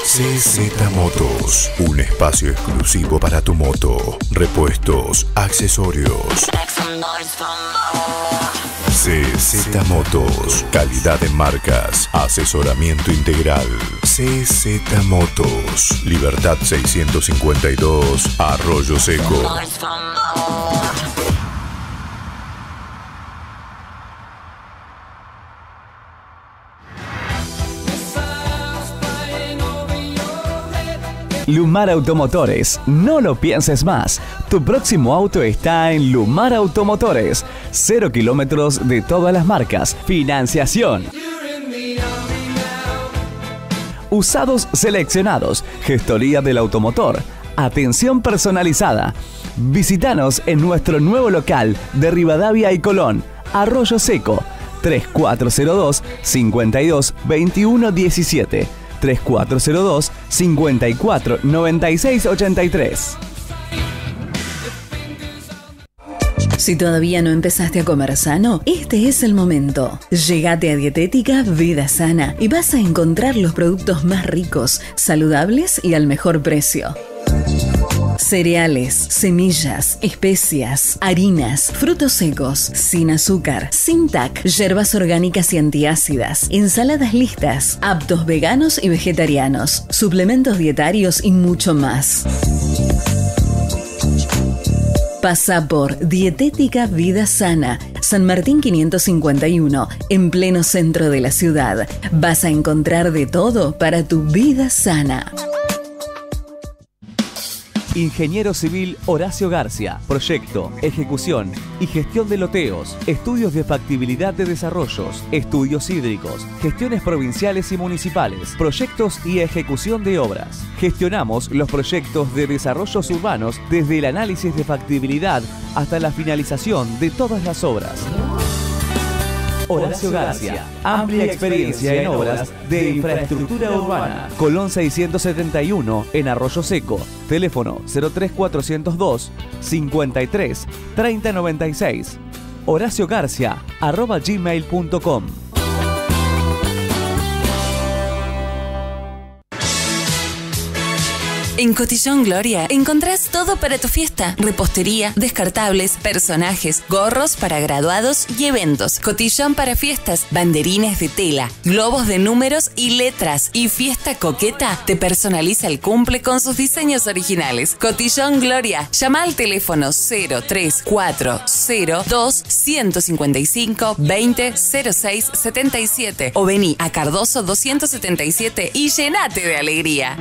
CZ Motos, un espacio exclusivo para tu moto, repuestos, accesorios. CZ Motos, calidad en marcas, asesoramiento integral. CZ Motos, Libertad 652, Arroyo Seco. Lumar Automotores, no lo pienses más. Tu próximo auto está en Lumar Automotores. Cero kilómetros de todas las marcas. Financiación. Usados seleccionados. Gestoría del automotor. Atención personalizada. Visítanos en nuestro nuevo local de Rivadavia y Colón. Arroyo Seco. 3402 52 21 17 3402 54 96 83. Si todavía no empezaste a comer sano, este es el momento. Llegate a Dietética Vida Sana y vas a encontrar los productos más ricos, saludables y al mejor precio. Cereales, semillas, especias, harinas, frutos secos, sin azúcar, sin TAC, hierbas orgánicas y antiácidas, ensaladas listas, aptos veganos y vegetarianos, suplementos dietarios y mucho más. Pasa por Dietética Vida Sana, San Martín 551, en pleno centro de la ciudad. Vas a encontrar de todo para tu vida sana. Ingeniero Civil Horacio García. Proyecto, ejecución y gestión de loteos. Estudios de factibilidad de desarrollos. Estudios hídricos. Gestiones provinciales y municipales. Proyectos y ejecución de obras. Gestionamos los proyectos de desarrollos urbanos desde el análisis de factibilidad hasta la finalización de todas las obras. Horacio García. Amplia experiencia en obras de infraestructura urbana. Colón 671 en Arroyo Seco. Teléfono 03402 53 3096. Horacio García arroba gmail.com. En Cotillón Gloria encontrás todo para tu fiesta: repostería, descartables, personajes, gorros para graduados y eventos, cotillón para fiestas, banderines de tela, globos de números y letras. Y Fiesta Coqueta te personaliza el cumple con sus diseños originales. Cotillón Gloria. Llama al teléfono 03402 155 20 06 77 o vení a Cardoso 277 y llenate de alegría.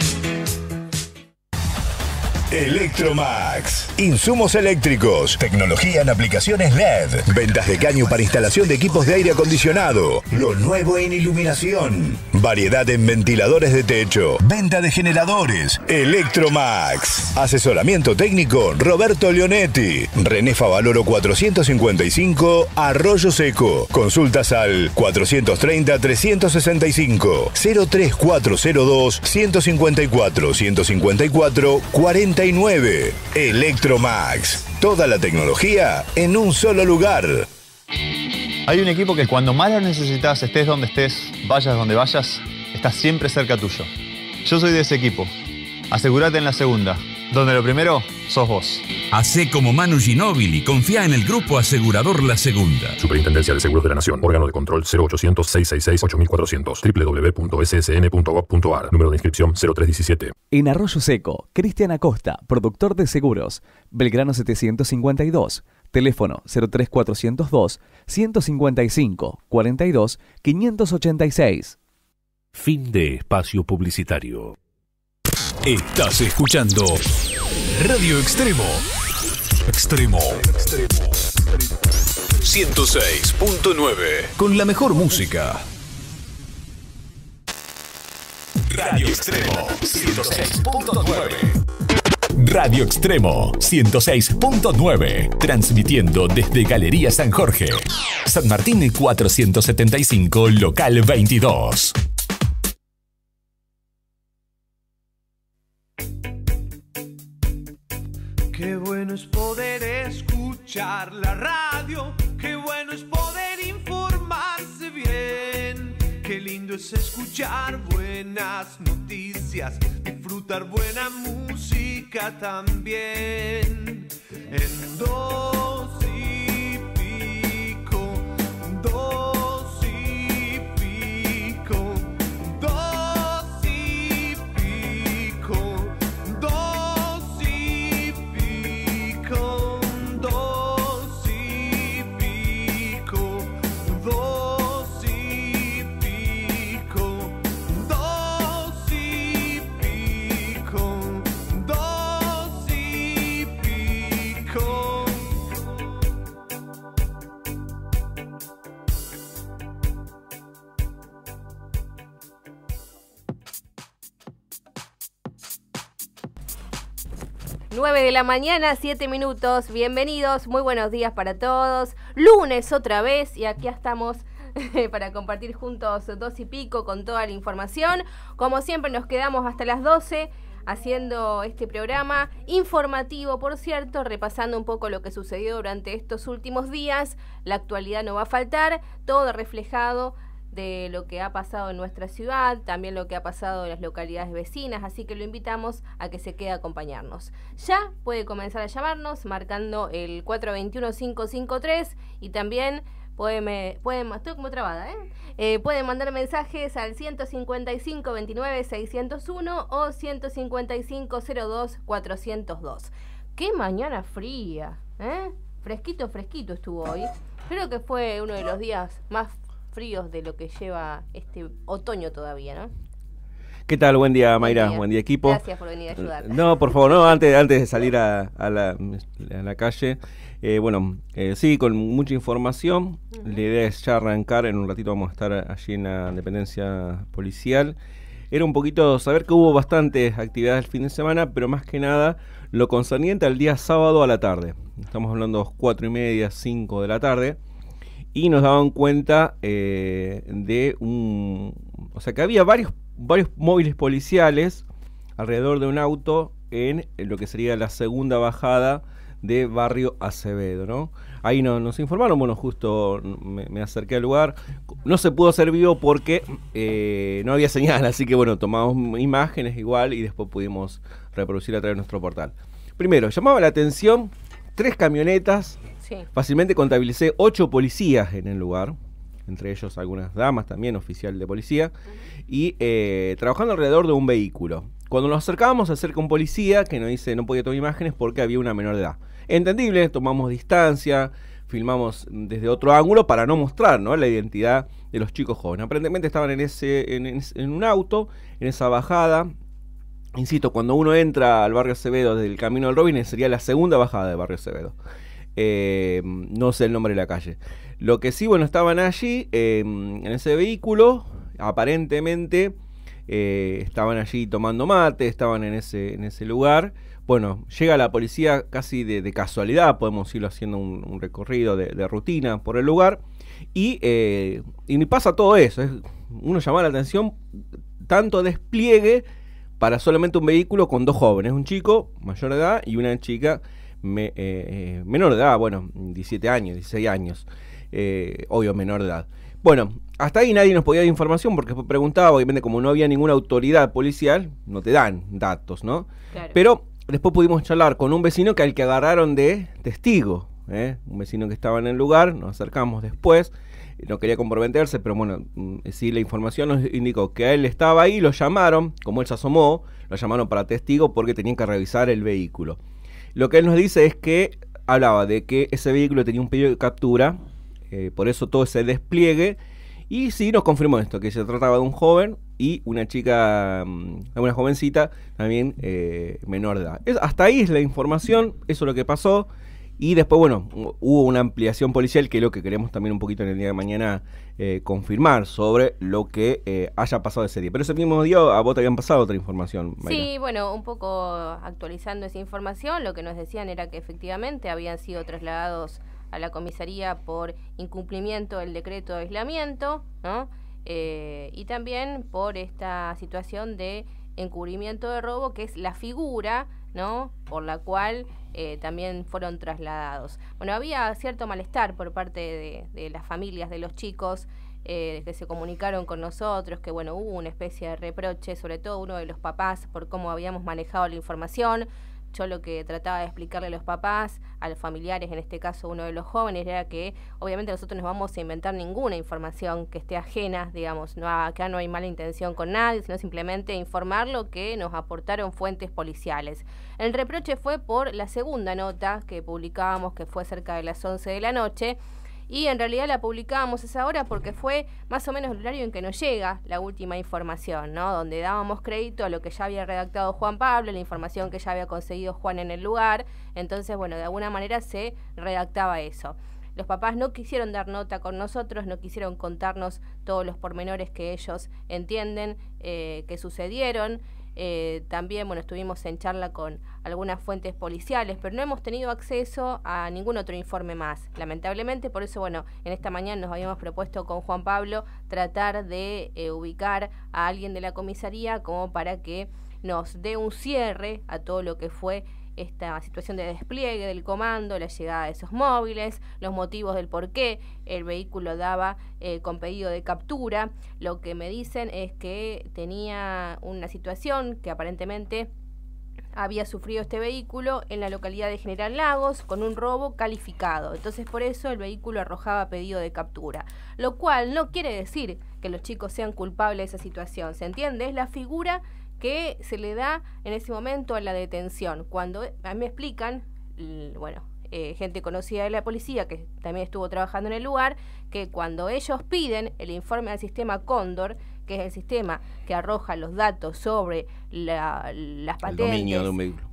Electromax. Insumos eléctricos. Tecnología en aplicaciones LED. Ventas de caño para instalación de equipos de aire acondicionado. Lo nuevo en iluminación. Variedad en ventiladores de techo. Venta de generadores. Electromax. Asesoramiento técnico Roberto Leonetti. René Favaloro 455 Arroyo Seco. Consultas al 430 365 03402 154 154 40 Electromax. Toda la tecnología en un solo lugar. Hay un equipo que cuando más lo necesitas, estés donde estés, vayas donde vayas, está siempre cerca tuyo. Yo soy de ese equipo. Asegúrate en la segunda, donde lo primero sos vos. Hacé como Manu Ginóbili, confía en el grupo asegurador La Segunda. Superintendencia de Seguros de la Nación, órgano de control 0800-666-8400, www.ssn.gov.ar, número de inscripción 0317. En Arroyo Seco, Cristian Acosta, productor de seguros, Belgrano 752, teléfono 03402 155 42 586. Fin de espacio publicitario. Estás escuchando Radio Extremo. Extremo. 106.9. Con la mejor música. Radio Extremo 106.9. Radio Extremo 106.9, transmitiendo desde Galería San Jorge, San Martín 475, local 22. Qué bueno es poder escuchar la radio, qué bueno es poder informarse bien, qué lindo es escuchar buenas noticias, disfrutar buena música también. En dos 9 de la mañana, 7 minutos. Bienvenidos, muy buenos días para todos. Lunes otra vez y aquí estamos para compartir juntos dos y pico con toda la información. Como siempre nos quedamos hasta las 12 haciendo este programa informativo, por cierto, repasando un poco lo que sucedió durante estos últimos días. La actualidad no va a faltar, todo reflejado de lo que ha pasado en nuestra ciudad, también lo que ha pasado en las localidades vecinas, así que lo invitamos a que se quede a acompañarnos. Ya puede comenzar a llamarnos marcando el 421-553 y también pueden, estoy como trabada, ¿eh? Eh, pueden mandar mensajes al 155 29 601 o 155 02 402. ¡Qué mañana fría! ¿eh? Fresquito, fresquito estuvo hoy. Creo que fue uno de los días más fríos de lo que lleva este otoño todavía, ¿no? ¿Qué tal? Buen día, Mayra. Buen día, equipo. Gracias por venir a ayudar. No, por favor, no, antes, antes de salir a, a, la, a la, calle. Eh, bueno, eh, sí, con mucha información. Uh -huh. La idea es ya arrancar. En un ratito vamos a estar allí en la dependencia policial. Era un poquito saber que hubo bastantes actividades el fin de semana, pero más que nada lo concerniente al día sábado a la tarde. Estamos hablando de cuatro y media, cinco de la tarde y nos daban cuenta eh, de un... O sea, que había varios, varios móviles policiales alrededor de un auto en lo que sería la segunda bajada de Barrio Acevedo, ¿no? Ahí no, nos informaron, bueno, justo me, me, acerqué al lugar. No se pudo hacer vivo porque eh, no había señal, así que bueno, tomamos imágenes igual y después pudimos reproducir a través de nuestro portal. Primero, llamaba la atención tres camionetas Fácilmente contabilicé ocho policías en el lugar, entre ellos algunas damas también, oficial de policía, y eh, trabajando alrededor de un vehículo. Cuando nos acercábamos, se acerca un policía que nos dice no podía tomar imágenes porque había una menor de edad. Entendible, tomamos distancia, filmamos desde otro ángulo para no mostrar ¿no? la identidad de los chicos jóvenes. Aparentemente estaban en, ese, en, un auto, en esa bajada, Insisto, cuando uno entra al barrio Acevedo desde el camino del Robin, sería la segunda bajada del barrio Acevedo. Eh, no sé el nombre de la calle. Lo que sí, bueno, estaban allí eh, en ese vehículo, aparentemente eh, estaban allí tomando mate, estaban en ese, en ese lugar. Bueno, llega la policía casi de, casualidad, podemos irlo haciendo un, recorrido de, de, rutina por el lugar. Y, y pasa todo eso. Es, uno llama la atención tanto despliegue para solamente un vehículo con dos jóvenes, un chico mayor de edad y una chica me, eh, eh, menor de edad, bueno, 17 años, 16 años, eh, obvio menor de edad. Bueno, hasta ahí nadie nos podía dar información porque preguntaba, obviamente como no había ninguna autoridad policial, no te dan datos, ¿no? Claro. Pero después pudimos charlar con un vecino que al que agarraron de testigo, ¿eh? un vecino que estaba en el lugar, nos acercamos después, no quería comprometerse, pero bueno, sí la información nos indicó que él estaba ahí, lo llamaron, como él se asomó, lo llamaron para testigo porque tenían que revisar el vehículo. Lo que él nos dice es que hablaba de que ese vehículo tenía un pedido de captura, eh, por eso todo ese despliegue, y sí nos confirmó esto, que se trataba de un joven y una chica, una jovencita también eh, menor de edad. Es, hasta ahí es la información, eso es lo que pasó. Y después, bueno, hubo una ampliación policial que es lo que queremos también un poquito en el día de mañana eh, confirmar sobre lo que eh, haya pasado ese día. Pero ese mismo día a vos te habían pasado otra información. Sí, bueno, un poco actualizando esa información, lo que nos decían era que efectivamente habían sido trasladados a la comisaría por incumplimiento del decreto de aislamiento, ¿no? Eh, y también por esta situación de encubrimiento de robo, que es la figura, ¿no? Por la cual eh, también fueron trasladados. Bueno, había cierto malestar por parte de, las familias de los chicos eh, que se comunicaron con nosotros, que bueno, hubo una especie de reproche, sobre todo uno de los papás, por cómo habíamos manejado la información. Yo lo que trataba de explicarle a los papás, a los familiares, en este caso uno de los jóvenes, era que obviamente nosotros no vamos a inventar ninguna información que esté ajena, digamos, no, acá no hay mala intención con nadie, sino simplemente informar lo que nos aportaron fuentes policiales. El reproche fue por la segunda nota que publicábamos, que fue cerca de las 11 de la noche, y en realidad la publicábamos esa hora porque fue más o menos el horario en que nos llega la última información, ¿no? Donde dábamos crédito a lo que ya había redactado Juan Pablo, la información que ya había conseguido Juan en el lugar, entonces, bueno, de alguna manera se redactaba eso. Los papás no quisieron dar nota con nosotros, no quisieron contarnos todos los pormenores que ellos entienden eh, que sucedieron. Eh, también, bueno, estuvimos en charla con algunas fuentes policiales, pero no hemos tenido acceso a ningún otro informe más, lamentablemente. Por eso, bueno, en esta mañana nos habíamos propuesto con Juan Pablo tratar de eh, ubicar a alguien de la comisaría como para que nos dé un cierre a todo lo que fue esta situación de despliegue del comando, la llegada de esos móviles, los motivos del por qué el vehículo daba eh, con pedido de captura. Lo que me dicen es que tenía una situación que aparentemente había sufrido este vehículo en la localidad de General Lagos con un robo calificado. Entonces por eso el vehículo arrojaba pedido de captura. Lo cual no quiere decir que los chicos sean culpables de esa situación. ¿Se entiende? Es la figura que se le da en ese momento a la detención. Cuando a mí me explican, bueno, eh, gente conocida de la policía que también estuvo trabajando en el lugar, que cuando ellos piden el informe al sistema Cóndor, que es el sistema que arroja los datos sobre las patentes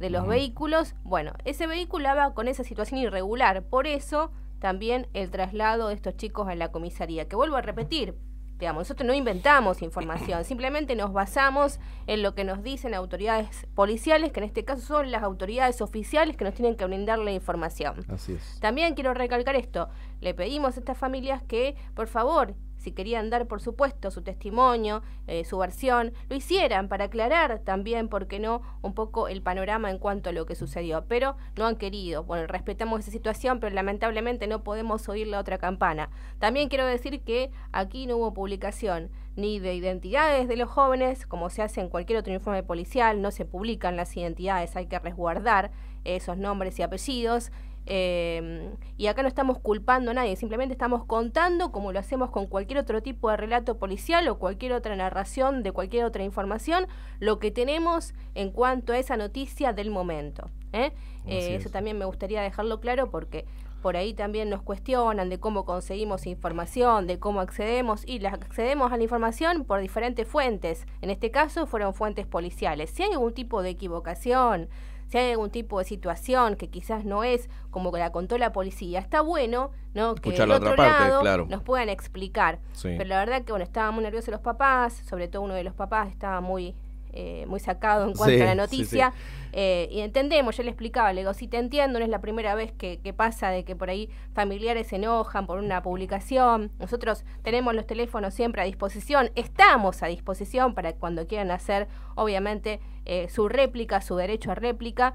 de, los vehículos, bueno, ese vehículo va con esa situación irregular, por eso también el traslado de estos chicos a la comisaría, que vuelvo a repetir, Digamos, nosotros no inventamos información, simplemente nos basamos en lo que nos dicen autoridades policiales, que en este caso son las autoridades oficiales que nos tienen que brindar la información. Así es. También quiero recalcar esto, le pedimos a estas familias que, por favor, si querían dar, por supuesto, su testimonio, eh, su versión, lo hicieran para aclarar también, ¿por qué no?, un poco el panorama en cuanto a lo que sucedió. Pero no han querido. Bueno, respetamos esa situación, pero lamentablemente no podemos oír la otra campana. También quiero decir que aquí no hubo publicación ni de identidades de los jóvenes, como se hace en cualquier otro informe policial, no se publican las identidades, hay que resguardar esos nombres y apellidos. Eh, y acá no estamos culpando a nadie, simplemente estamos contando, como lo hacemos con cualquier otro tipo de relato policial o cualquier otra narración de cualquier otra información, lo que tenemos en cuanto a esa noticia del momento. ¿eh? Eh, eso también me gustaría dejarlo claro porque por ahí también nos cuestionan de cómo conseguimos información, de cómo accedemos y las accedemos a la información por diferentes fuentes. En este caso fueron fuentes policiales. Si hay algún tipo de equivocación, si hay algún tipo de situación que quizás no es como que la contó la policía, está bueno ¿no? que del otro lado nos puedan explicar. Pero la verdad que bueno, estaban muy nerviosos los papás, sobre todo uno de los papás estaba muy eh, muy sacado en cuanto a la noticia. Eh, y entendemos, yo le explicaba, le digo, si te entiendo, no es la primera vez que, pasa de que por ahí familiares se enojan por una publicación. Nosotros tenemos los teléfonos siempre a disposición, estamos a disposición para cuando quieran hacer, obviamente, eh, su réplica, su derecho a réplica.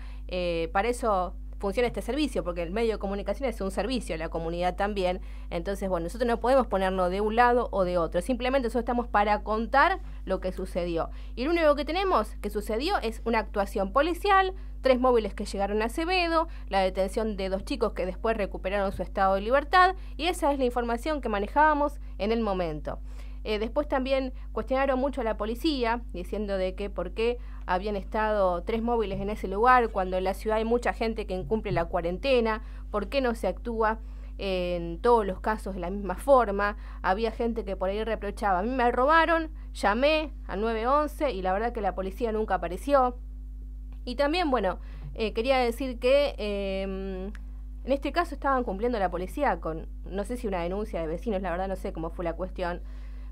para eso funciona este servicio, porque el medio de comunicación es un servicio a la comunidad también. Entonces, bueno, nosotros no podemos ponernos de un lado o de otro, simplemente nosotros estamos para contar lo que sucedió. Y lo único que tenemos que sucedió es una actuación policial, tres móviles que llegaron a Acevedo, la detención de dos chicos que después recuperaron su estado de libertad, y esa es la información que manejábamos en el momento. Eh, después también cuestionaron mucho a la policía, diciendo de que por qué habían estado tres móviles en ese lugar cuando en la ciudad hay mucha gente que incumple la cuarentena, por qué no se actúa en todos los casos de la misma forma, había gente que por ahí reprochaba, a mí me robaron, llamé al 911 y la verdad que la policía nunca apareció. Y también, bueno, eh, quería decir que em, en este caso estaban cumpliendo la policía con, no sé si una denuncia de vecinos, la verdad no sé cómo fue la cuestión,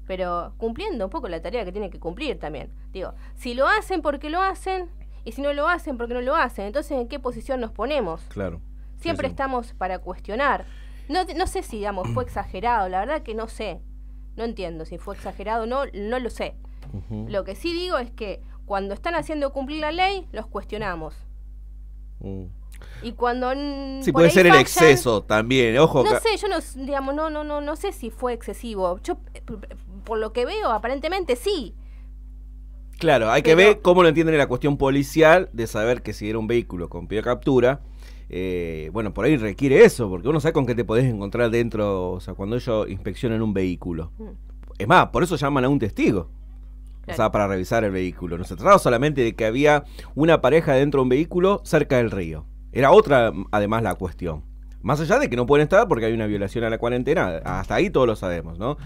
pero cumpliendo un poco la tarea que tienen que cumplir también. Digo, si lo hacen porque lo hacen, y si no lo hacen porque no lo hacen, entonces ¿en qué posición nos ponemos? Claro. Siempre estamos para cuestionar. No, no sé si, digamos, fue exagerado, la verdad que no sé. No entiendo si fue exagerado o no, no lo sé. Lo que sí digo es que cuando están haciendo cumplir la ley, los cuestionamos. Mm. Y cuando Sí, puede ser el fallan- exceso también, ojo. No sé, yo no, digamos, no, no, no, no sé si fue excesivo. Yo, eh, por lo que veo, aparentemente sí. Claro, hay que ver cómo lo entienden en la cuestión policial de saber que si era un vehículo con pedido de captura, eh, bueno, por ahí requiere eso, porque uno sabe con qué te podés encontrar dentro, o sea, cuando ellos inspeccionan un vehículo. Mm. Es más, por eso llaman a un testigo. O sea, para revisar el vehículo. No se trataba solamente de que había una pareja dentro de un vehículo cerca del río. Era otra, además, la cuestión. Más allá de que no pueden estar porque hay una violación a la cuarentena, hasta ahí todos lo sabemos, ¿no?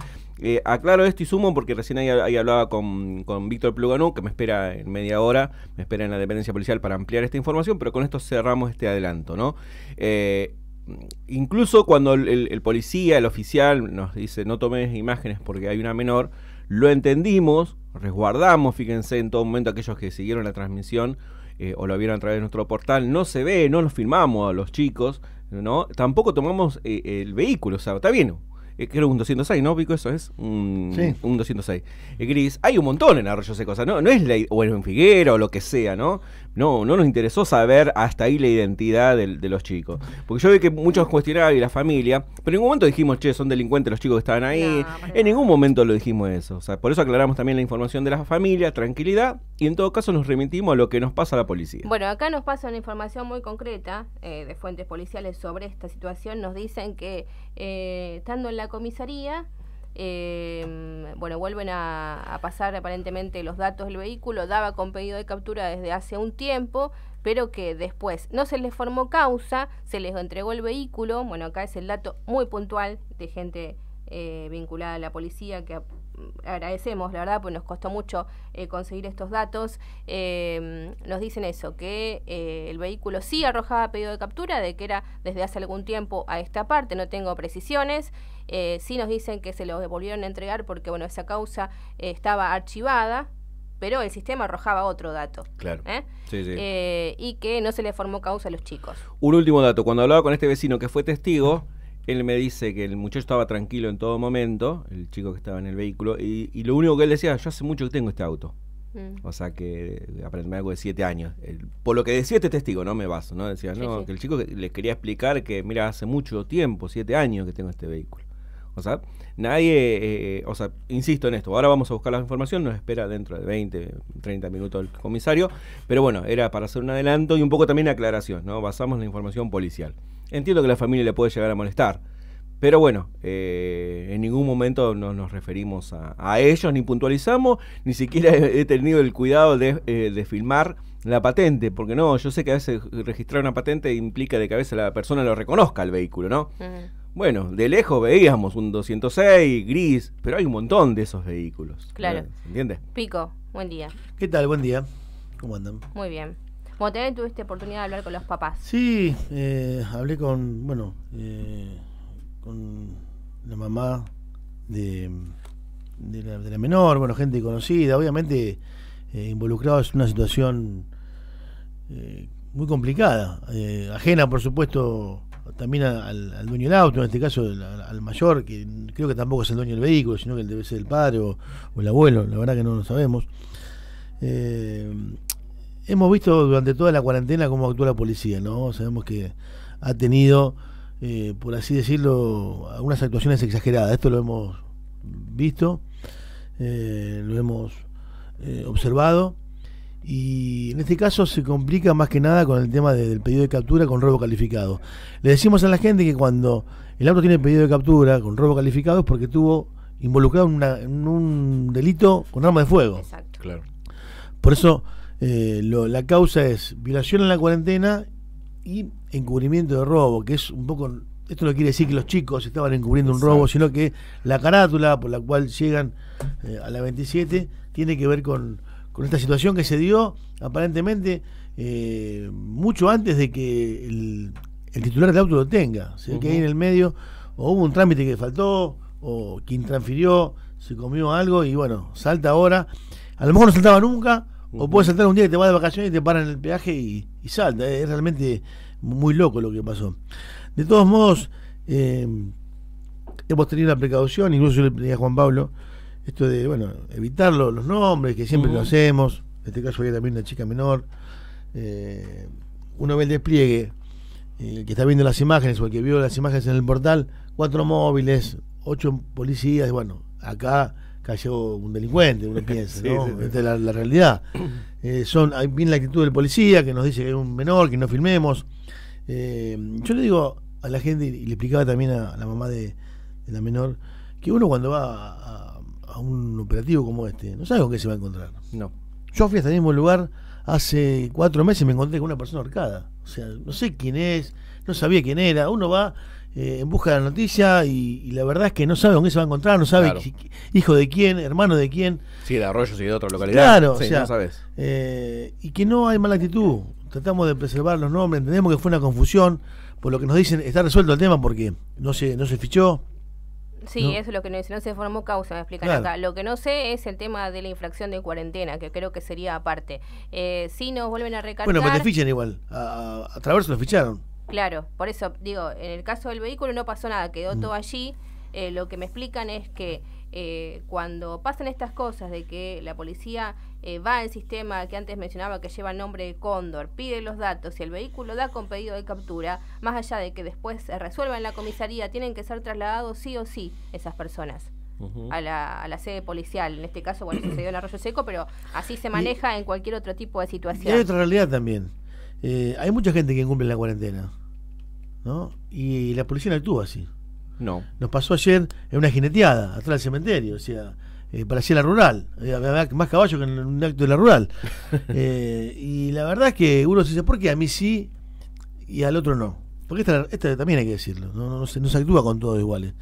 Eh, aclaro esto y sumo porque recién ahí, hablaba con, con Víctor Pluganú, que me espera en media hora, me espera en la dependencia policial para ampliar esta información, pero con esto cerramos este adelanto, ¿no? Eh, incluso cuando el, policía, el oficial, nos dice no tomes imágenes porque hay una menor, lo entendimos, resguardamos, fíjense en todo momento aquellos que siguieron la transmisión eh, o lo vieron a través de nuestro portal, no se ve, no los filmamos a los chicos, ¿no? Tampoco tomamos el vehículo, o sea, está bien. Eh, creo un 206, ¿no, Pico? Eso es un, Sí. un 206. Eh, gris, hay un montón en Arroyo Seco, o sea, no, no es la, o en Figuera o lo que sea, ¿no? No, no nos interesó saber hasta ahí la identidad de los chicos. Porque yo vi que muchos cuestionaban y la familia, pero en ningún momento dijimos, che, son delincuentes los chicos que estaban ahí. en ningún momento lo dijimos eso. O sea, por eso aclaramos también la información de la familia, tranquilidad, y en todo caso nos remitimos a lo que nos pasa a la policía. Bueno, acá nos pasa una información muy concreta eh, de fuentes policiales sobre esta situación. Nos dicen que eh, estando en la comisaría, eh, bueno, vuelven a, pasar aparentemente los datos del vehículo, daba con pedido de captura desde hace un tiempo, pero que después no se les formó causa, se les entregó el vehículo. Bueno, acá es el dato muy puntual de gente eh, vinculada a la policía que agradecemos, la verdad, pues nos costó mucho eh, conseguir estos datos. Eh, nos dicen eso, que eh, el vehículo sí arrojaba pedido de captura, de que era desde hace algún tiempo a esta parte, no tengo precisiones. Eh, sí nos dicen que se lo volvieron a entregar porque, bueno, esa causa eh, estaba archivada, pero el sistema arrojaba otro dato. Claro. ¿eh? Sí, sí. Eh, y que no se le formó causa a los chicos. Un último dato, cuando hablaba con este vecino que fue testigo, él me dice que el muchacho estaba tranquilo en todo momento, el chico que estaba en el vehículo, y, y lo único que él decía, yo hace mucho que tengo este auto. Mm. O sea que aprendí algo de siete años. El- por lo que decía este testigo, no me baso, ¿no? Decía, Sí, no, que el chico les quería explicar que, mira, hace mucho tiempo, siete años que tengo este vehículo. O sea, nadie, eh, o sea, insisto en esto, ahora vamos a buscar la información, nos espera dentro de 20, 30 minutos el comisario, pero bueno, era para hacer un adelanto y un poco también aclaración, ¿no? Basamos la información policial. Entiendo que la familia le puede llegar a molestar, pero bueno, eh, en ningún momento no nos referimos a, ellos, ni puntualizamos, ni siquiera he, tenido el cuidado de, eh, de filmar la patente, porque no, yo sé que a veces registrar una patente implica de que a veces la persona lo reconozca el vehículo, ¿no? Ujú. Bueno, de lejos veíamos un 206 gris, pero hay un montón de esos vehículos. Claro. ¿eh? ¿Se entiende? Pico, buen día. ¿Qué tal? Buen día. ¿Cómo andan? Muy bien. Bueno, también tuviste oportunidad de hablar con los papás. Sí, eh, hablé con, bueno, eh, con la mamá de, de, la, de la menor, bueno, gente conocida, obviamente eh, involucrados en una situación eh, muy complicada, eh, ajena, por supuesto, también al, dueño del auto, en este caso al, mayor, que creo que tampoco es el dueño del vehículo, sino que debe ser el padre o, el abuelo, la verdad que no lo sabemos. Eh, hemos visto durante toda la cuarentena cómo actúa la policía, ¿no? Sabemos que ha tenido, eh, por así decirlo, algunas actuaciones exageradas. Esto lo hemos visto, eh, lo hemos observado. Y en este caso se complica más que nada con el tema de- del pedido de captura con robo calificado. Le decimos a la gente que cuando el auto tiene pedido de captura con robo calificado es porque estuvo involucrado en, una- en un delito con arma de fuego. Exacto. Claro. Por eso eh, lo- la causa es violación en la cuarentena y encubrimiento de robo, que es un poco... Esto no quiere decir que los chicos estaban encubriendo un robo, sino que la carátula por la cual llegan eh, a la 27 tiene que ver con, con esta situación que se dio aparentemente eh, mucho antes de que el, el titular del auto lo tenga. Se ve que ahí en el medio o hubo un trámite que faltó o quien transfirió se comió algo y bueno, salta ahora. A lo mejor no saltaba nunca, o puede saltar un día que te vas de vacaciones y te paran en el peaje y, y salta. Es realmente muy loco lo que pasó. De todos modos, eh, hemos tenido la precaución, incluso yo le pedí a Juan Pablo, esto de, bueno, evitar lo- los nombres, que siempre lo hacemos. En este caso había también una chica menor. Eh, uno ve el despliegue el que está viendo las imágenes o el que vio las imágenes en el portal, cuatro móviles, ocho policías, bueno, acá cayó un delincuente, uno piensa, Sí, ¿no? sí, sí. Esta es la, la realidad. Eh, son, viene la actitud del policía que nos dice que hay un menor, que no filmemos. Eh, yo le digo a la gente, y le explicaba también a la mamá de, de la menor, que uno cuando va a, a un operativo como este, no sabe con qué se va a encontrar. No. Yo fui a este mismo lugar hace cuatro meses y me encontré con una persona ahorcada. O sea, no sé quién es, no sabía quién era. Uno va eh, en busca de la noticia y, y la verdad es que no sabe con qué se va a encontrar, no sabe Claro. hijo de quién, hermano de quién. Sí, de Arroyo, sí, de otra localidad. Claro, Sí, o sea, no sabes. eh, y que no hay mala actitud. Tratamos de preservar los nombres, entendemos que fue una confusión. Por lo que nos dicen, está resuelto el tema porque no se, no se fichó. Sí, ¿no? eso es lo que no dice, no se formó causa, me explican Claro. acá. Lo que no sé es el tema de la infracción de cuarentena, que creo que sería aparte. Eh, si nos vuelven a recargar... Bueno, pero te fichan igual. A, a, a Traverso lo ficharon. Claro, por eso digo, en el caso del vehículo no pasó nada, quedó Mm. todo allí. Eh, lo que me explican es que eh, cuando pasan estas cosas de que la policía eh, va al sistema que antes mencionaba que lleva el nombre de Cóndor, pide los datos y el vehículo da con pedido de captura, más allá de que después se resuelva en la comisaría, tienen que ser trasladados sí o sí esas personas. A la, a la sede policial, en este caso, bueno, sucedió en Arroyo Seco, pero así se maneja en cualquier otro tipo de Y hay situación. otra realidad también. Eh, hay mucha gente que incumple la cuarentena. ¿No? Y la policía no actúa así. No. Nos pasó ayer en una jineteada, atrás del cementerio. O sea, eh, parecía la rural. Eh, más caballo que en un acto de la rural. Eh, y la verdad es que uno se dice, ¿por qué a mí sí y al otro no? Porque esta, esta también hay que decirlo. No, no, no se, no se actúa con todos iguales.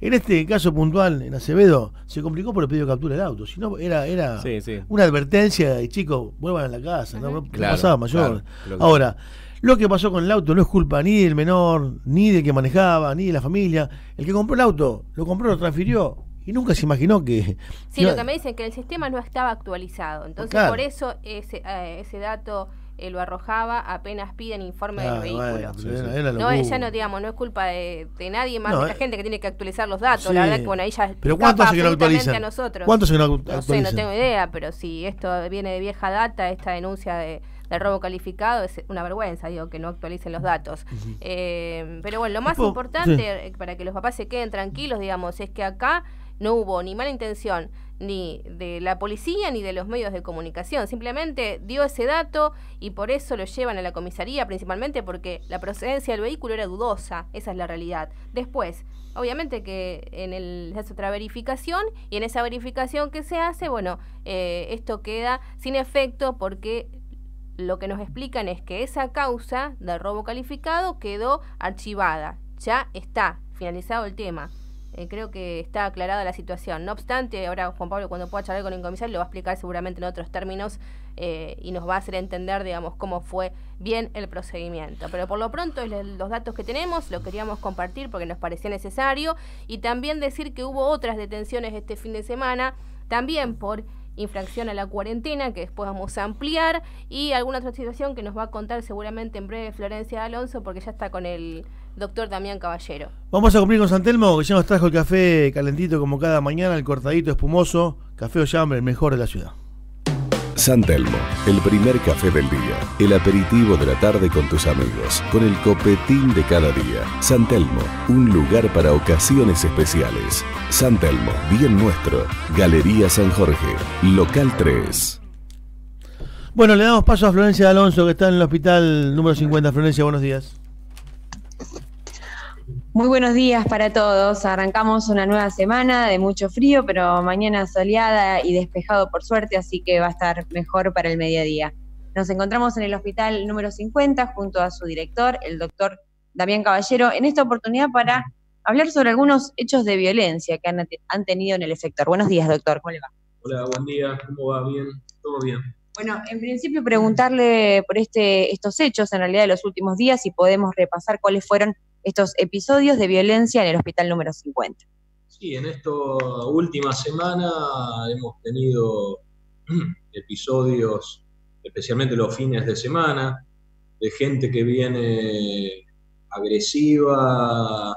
En este caso puntual, en Acevedo, se complicó por el pedido de captura del auto. Si no, era, era Sí, sí. una advertencia y chicos, vuelvan a la casa. No, Claro, pasaba mayor. claro, Ahora, lo que pasó con el auto no es culpa ni del menor, ni del que manejaba, ni de la familia. El que compró el auto, lo compró, lo transfirió y nunca se imaginó que. Sí, lo que me dicen que el sistema no estaba actualizado. Entonces, Claro. por eso ese, eh, ese dato eh, lo arrojaba apenas piden informe Ah, del vehículo. bueno, era no, ya no, digamos, no es culpa de, de nadie más No, de la eh, gente que tiene que actualizar los datos. sí. La verdad que, bueno, ahí ya Pero ¿cuántos hace que no actualizan? a nosotros. ¿Cuántos hace que no No sé, no actualizan? tengo idea, pero si esto viene de vieja data, esta denuncia de, de robo calificado, es una vergüenza, digo, que no actualicen los datos. Eh, pero bueno, lo más Después, importante sí. para que los papás se queden tranquilos, digamos, es que acá no hubo ni mala intención ni de la policía ni de los medios de comunicación. Simplemente dio ese dato y por eso lo llevan a la comisaría, principalmente porque la procedencia del vehículo era dudosa. Esa es la realidad. Después, obviamente que en el se hace otra verificación y en esa verificación que se hace, bueno, eh, esto queda sin efecto porque lo que nos explican es que esa causa de robo calificado quedó archivada. Ya está finalizado el tema. Eh, creo que está aclarada la situación. No obstante, ahora Juan Pablo cuando pueda charlar con el comisario lo va a explicar seguramente en otros términos eh, y nos va a hacer entender, digamos, cómo fue bien el procedimiento. Pero por lo pronto los datos que tenemos, lo queríamos compartir porque nos parecía necesario y también decir que hubo otras detenciones este fin de semana, también por infracción a la cuarentena, que después vamos a ampliar, y alguna otra situación que nos va a contar seguramente en breve Florencia Alonso, porque ya está con el doctor Damián Caballero. Vamos a cumplir con San Telmo, que ya nos trajo el café calentito como cada mañana, el cortadito espumoso. Café Ollambre, el mejor de la ciudad. San Telmo, el primer café del día, el aperitivo de la tarde con tus amigos, con el copetín de cada día. San Telmo, un lugar para ocasiones especiales. San Telmo, bien nuestro. Galería San Jorge, local 3. Bueno, le damos paso a Florencia Alonso, que está en el hospital número 50. Florencia, buenos días. Muy buenos días para todos. Arrancamos una nueva semana de mucho frío, pero mañana soleada y despejado por suerte, así que va a estar mejor para el mediodía. Nos encontramos en el hospital número 50 junto a su director, el doctor Damián Caballero, en esta oportunidad para hablar sobre algunos hechos de violencia que han, han tenido en el sector. Buenos días, doctor. ¿Cómo le va? Hola, buen día. ¿Cómo va? Bien, todo bien. Bueno, en principio preguntarle por este, estos hechos en realidad de los últimos días y podemos repasar cuáles fueron estos episodios de violencia en el hospital número 50. Sí, en esta última semana hemos tenido episodios, especialmente los fines de semana, de gente que viene agresiva,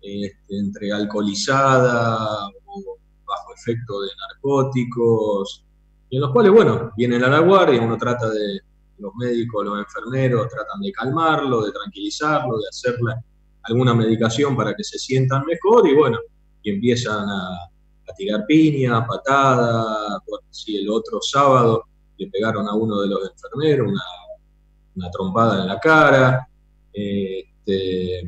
este, entre alcoholizada o bajo efecto de narcóticos, y en los cuales, bueno, vienen a la guardia, uno trata de, los médicos, los enfermeros tratan de calmarlo, de tranquilizarlo, de hacerle alguna medicación para que se sientan mejor y bueno, y empiezan a, tirar piña, patada, bueno, sí, el otro sábado le pegaron a uno de los enfermeros una, trompada en la cara, este,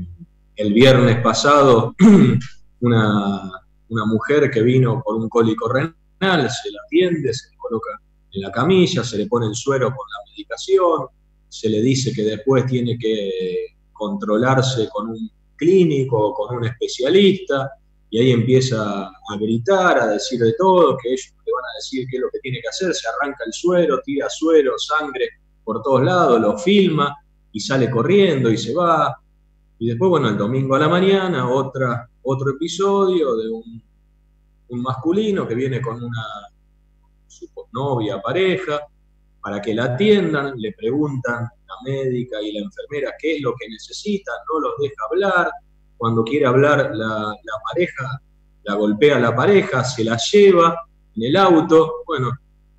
el viernes pasado una, una mujer que vino por un cólico renal, se la atiende, se le coloca en la camilla, se le pone el suero con la medicación, se le dice que después tiene que controlarse con un clínico, con un especialista, y ahí empieza a gritar, a decir de todo, que ellos le van a decir qué es lo que tiene que hacer, se arranca el suero, tira suero, sangre por todos lados, lo filma y sale corriendo y se va. Y después, bueno, el domingo a la mañana, otra, otro episodio de un, masculino que viene con una novia, pareja, para que la atiendan, le preguntan la médica y la enfermera qué es lo que necesita, no los deja hablar, cuando quiere hablar la, pareja, la golpea la pareja, se la lleva en el auto, bueno,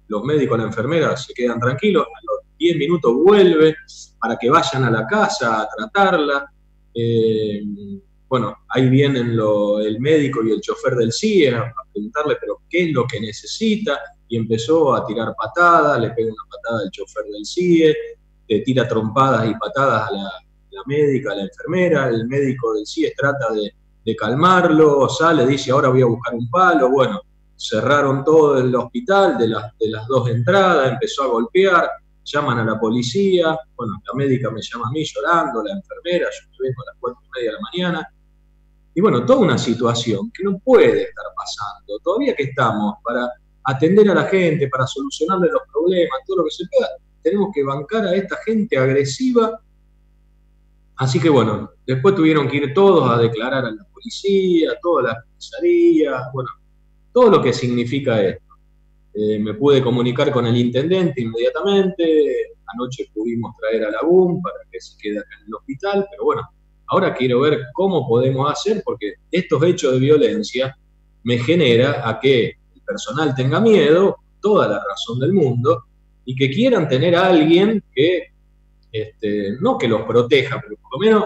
los médicos, la enfermera se quedan tranquilos, a los 10 minutos vuelve para que vayan a la casa a tratarla. Eh, bueno, ahí vienen el médico y el chofer del CIE a preguntarle, pero ¿qué es lo que necesita? y empezó a tirar patadas, le pega una patada al chofer del CIE, le tira trompadas y patadas a la, médica, a la enfermera, el médico del CIE trata de, calmarlo, sale, dice ahora voy a buscar un palo, bueno, cerraron todo el hospital de las, de las dos entradas, empezó a golpear, llaman a la policía, bueno, la médica me llama a mí llorando, la enfermera, yo me vengo a las cuatro y media de la mañana, y bueno, toda una situación que no puede estar pasando, todavía que estamos para atender a la gente, para solucionarle los problemas, todo lo que se pueda, tenemos que bancar a esta gente agresiva. Así que bueno, después tuvieron que ir todos a declarar a la policía, toda la comisaría, bueno, todo lo que significa esto. Eh, me pude comunicar con el intendente inmediatamente, anoche pudimos traer a la BUM para que se quede acá en el hospital, pero bueno, ahora quiero ver cómo podemos hacer, porque estos hechos de violencia me genera a que personal tenga miedo, toda la razón del mundo, y que quieran tener a alguien que, este, no que los proteja, pero por lo menos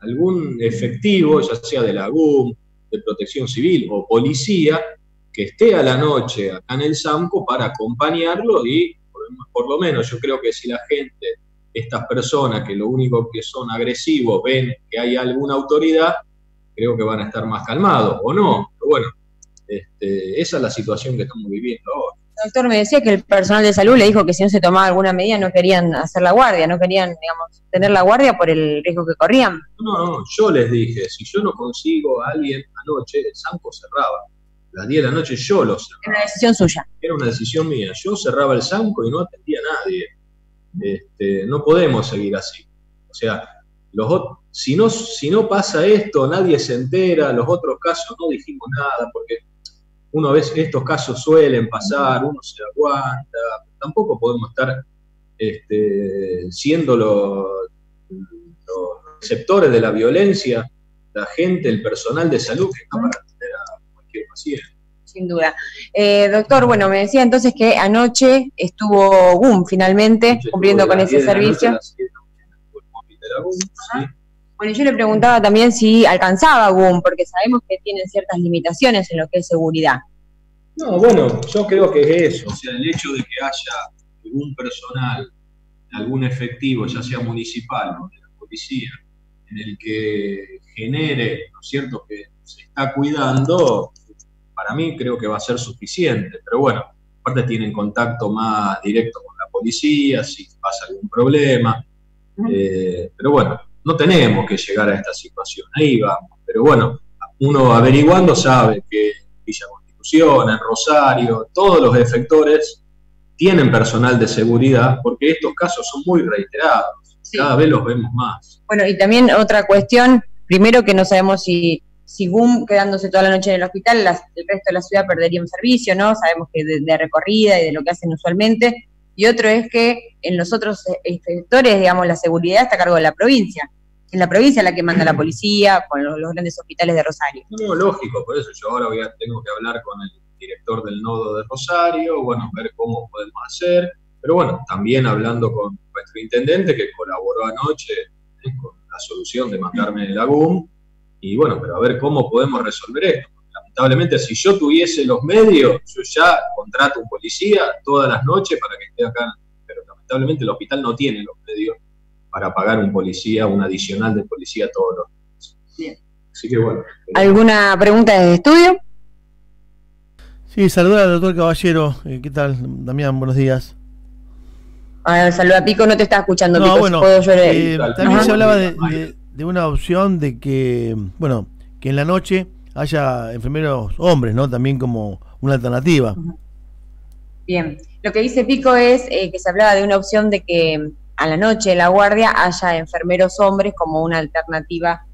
algún efectivo, ya sea de la GUM, de protección civil o policía, que esté a la noche acá en el SAMCO para acompañarlo y por, lo menos yo creo que si la gente, estas personas que lo único que son agresivos, ven que hay alguna autoridad, creo que van a estar más calmados, o no, pero bueno, este, esa es la situación que estamos viviendo ahora. Doctor, me decía que el personal de salud le dijo que si no se tomaba alguna medida no querían hacer la guardia, no querían, digamos, tener la guardia por el riesgo que corrían. No, no, yo les dije, si yo no consigo a alguien anoche, el Sanco cerraba. A las 10 de la noche yo lo cerraba. Era una decisión suya. Era una decisión mía. Yo cerraba el Sanco y no atendía a nadie. Este, no podemos seguir así. O sea, los, si, no, si no pasa esto, nadie se entera, los otros casos no dijimos nada, porque uno a veces estos casos suelen pasar, uno se aguanta, tampoco podemos estar este, siendo los, receptores de la violencia, la gente, el personal de salud que está para atender a cualquier paciente. Sin duda. Eh, doctor, bueno, me decía entonces que anoche estuvo GUM finalmente cumpliendo con ese servicio. Bueno, yo le preguntaba también si alcanzaba GUM, porque sabemos que tienen ciertas limitaciones en lo que es seguridad. No, bueno, yo creo que es eso, o sea, el hecho de que haya algún personal, algún efectivo, ya sea municipal o de la policía, en el que genere, ¿no es cierto?, que se está cuidando, para mí creo que va a ser suficiente, pero bueno, aparte tienen contacto más directo con la policía, si pasa algún problema, eh, pero bueno, no tenemos que llegar a esta situación, ahí vamos. Pero bueno, uno averiguando sabe que Villa Constitución, en Rosario, todos los efectores tienen personal de seguridad porque estos casos son muy reiterados, cada vez los vemos más. Bueno, y también otra cuestión, primero que no sabemos si, si GUM quedándose toda la noche en el hospital, el resto de la ciudad perdería un servicio, ¿no? Sabemos que de recorrida y de lo que hacen usualmente, y otro es que en los otros sectores, digamos, la seguridad está a cargo de la provincia. En la provincia la que manda la policía, con los, grandes hospitales de Rosario. No, lógico, por eso yo ahora tengo que hablar con el director del nodo de Rosario, bueno, ver cómo podemos hacer. Pero bueno, también hablando con nuestro intendente que colaboró anoche eh, con la solución de mandarme la GUM, y bueno, pero a ver cómo podemos resolver esto. Lamentablemente, si yo tuviese los medios, yo ya contrato un policía todas las noches para que esté acá, pero lamentablemente el hospital no tiene los medios para pagar un policía, un adicional de policía todos los días. Bien. Así que bueno. ¿Alguna pregunta desde estudio? Sí, saludar al doctor Caballero. Eh, ¿Qué tal, Damián? Buenos días. Ah, saluda a Pico, no te está escuchando, No, Pico, si bueno, puedo yo leer. eh, también Ajá. se hablaba de, de- de una opción de que, bueno, que en la noche haya enfermeros hombres, ¿no? También como una alternativa. Bien, lo que dice Pico es eh, que se hablaba de una opción de que a la noche en la guardia haya enfermeros hombres como una alternativa.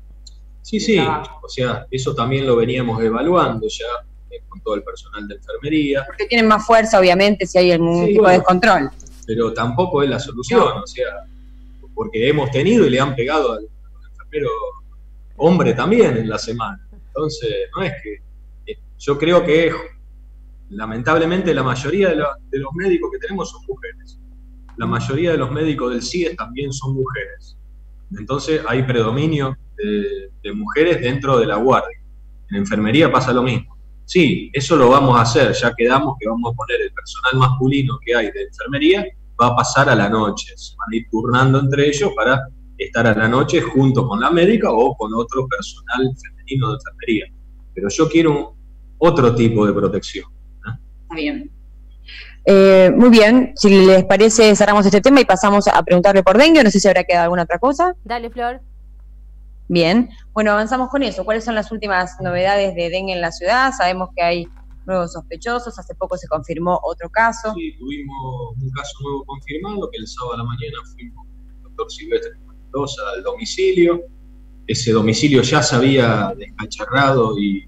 Sí, sí, o sea, eso también lo veníamos evaluando ya eh, con todo el personal de enfermería, Porque tienen más fuerza, obviamente, si hay algún Sí, tipo bueno. de descontrol. pero tampoco es la solución, o sea, porque hemos tenido y le han pegado al enfermero hombre también en la semana. Entonces, no es que. eh, Yo creo que lamentablemente la mayoría de, los médicos que tenemos son mujeres. La mayoría de los médicos del CIE también son mujeres. Entonces hay predominio de, de mujeres dentro de la guardia. En enfermería pasa lo mismo. Sí, eso lo vamos a hacer, ya quedamos que vamos a poner el personal masculino que hay de enfermería, va a pasar a la noche, se van a ir turnando entre ellos para estar a la noche junto con la médica o con otro personal femenino de enfermería. Pero yo quiero otro tipo de protección. Está bien. Eh, muy bien, si les parece, cerramos este tema y pasamos a preguntarle por dengue. No sé si habrá quedado alguna otra cosa. Dale, Flor. Bien, bueno, avanzamos con eso. ¿Cuáles son las últimas novedades de dengue en la ciudad? Sabemos que hay nuevos sospechosos, hace poco se confirmó otro caso. Sí, tuvimos un caso nuevo confirmado, que el sábado a la mañana fuimos con el doctor Silvestre Mendoza al domicilio. Ese domicilio ya se había descacharrado y,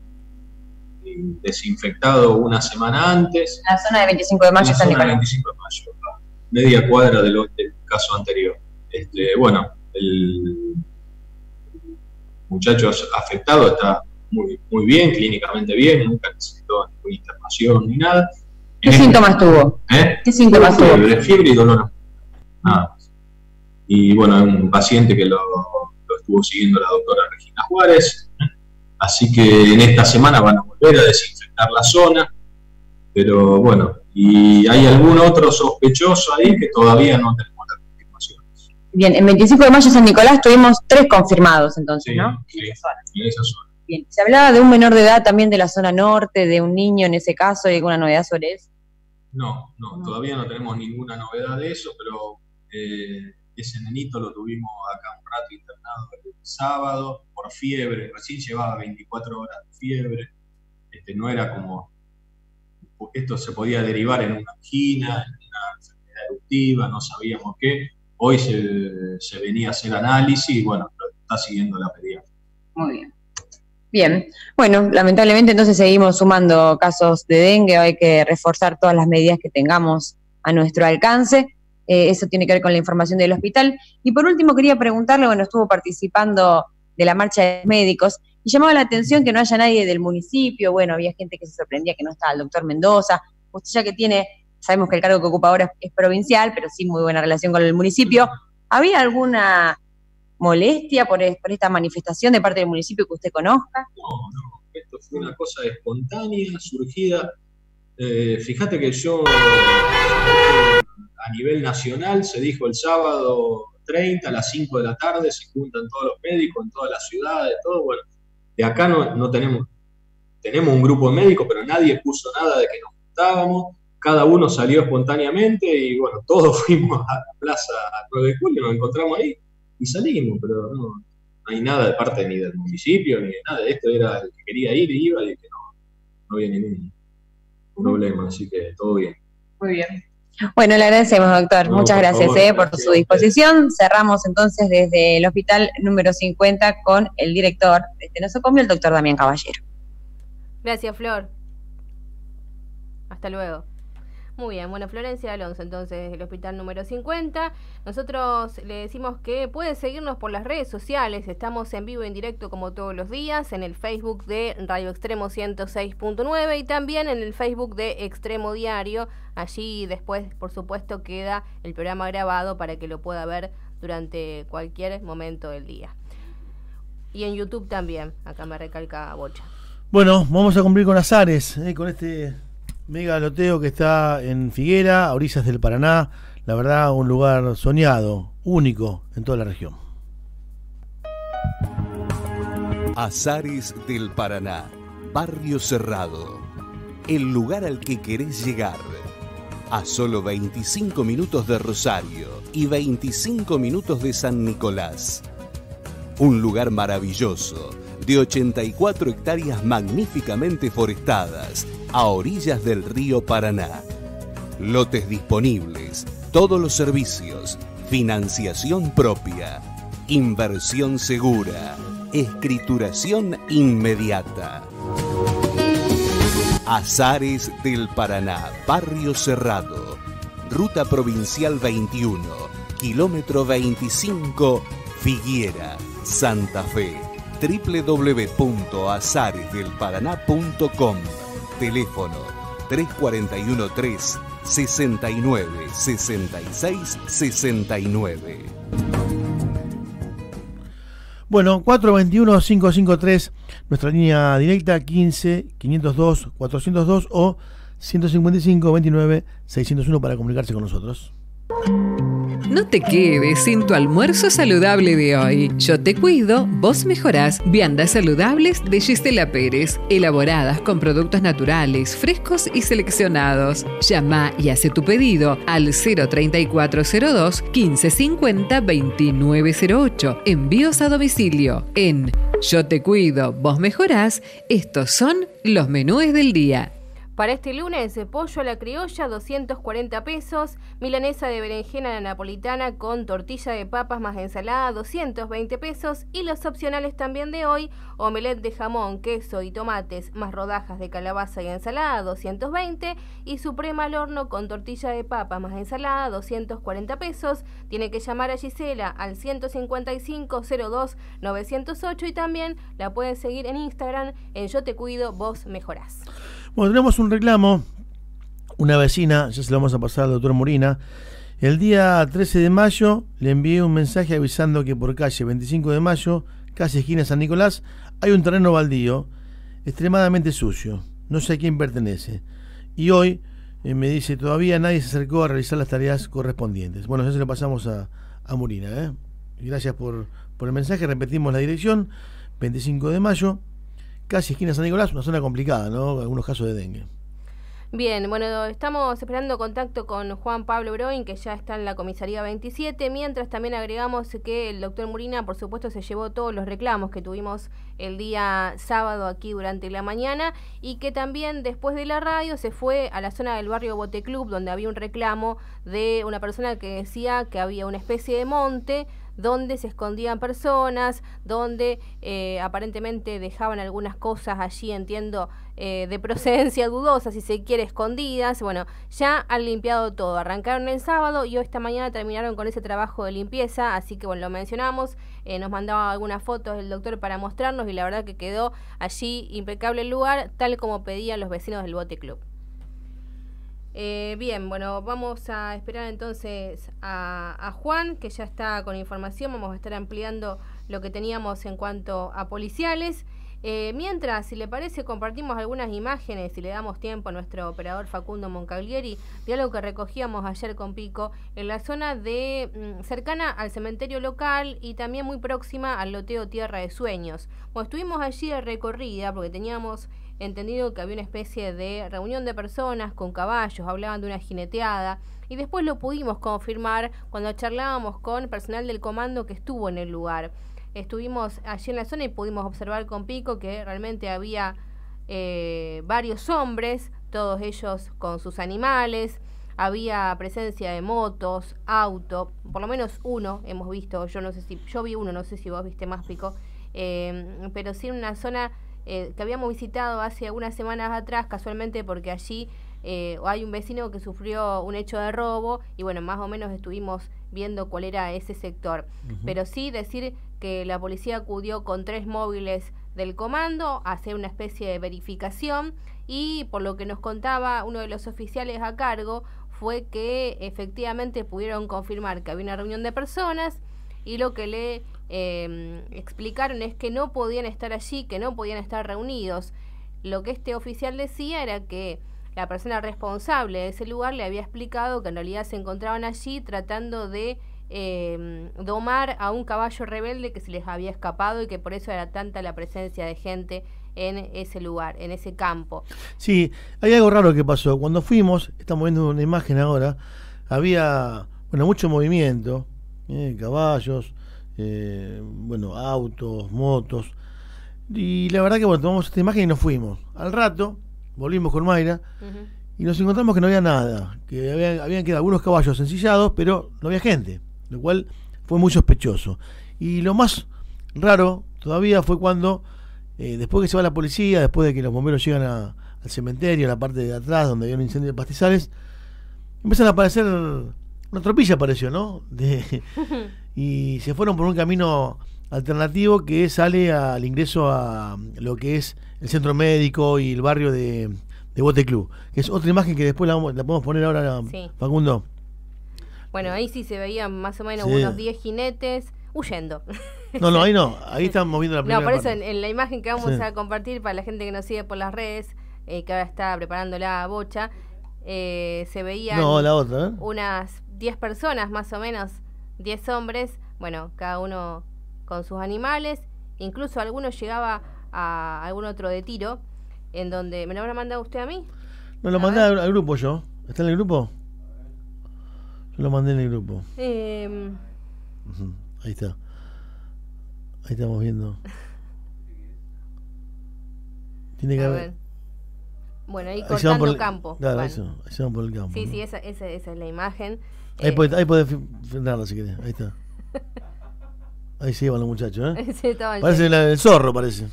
y desinfectado una semana antes. La zona de 25 de mayo, la zona de Nicolás. 25 de mayo, a media cuadra del, del caso anterior. Este, bueno, el muchacho afectado está muy, muy bien, clínicamente bien, nunca necesitó ninguna internación ni nada. ¿Qué En este- síntomas tuvo? ¿Eh? ¿Qué síntomas tuvo? Fiebre, fiebre y dolor. Nada. Y bueno, un paciente que lo, lo estuvo siguiendo la doctora Regina Juárez. Así que en esta semana van a volver a desinfectar la zona. Pero bueno, y hay algún otro sospechoso ahí que todavía no tenemos la confirmación. Bien, en 25 de mayo San Nicolás tuvimos tres confirmados entonces, Sí, ¿no? sí, en esa zona. Bien, se hablaba de un menor de edad también de la zona norte, de un niño en ese caso, ¿hay alguna novedad sobre eso? No, no, todavía no tenemos ninguna novedad de eso, pero eh, ese nenito lo tuvimos acá un rato internado el sábado por fiebre, recién llevaba 24 horas de fiebre, este, no era como, esto se podía derivar en una angina, en una enfermedad eruptiva, no sabíamos qué, hoy se, venía a hacer análisis y bueno, está siguiendo la pediatra. Muy bien. Bien, bueno, lamentablemente entonces seguimos sumando casos de dengue, hay que reforzar todas las medidas que tengamos a nuestro alcance. Eh, eso tiene que ver con la información del hospital. Y por último quería preguntarle, bueno, estuvo participando de la marcha de médicos y llamaba la atención que no haya nadie del municipio, bueno, había gente que se sorprendía que no estaba el doctor Mendoza, usted ya que tiene, sabemos que el cargo que ocupa ahora es provincial, pero sí muy buena relación con el municipio, ¿había alguna molestia por, por esta manifestación de parte del municipio que usted conozca? No, no, esto fue una cosa espontánea, surgida. Eh, fíjate que yo, a nivel nacional, se dijo el sábado 30 a las 5 de la tarde, se juntan todos los médicos en todas las ciudades, todo. De acá no, no tenemos, tenemos un grupo de médicos, pero nadie puso nada de que nos juntábamos. Cada uno salió espontáneamente y bueno, todos fuimos a la plaza 9 de julio, nos encontramos ahí y salimos, pero no, hay nada de parte ni del municipio ni de nada. Esto era el que quería ir, iba y que no, no había ningún problema, así que todo bien. Muy bien. Bueno, le agradecemos, doctor. No, Muchas por gracias favor, eh, por gracias su disposición. Cerramos entonces desde el hospital número 50 con el director de este nosocomio, el doctor Damián Caballero. Gracias, Flor. Hasta luego. Muy bien, bueno, Florencia Alonso, entonces, el hospital número 50. Nosotros le decimos que puede seguirnos por las redes sociales. Estamos en vivo en directo como todos los días en el Facebook de Radio Extremo 106.9 y también en el Facebook de Extremo Diario. Allí después, por supuesto, queda el programa grabado para que lo pueda ver durante cualquier momento del día. Y en YouTube también, acá me recalca Bocha. Bueno, vamos a cumplir con Azares, eh, con este mega loteo que está en Figuera, a orillas del Paraná. La verdad, un lugar soñado, único en toda la región. Azares del Paraná, Barrio Cerrado. El lugar al que querés llegar. A solo 25 minutos de Rosario y 25 minutos de San Nicolás. Un lugar maravilloso, de 84 hectáreas magníficamente forestadas, a orillas del río Paraná. Lotes disponibles, todos los servicios, financiación propia, inversión segura, escrituración inmediata. Azares del Paraná, Barrio Cerrado, Ruta Provincial 21, kilómetro 25, Figuera, Santa Fe. www.azaresdelparaná.com Teléfono 341 3 69 66 69. Bueno, 421-553, nuestra línea directa 15 502 402 o 155 29 601 para comunicarse con nosotros. No te quedes sin tu almuerzo saludable de hoy. Yo te cuido, vos mejorás. Viandas saludables de Gisela Pérez, elaboradas con productos naturales, frescos y seleccionados. Llama y hace tu pedido al 03402 1550 2908. Envíos a domicilio en Yo te cuido, vos mejorás. Estos son los menúes del día. Para este lunes, pollo a la criolla, 240 pesos, milanesa de berenjena la napolitana con tortilla de papas más ensalada, 220 pesos, y los opcionales también de hoy, omelette de jamón, queso y tomates más rodajas de calabaza y ensalada, 220, y suprema al horno con tortilla de papas más ensalada, 240 pesos. Tiene que llamar a Gisela al 155 02 908 y también la pueden seguir en Instagram en Yo Te Cuido, Vos Mejorás. Bueno, tenemos un reclamo. Una vecina, ya se lo vamos a pasar al doctor Morina. El día 13 de mayo le envié un mensaje avisando que por calle 25 de mayo, casi esquina San Nicolás, hay un terreno baldío extremadamente sucio. No sé a quién pertenece. Y hoy eh, me dice, todavía nadie se acercó a realizar las tareas correspondientes. Bueno, ya se lo pasamos a, a Morina. ¿eh? Gracias por, por el mensaje. Repetimos la dirección. 25 de mayo, casi esquina San Nicolás, una zona complicada, ¿no? Algunos casos de dengue. Bien, bueno, estamos esperando contacto con Juan Pablo Broin, que ya está en la comisaría 27, mientras también agregamos que el doctor Murina, por supuesto, se llevó todos los reclamos que tuvimos el día sábado aquí durante la mañana y que también después de la radio se fue a la zona del barrio Bote Club, donde había un reclamo de una persona que decía que había una especie de monte donde se escondían personas, donde eh, aparentemente dejaban algunas cosas allí, entiendo, eh, de procedencia dudosa, si se quiere, escondidas. Bueno, ya han limpiado todo. Arrancaron el sábado y hoy esta mañana terminaron con ese trabajo de limpieza, así que bueno, lo mencionamos. Eh, nos mandaba algunas fotos del doctor para mostrarnos y la verdad que quedó allí impecable el lugar, tal como pedían los vecinos del Bote Club. Eh, bien, bueno, vamos a esperar entonces a, Juan, que ya está con información. Vamos a estar ampliando lo que teníamos en cuanto a policiales. Eh, mientras, si le parece, compartimos algunas imágenes y le damos tiempo a nuestro operador Facundo Moncaglieri de algo que recogíamos ayer con Pico en la zona de mm, cercana al cementerio local y también muy próxima al loteo Tierra de Sueños. Bueno, estuvimos allí de recorrida porque teníamos entendido que había una especie de reunión de personas con caballos, hablaban de una jineteada, y después lo pudimos confirmar cuando charlábamos con personal del comando que estuvo en el lugar. Estuvimos allí en la zona y pudimos observar con Pico que realmente había eh, varios hombres, todos ellos con sus animales, había presencia de motos, auto, por lo menos uno hemos visto, yo no sé si, yo vi uno, no sé si vos viste más Pico, eh, pero sí en una zona eh, que habíamos visitado hace algunas semanas atrás, casualmente porque allí eh, hay un vecino que sufrió un hecho de robo y bueno, más o menos estuvimos viendo cuál era ese sector. Pero sí decir que la policía acudió con tres móviles del comando a hacer una especie de verificación y por lo que nos contaba uno de los oficiales a cargo fue que efectivamente pudieron confirmar que había una reunión de personas y lo que le eh, explicaron es que no podían estar allí, que no podían estar reunidos. Lo que este oficial decía era que la persona responsable de ese lugar le había explicado que en realidad se encontraban allí tratando de eh, domar a un caballo rebelde que se les había escapado y que por eso era tanta la presencia de gente en ese lugar, en ese campo. Sí, hay algo raro que pasó. Cuando fuimos, estamos viendo una imagen ahora, había bueno mucho movimiento, eh, caballos, eh, bueno, autos, motos. Y la verdad que bueno, tomamos esta imagen y nos fuimos. Al rato, volvimos con Mayra y nos encontramos que no había nada, que habían, habían quedado algunos caballos ensillados, pero no había gente, lo cual fue muy sospechoso. Y lo más raro todavía fue cuando, eh, después que se va la policía, después de que los bomberos llegan a- al cementerio, a la parte de atrás donde había un incendio de pastizales, empiezan a aparecer, una tropilla apareció, ¿no? De, y se fueron por un camino alternativo que sale al ingreso a lo que es el centro médico y el barrio de, de Bote Club, que es otra imagen que después la, vamos- la podemos poner ahora, Sí. Facundo. Bueno, ahí sí se veían más o menos Sí. unos 10 jinetes huyendo. No, no, ahí no, ahí estamos viendo la primera No, por eso en, en la imagen que vamos Sí. a compartir para la gente que nos sigue por las redes, eh, que ahora está preparando la bocha, eh, se veían No, la otra, ¿eh? unas 10 personas más o menos, 10 hombres, bueno, cada uno con sus animales, incluso algunos llegaba a algún otro de tiro, en donde, ¿me lo habrá mandado usted a mí? No, lo mandé al, al grupo yo. ¿Está en el grupo? Yo lo mandé en el grupo. Eh, Ahí está. Ahí estamos viendo. Tiene que haber. ver. Bueno, ahí Ahí cortando por el- campo. Claro, Bueno. eso, ahí se van por el campo. Sí, ¿no? sí, esa, esa, esa es la imagen. Ahí Eh, podés, ahí podés fi- frenarla si querés. Ahí está. Ahí se llevan los muchachos, ¿eh? Sí, estaban Parece la- el zorro, parece.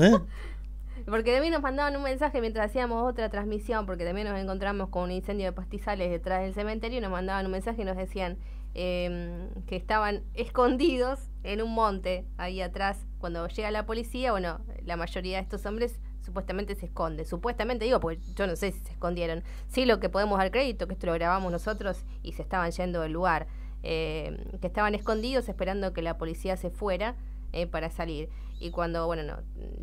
¿Eh? Porque también nos mandaban un mensaje mientras hacíamos otra transmisión, porque también nos encontramos con un incendio de pastizales detrás del cementerio, y nos mandaban un mensaje y nos decían eh, que estaban escondidos en un monte ahí atrás. Cuando llega la policía, bueno, la mayoría de estos hombres supuestamente se esconde. Supuestamente digo, porque yo no sé si se escondieron. Sí, lo que podemos dar crédito, que esto lo grabamos nosotros y se estaban yendo del lugar. eh, que estaban escondidos esperando que la policía se fuera eh, para salir. Y cuando, bueno, no,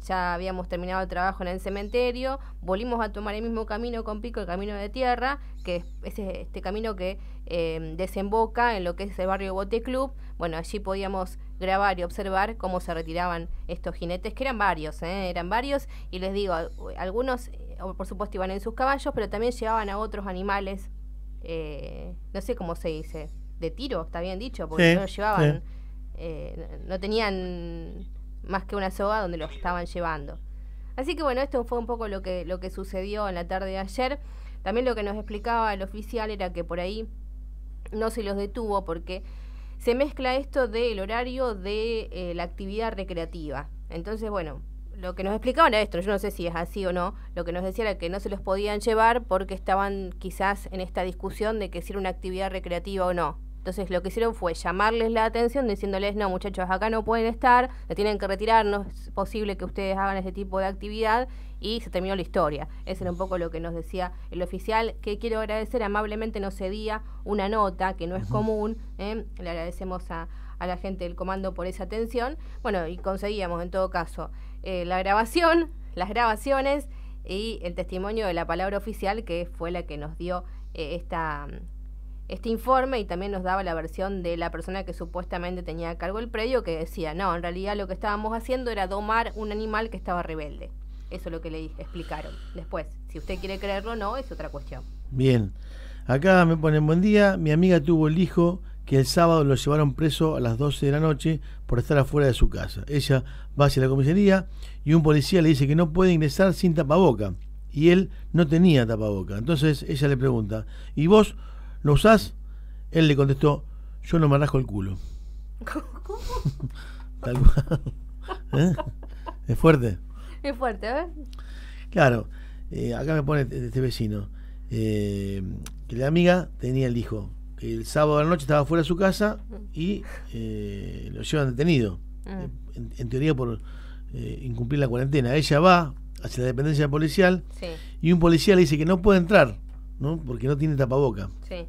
ya habíamos terminado el trabajo en el cementerio, volvimos a tomar el mismo camino con Pico, el camino de tierra, que es este camino que eh, desemboca en lo que es el barrio Bote Club. Bueno, allí podíamos grabar y observar cómo se retiraban estos jinetes, que eran varios, ¿eh? eran varios, y les digo, al- algunos, eh, por supuesto, iban en sus caballos, pero también llevaban a otros animales, eh, no sé cómo se dice, de tiro, está bien dicho, porque Sí, no los llevaban sí. eh, no tenían más que una soga donde los estaban llevando. Así que bueno, esto fue un poco lo que, lo que sucedió en la tarde de ayer. También lo que nos explicaba el oficial era que por ahí no se los detuvo porque se mezcla esto del horario de eh, la actividad recreativa. Entonces, bueno, lo que nos explicaban era esto, yo no sé si es así o no, lo que nos decía era que no se los podían llevar porque estaban quizás en esta discusión de que si era una actividad recreativa o no. Entonces lo que hicieron fue llamarles la atención diciéndoles, no muchachos, acá no pueden estar, se tienen que retirar, no es posible que ustedes hagan ese tipo de actividad y se terminó la historia. Ese era un poco lo que nos decía el oficial, que quiero agradecer, amablemente nos cedía una nota, que no es común, ¿eh? le agradecemos a, a la gente del comando por esa atención. Bueno, y conseguíamos en todo caso eh, la grabación, las grabaciones y el testimonio de la palabra oficial, que fue la que nos dio eh, esta este informe y también nos daba la versión de la persona que supuestamente tenía a cargo el predio que decía, no, en realidad lo que estábamos haciendo era domar un animal que estaba rebelde. Eso es lo que le explicaron. Después, si usted quiere creerlo o no, es otra cuestión. Bien. Acá me ponen buen día. Mi amiga tuvo el hijo que el sábado lo llevaron preso a las 12 de la noche por estar afuera de su casa. Ella va hacia la comisaría y un policía le dice que no puede ingresar sin tapaboca. Y él no tenía tapaboca. Entonces ella le pregunta, ¿y vos lo usás? Él le contestó, yo no me el culo. Tal cual. ¿Eh? Es fuerte. Es fuerte, ¿eh? Claro, eh, acá me pone este este vecino. eh, que la amiga tenía el hijo. Que el sábado de la noche estaba fuera de su casa y eh, lo llevan detenido. Mm. En, en teoría por incumplir la cuarentena. Ella va hacia la dependencia policial Sí, y un policía le dice que no puede entrar, ¿no? Porque no tiene tapaboca. sí.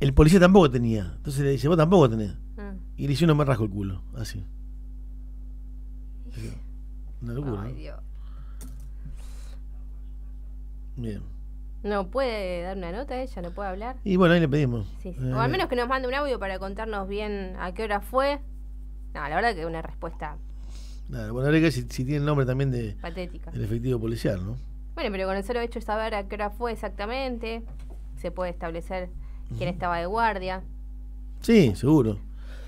El policía tampoco tenía. Entonces le dice, vos tampoco tenés. Mm. Y le dice, no me rasco el culo. Así. Una locura. Ay, ¿no? Dios. Bien. ¿No puede dar una nota ella? ¿No puede hablar? Y bueno, ahí le pedimos. Sí, sí. Eh, O al menos que nos mande un audio para contarnos bien a qué hora fue. No, la verdad que una respuesta nada, bueno, habría que si tiene el nombre también de, patética. del efectivo policial, ¿no? Bueno, pero con el solo hecho de saber a qué hora fue exactamente, se puede establecer quién estaba de guardia. Sí, seguro.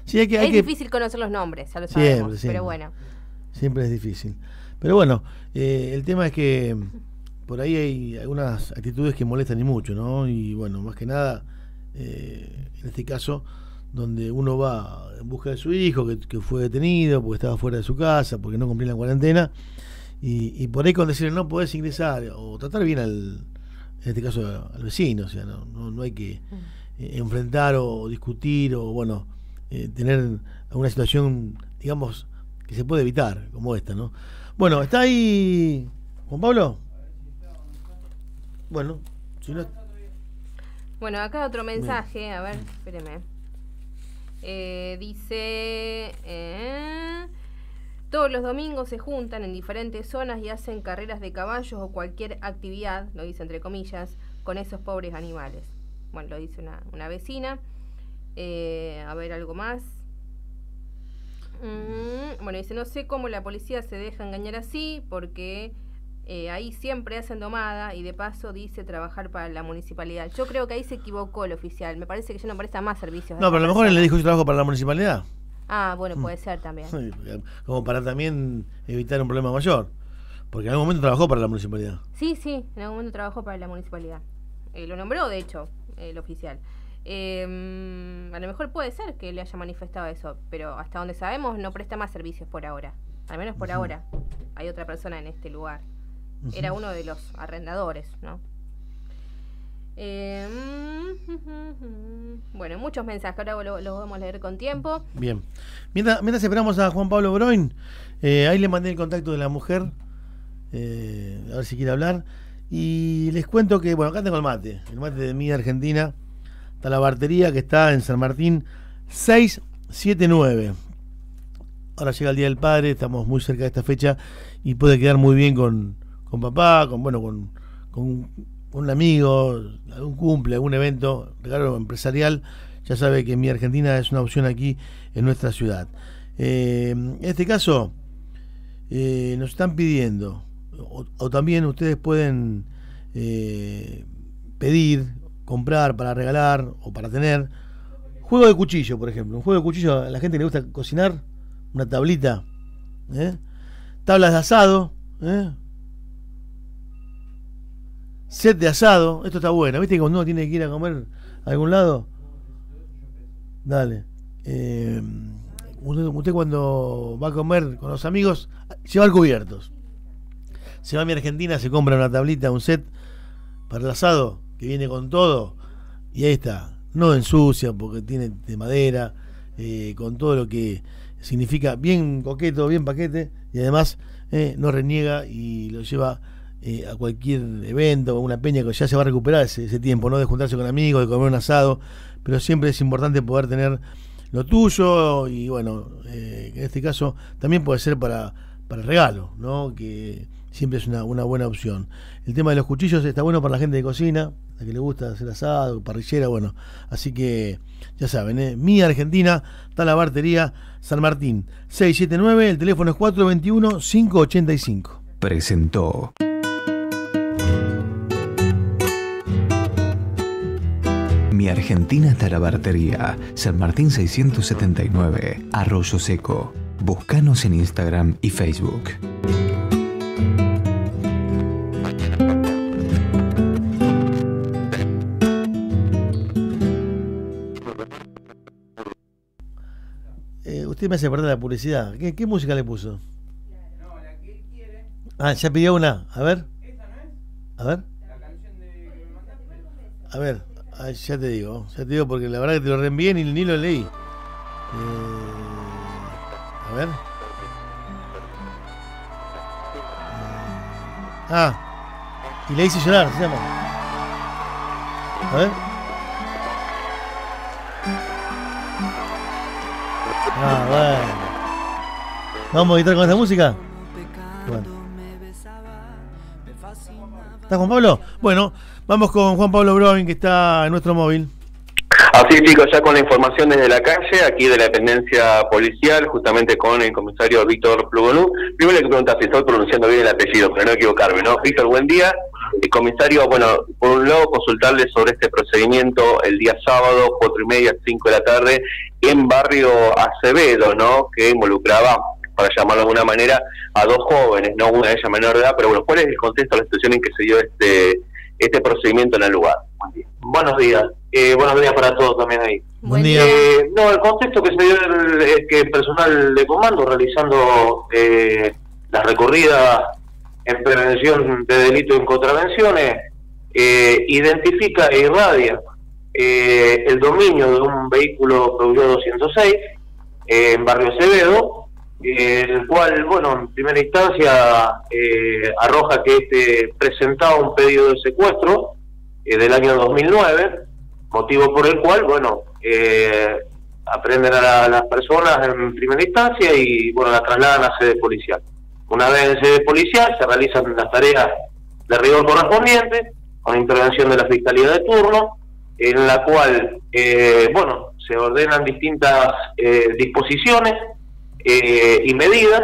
Sí, hay que, hay es que- difícil conocer los nombres, ya lo Siempre, sabemos, siempre. pero bueno. Siempre es difícil. Pero bueno, eh, el tema es que por ahí hay algunas actitudes que molestan y mucho, ¿no? Y bueno, más que nada, eh, en este caso, donde uno va en busca de su hijo, que, que fue detenido porque estaba fuera de su casa, porque no cumplía la cuarentena, y, y por ahí con decirle no podés ingresar, o tratar bien al, en este caso al vecino, o sea, no, no, no hay que eh, enfrentar o discutir o bueno, eh, tener alguna situación, digamos, que se puede evitar, como esta, ¿no? Bueno, ¿está ahí Juan Pablo? Bueno, si no... Bueno, acá otro mensaje, a ver, espéreme. Eh, dice, eh, todos los domingos se juntan en diferentes zonas y hacen carreras de caballos o cualquier actividad, lo dice entre comillas, con esos pobres animales. Bueno, lo dice una, una vecina. Eh, a ver, algo más. Mm, bueno, dice, no sé cómo la policía se deja engañar así, porque eh, ahí siempre hacen domada y de paso dice trabajar para la municipalidad. Yo creo que ahí se equivocó el oficial. Me parece que ya no presta más servicios. No, pero a lo mejor él le dijo yo trabajo para la municipalidad. Ah, bueno, puede ser también. Como para también evitar un problema mayor. Porque en algún momento trabajó para la municipalidad. Sí, sí, en algún momento trabajó para la municipalidad. Eh, lo nombró, de hecho, el oficial. Eh, a lo mejor puede ser que le haya manifestado eso, pero hasta donde sabemos no presta más servicios por ahora. Al menos por ahora. Hay otra persona en este lugar. Era uno de los arrendadores, ¿no? Eh, bueno, muchos mensajes, ahora lo- los vamos a leer con tiempo. Bien. Mientras, esperamos a Juan Pablo Broin, eh, ahí le mandé el contacto de la mujer, eh, a ver si quiere hablar. Y les cuento que, bueno, acá tengo el mate, el mate de mi Argentina, está la bartería que está en San Martín 679. Ahora llega el Día del Padre, estamos muy cerca de esta fecha y puede quedar muy bien con, con papá, con bueno, con un- amigo, algún cumple, algún evento, regalo empresarial. Ya sabe que mi Argentina es una opción aquí en nuestra ciudad. Eh, en este caso, eh, nos están pidiendo, o, también ustedes pueden eh, pedir, comprar para regalar o para tener, juego de cuchillo, por ejemplo. Un juego de cuchillo a la gente le gusta cocinar, una tablita, tablas de asado, ¿eh? Set de asado, esto está bueno, viste que cuando uno tiene que ir a comer a algún lado, dale. Eh, usted, usted cuando va a comer con los amigos, llevar cubiertos. Se va a mi Argentina, se compra una tablita, un set para el asado, que viene con todo, y ahí está, no ensucia porque tiene de madera, eh, con todo lo que significa bien coqueto, bien paquete, y además eh, no reniega y lo lleva eh, a cualquier evento una peña que ya se va a recuperar ese, tiempo, ¿no? De juntarse con amigos, de comer un asado, pero siempre es importante poder tener lo tuyo y bueno, eh, en este caso también puede ser para, para regalo, ¿no? Que siempre es una, una buena opción. El tema de los cuchillos está bueno para la gente de cocina, la que le gusta hacer asado, parrillera, bueno, así que ya saben, ¿eh? Mi Argentina, está la bartería San Martín, 679, el teléfono es 421-585. Presentó. Mi Argentina Tarabartería, San Martín 679, Arroyo Seco. Búscanos en Instagram y Facebook. Eh, usted me hace perder la publicidad. ¿Qué, qué música le puso? Ah, ya pidió una. A ver. A ver. A ver, ay, ya te digo, ya te digo porque la verdad que te lo reenvié y ni lo leí. Eh, a ver. Ah, y le hice llorar, se llama. A ver. Ah, bueno. ¿Vamos a editar con esta música? Bueno. ¿Está Juan Pablo? Bueno, vamos con Juan Pablo Broin, que está en nuestro móvil. Así chicos, ya con la información desde la calle, aquí de la dependencia policial, justamente con el comisario Víctor Plugonú. Primero le preguntar si estoy pronunciando bien el apellido, pero no equivocarme, ¿no? Víctor, buen día. El comisario, bueno, por un lado consultarle sobre este procedimiento el día sábado, cuatro y media, cinco de la tarde, en barrio Acevedo, ¿no? Que involucraba para llamarlo de alguna manera, a dos jóvenes, no una de ellas menor de edad, pero bueno, ¿cuál es el contexto, la situación en que se dio este este procedimiento en el lugar? Buenos días. Eh, buenos días para todos también ahí. Buen día. Eh, no, el contexto que se dio es que personal de comando realizando eh, las recorridas en prevención de delitos en contravenciones eh, identifica e irradia el dominio de un vehículo Peugeot 206 en Barrio Acevedo el cual, bueno, en primera instancia eh, arroja que este presentaba un pedido de secuestro eh, del año 2009, motivo por el cual, bueno, eh, aprenden a, las personas en primera instancia y, bueno, la trasladan a sede policial. Una vez en sede policial se realizan las tareas de rigor correspondiente, con intervención de la Fiscalía de turno, en la cual, bueno, se ordenan distintas disposiciones eh, y medidas,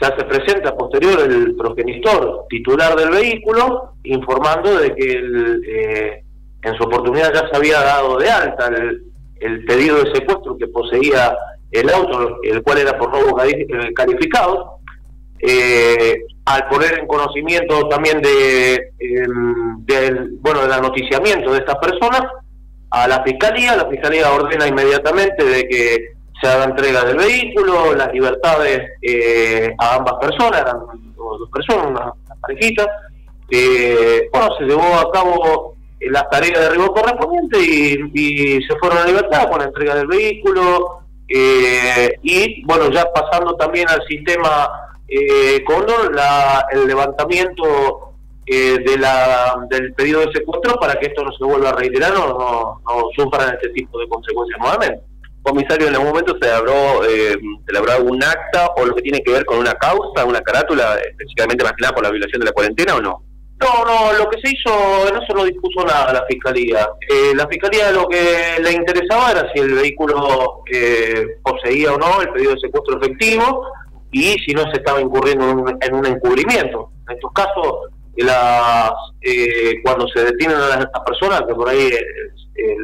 ya se presenta posterior el progenitor titular del vehículo informando de que eh, en su oportunidad ya se había dado de alta el, pedido de secuestro que poseía el auto, el cual era por robo eh, calificado. al poner en conocimiento también de, em, del bueno del anoticiamiento de estas personas a la fiscalía, la fiscalía ordena inmediatamente de que se haga entrega del vehículo, las libertades eh, a ambas personas, eran dos personas, una, parejita. Eh, bueno, se llevó a cabo las tareas de rigor correspondiente y, se fueron a libertad con la entrega del vehículo. Eh, y bueno, ya pasando también al sistema eh, Condor, la, el levantamiento eh, de la, del pedido de secuestro para que esto no se vuelva a reiterar o no, no sufran este tipo de consecuencias nuevamente comisario, en algún momento se habló, eh, se elaboró algún acta o lo que tiene que ver con una causa, una carátula, específicamente más que nada por la violación de la cuarentena o no? No, no, lo que se hizo, en eso no dispuso nada la Fiscalía. Eh, la Fiscalía lo que le interesaba era si el vehículo eh, poseía o no el pedido de secuestro efectivo y si no se estaba incurriendo en un, encubrimiento. En estos casos, las, eh, cuando se detienen a las, personas, que por ahí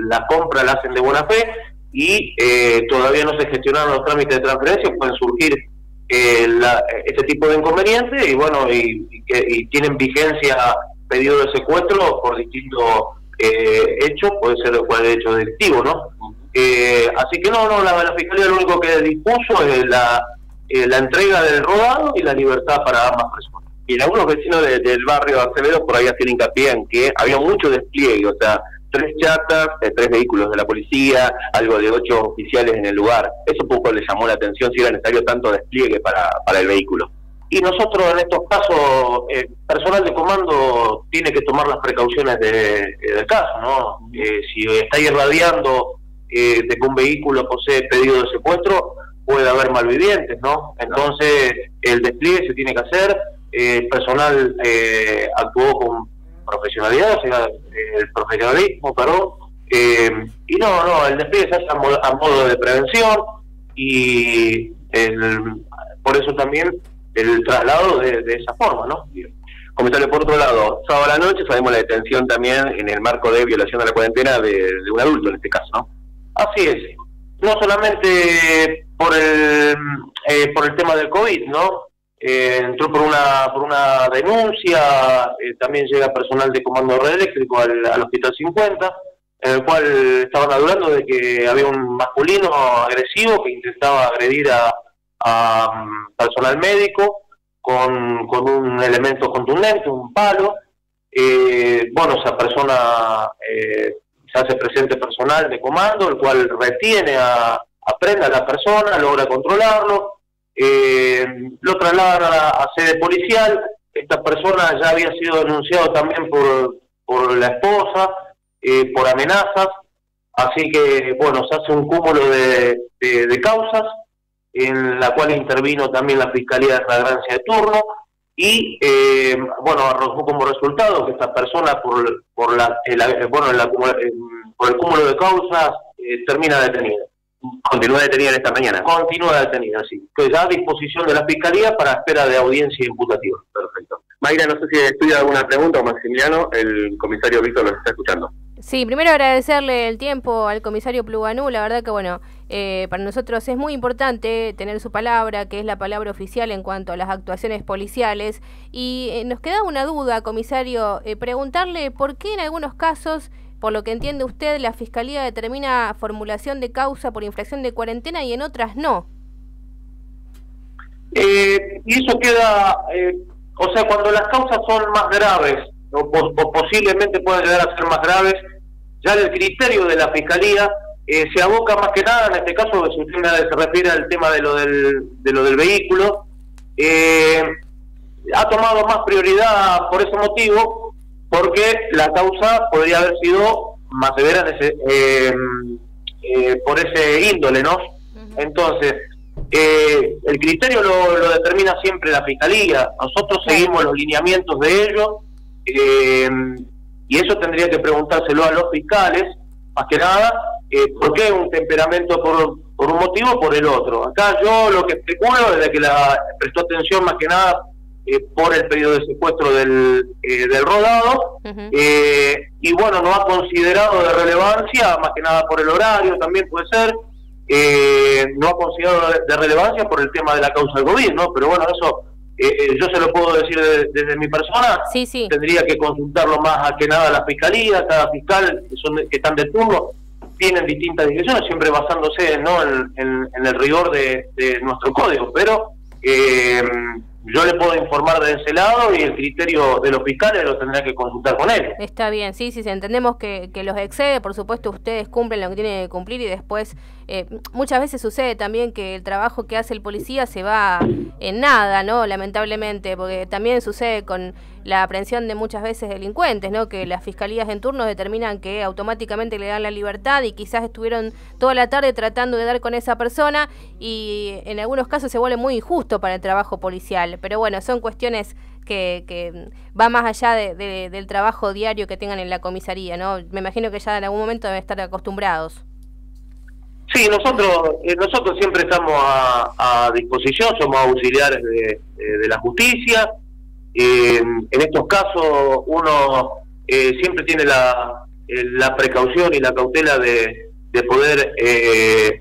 la compra la hacen de buena fe, y eh, todavía no se gestionaron los trámites de transferencia, pueden surgir eh, este tipo de inconvenientes y bueno, y, tienen vigencia pedido de secuestro por distintos eh, hechos, puede ser cual hecho delictivo, ¿no? Eh, así que no, no, la, la Fiscalía lo único que dispuso es la, la entrega del rodado y la libertad para ambas personas. Y algunos vecinos del barrio de Acevedo por ahí hacían hincapié en que había mucho despliegue, o sea, tres chatas, eh, tres vehículos de la policía, algo de ocho oficiales en el lugar. Eso un poco le llamó la atención si era necesario tanto despliegue para, para el vehículo. Y nosotros en estos casos, eh, personal de comando tiene que tomar las precauciones de, eh, del caso, ¿no? si está irradiando de que un vehículo posee pedido de secuestro, puede haber malvivientes, ¿no? Entonces el despliegue se tiene que hacer, el personal actuó con profesionalidad, el profesionalismo, pero eh, y no, no, el despliegue se hace a modo, de prevención y el, por eso también el traslado de, esa forma, ¿no? Comisario, por otro lado, sábado a la noche sabemos la detención también en el marco de violación de la cuarentena de, un adulto en este caso, ¿no? Así es. No solamente por el, eh, por el tema del COVID, ¿no? Eh, entró por una por una denuncia, eh, también llega personal de comando red eléctrico al, Hospital 50, en el cual estaban hablando de que había un masculino agresivo que intentaba agredir a, mm, personal médico con, con, un elemento contundente, un palo. eh, bueno, esa persona eh, se hace presente personal de comando, el cual retiene a, aprende a la persona, logra controlarlo, eh, lo traslada a, sede policial, esta persona ya había sido denunciado también por, por la esposa, por amenazas, así que bueno, se hace un cúmulo de, de causas, en la cual intervino también la Fiscalía de Flagrancia de turno, y eh, bueno arrojó como resultado que esta persona por por la, bueno por el cúmulo de causas eh, termina detenida continúa detenida esta mañana. Continúa detenida sí. Que ya a disposición de la fiscalía para espera de audiencia imputativa. Perfecto. Mayra no sé si estudia alguna pregunta o Maximiliano el comisario Víctor lo está escuchando. Sí, primero agradecerle el tiempo al comisario Pluganú, la verdad que bueno, eh, para nosotros es muy importante tener su palabra, que es la palabra oficial en cuanto a las actuaciones policiales, y eh, nos queda una duda, comisario, eh, preguntarle por qué en algunos casos, por lo que entiende usted, la Fiscalía determina formulación de causa por infracción de cuarentena y en otras no. y eso queda, o sea, cuando las causas son más graves, o, posiblemente pueden llegar a ser más graves, ya el criterio de la Fiscalía eh, se aboca más que nada, en este caso, si se refiere al tema de lo del, de lo del vehículo, eh, ha tomado más prioridad por ese motivo, porque la causa podría haber sido más severa eh, por ese índole, ¿no? Entonces, el criterio lo, lo, determina siempre la Fiscalía, nosotros seguimos los lineamientos de ellos, y eso tendría que preguntárselo a los fiscales, más que nada, eh, ¿por qué un temperamento por, por un motivo o por el otro? Acá yo lo que especulo desde que la prestó atención más que nada eh, por el periodo de secuestro del, eh, del rodado, y bueno, no ha considerado de relevancia, más que nada por el horario también puede ser, no ha considerado de, relevancia por el tema de la causa del gobierno, pero bueno, eso eh, eh, yo se lo puedo decir desde, mi persona, sí, sí. tendría que consultarlo más a que nada a la fiscalía, cada fiscal que, son, que están de turno, tienen distintas direcciones, siempre basándose ¿no? en, el rigor de, nuestro código, pero eh, yo le puedo informar de ese lado y el criterio de los fiscales lo tendrá que consultar con él. Está bien, sí, sí, entendemos que, que los excede, por supuesto ustedes cumplen lo que tienen que cumplir y después eh, muchas veces sucede también que el trabajo que hace el policía se va en nada, ¿no? Lamentablemente, porque también sucede con la aprehensión de muchas veces delincuentes, ¿no? Que las fiscalías en turno determinan que automáticamente le dan la libertad y quizás estuvieron toda la tarde tratando de dar con esa persona y en algunos casos se vuelve muy injusto para el trabajo policial. Pero bueno, son cuestiones que, que va más allá de, del trabajo diario que tengan en la comisaría, ¿no? Me imagino que ya en algún momento deben estar acostumbrados. Sí, nosotros eh, nosotros siempre estamos a, disposición, somos auxiliares de, de la justicia, en estos casos uno eh, siempre tiene la, eh, la, precaución y la cautela de, de poder eh,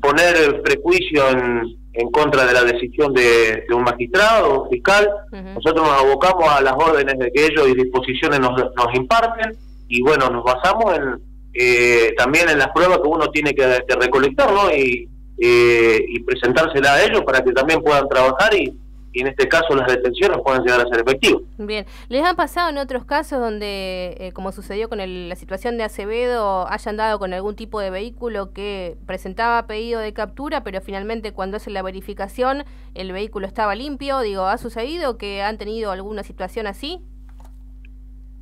poner prejuicio en, en, contra de la decisión de, un magistrado o fiscal. Nosotros nos abocamos a las órdenes de que ellos y disposiciones nos, nos imparten y bueno, nos basamos en, también en las pruebas que uno tiene que, recolectar ¿no? y, y presentársela a ellos para que también puedan trabajar y en este caso las detenciones pueden llegar a ser efectivas. Bien, ¿les han pasado en otros casos donde, eh, como sucedió con la situación de Acevedo, hayan dado con algún tipo de vehículo que presentaba pedido de captura, pero finalmente cuando hace la verificación el vehículo estaba limpio? Digo, ¿ha sucedido que han tenido alguna situación así?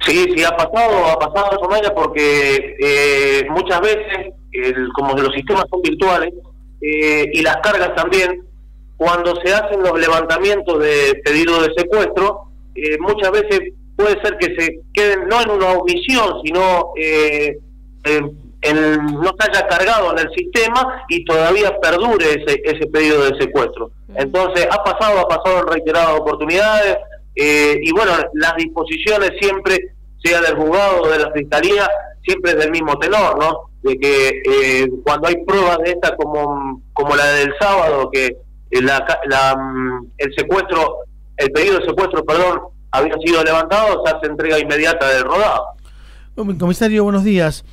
Sí, sí, ha pasado, ha pasado eso, porque eh, muchas veces, el, como los sistemas son virtuales, eh, y las cargas también, cuando se hacen los levantamientos de pedido de secuestro, eh, muchas veces puede ser que se queden no en una omisión, sino eh, en, no se haya cargado en el sistema y todavía perdure ese, ese pedido de secuestro. Entonces, ha pasado, ha pasado en reiteradas oportunidades eh, y bueno, las disposiciones siempre, sea del juzgado o de la fiscalía, siempre es del mismo tenor, ¿no? De que cuando hay pruebas de esta como, como la del sábado, que eh, la, mm, el secuestro, el pedido de secuestro, perdón, había sido levantado, se hace entrega inmediata del rodado. Comisario, buenos días.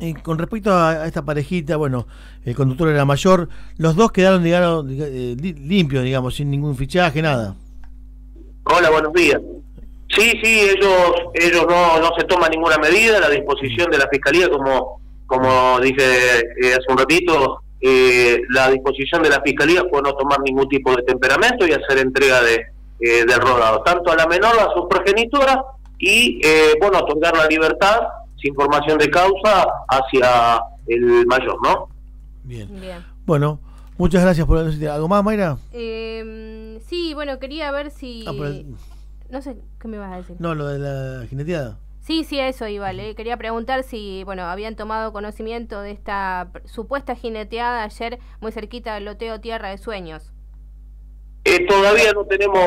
Eh, con respecto a, esta parejita, bueno, el conductor era mayor, los dos quedaron, digamos, eh, limpios, digamos, sin ningún fichaje, nada. Hola, buenos días. Sí, sí, ellos ellos no, no se toman ninguna medida, la disposición de la Fiscalía, como, como dije eh, hace un ratito, eh, la disposición de la Fiscalía fue no tomar ningún tipo de temperamento y hacer entrega de, eh, del rodado, tanto a la menor, a su progenitora, y eh, bueno, otorgar la libertad sin formación de causa hacia el mayor, ¿no? Bien. Bueno, muchas gracias por ¿Algo más, Mayra? Eh, sí, bueno, quería ver si... Ah, No sé, ¿qué me vas a decir? No, lo de la jineteada. Sí, sí, eso iba. Le quería preguntar si, bueno, habían tomado conocimiento de esta supuesta jineteada ayer muy cerquita del loteo Tierra de Sueños. Eh, todavía no tenemos,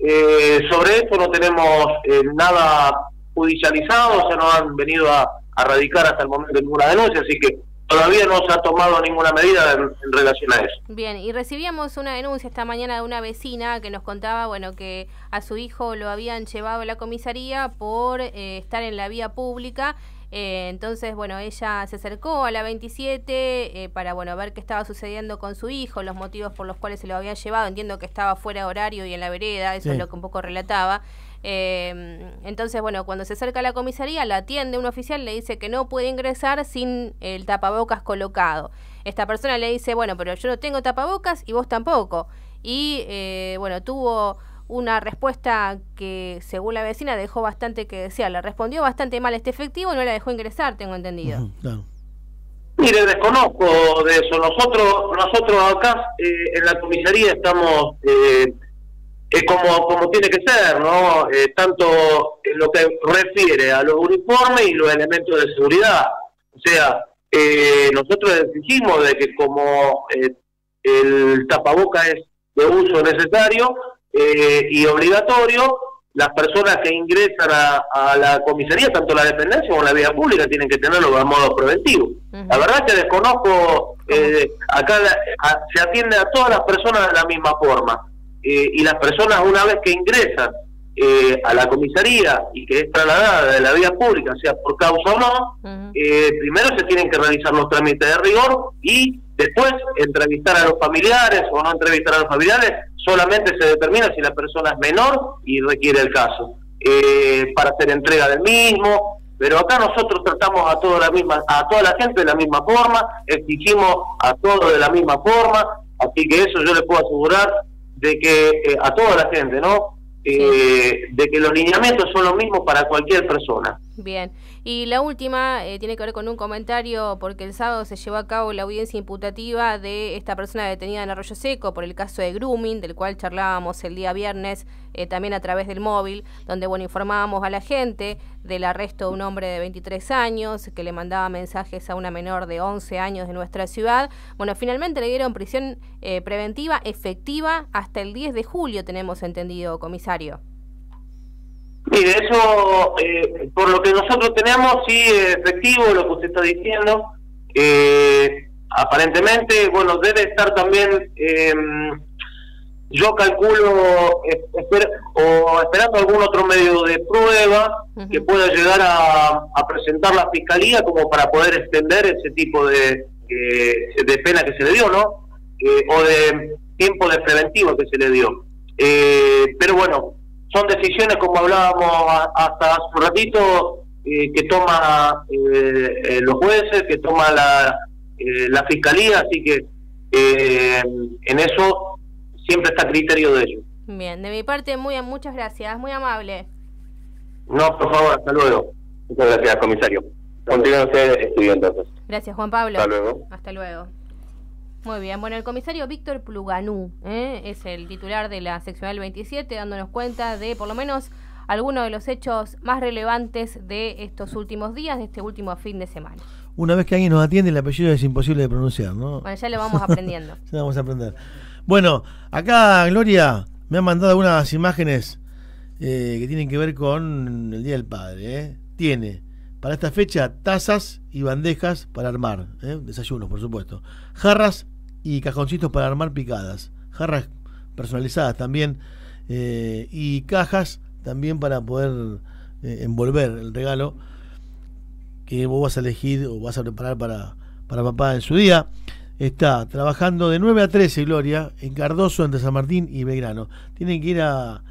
eh, sobre esto no tenemos eh, nada judicializado, o sea, no han venido a, a radicar hasta el momento ninguna denuncia, así que todavía no se ha tomado ninguna medida en, en relación a eso. Bien, y recibíamos una denuncia esta mañana de una vecina que nos contaba, bueno, que a su hijo lo habían llevado a la comisaría por eh, estar en la vía pública. Eh, entonces, bueno, ella se acercó a la 27 eh, para, bueno, ver qué estaba sucediendo con su hijo, los motivos por los cuales se lo había llevado. Entiendo que estaba fuera de horario y en la vereda, eso Sí. es lo que un poco relataba. Eh, entonces, bueno, cuando se acerca a la comisaría, la atiende un oficial, le dice que no puede ingresar sin el tapabocas colocado. Esta persona le dice, bueno, pero yo no tengo tapabocas y vos tampoco. Y, eh, bueno, tuvo una respuesta que, según la vecina, dejó bastante que desear. Le respondió bastante mal este efectivo y no la dejó ingresar, tengo entendido. Mire, desconozco de eso. Nosotros, nosotros acá eh, en la comisaría estamos eh, eh, como, como tiene que ser, ¿no? Eh, tanto en lo que refiere a los uniformes y los elementos de seguridad. O sea, eh, nosotros exigimos de que como eh, el tapaboca es de uso necesario eh, y obligatorio, las personas que ingresan a, a la comisaría, tanto la dependencia como la vía pública, tienen que tenerlo de modo preventivo. La verdad que desconozco, eh, acá la- a- se atiende a todas las personas de la misma forma. Eh, y las personas una vez que ingresan eh, a la comisaría y que es trasladada de la vía pública, sea por causa o no, eh, primero se tienen que realizar los trámites de rigor y después entrevistar a los familiares o no entrevistar a los familiares, solamente se determina si la persona es menor y requiere el caso, eh, para hacer entrega del mismo, pero acá nosotros tratamos a toda la misma, a toda la gente de la misma forma, exigimos a todos de la misma forma, así que eso yo le puedo asegurar de que eh, a toda la gente, ¿no? Eh, de que los lineamientos son los mismos para cualquier persona. Bien. Y la última eh, tiene que ver con un comentario, porque el sábado se llevó a cabo la audiencia imputativa de esta persona detenida en Arroyo Seco por el caso de grooming, del cual charlábamos el día viernes, eh, también a través del móvil, donde bueno informábamos a la gente del arresto de un hombre de 23 años que le mandaba mensajes a una menor de 11 años de nuestra ciudad. Bueno, finalmente le dieron prisión eh, preventiva efectiva hasta el 10 de julio, tenemos entendido, comisario. Mire, eso, eh, por lo que nosotros tenemos, sí efectivo lo que usted está diciendo. Eh, aparentemente, bueno, debe estar también, eh, yo calculo, esper- o esperando algún otro medio de prueba que pueda llegar a, a presentar la fiscalía como para poder extender ese tipo de, eh, de pena que se le dio, ¿no? Eh, o de tiempo de preventivo que se le dio. Eh, pero bueno, son decisiones como hablábamos hasta hace un ratito eh, que toma eh, eh, los jueces, que toma la, eh, la fiscalía, así que eh, en eso siempre está a criterio de ellos. Bien, de mi parte, muy, muchas gracias, muy amable. No, por favor, hasta luego. Muchas gracias, comisario. Continúen ustedes estudiando entonces. Gracias, Juan Pablo. Hasta luego. Hasta luego. Muy bien, bueno, el comisario Víctor Pluganú ¿eh? es el titular de la seccional 27, dándonos cuenta de por lo menos algunos de los hechos más relevantes de estos últimos días, de este último fin de semana. Una vez que alguien nos atiende, el apellido es imposible de pronunciar, ¿no? Bueno, ya lo vamos aprendiendo. Ya vamos a aprender. Bueno, acá Gloria me ha mandado algunas imágenes eh, que tienen que ver con el Día del Padre. ¿eh? Tiene para esta fecha tazas y bandejas para armar, ¿eh? desayunos por supuesto, jarras y cajoncitos para armar picadas, jarras personalizadas también eh, y cajas también para poder eh, envolver el regalo que vos vas a elegir o vas a preparar para, para papá en su día. Está trabajando de 9 a 13, Gloria, en Cardoso, entre San Martín y Belgrano. Tienen que ir a,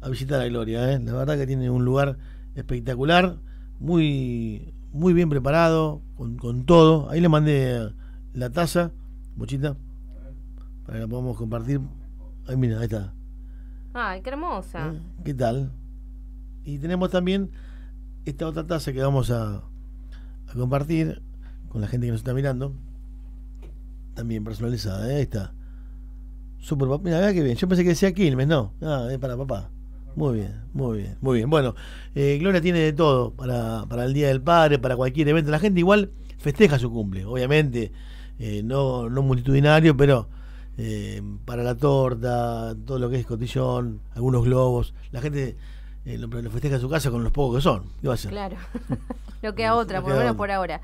a visitar a Gloria. ¿eh? La verdad que tiene un lugar espectacular, muy, muy bien preparado, con, con todo. Ahí le mandé la taza, bochita, para que la podamos compartir. Ay, mira, ahí está. Ay, qué hermosa. ¿Eh? ¿Qué tal? Y tenemos también esta otra taza que vamos a, a compartir con la gente que nos está mirando. También personalizada, ¿eh? Ahí está. Super, mira, mira qué bien. Yo pensé que decía Quilmes, no. Ah, es para papá. Muy bien, muy bien, muy bien. Bueno, eh, Gloria tiene de todo para, para el Día del Padre, para cualquier evento. La gente igual festeja su cumple, obviamente, eh, no, no multitudinario, pero eh, para la torta, todo lo que es cotillón, algunos globos. La gente eh, lo, lo festeja en su casa con los pocos que son. ¿Qué va a hacer? Claro. lo que a otra, por lo menos por ahora.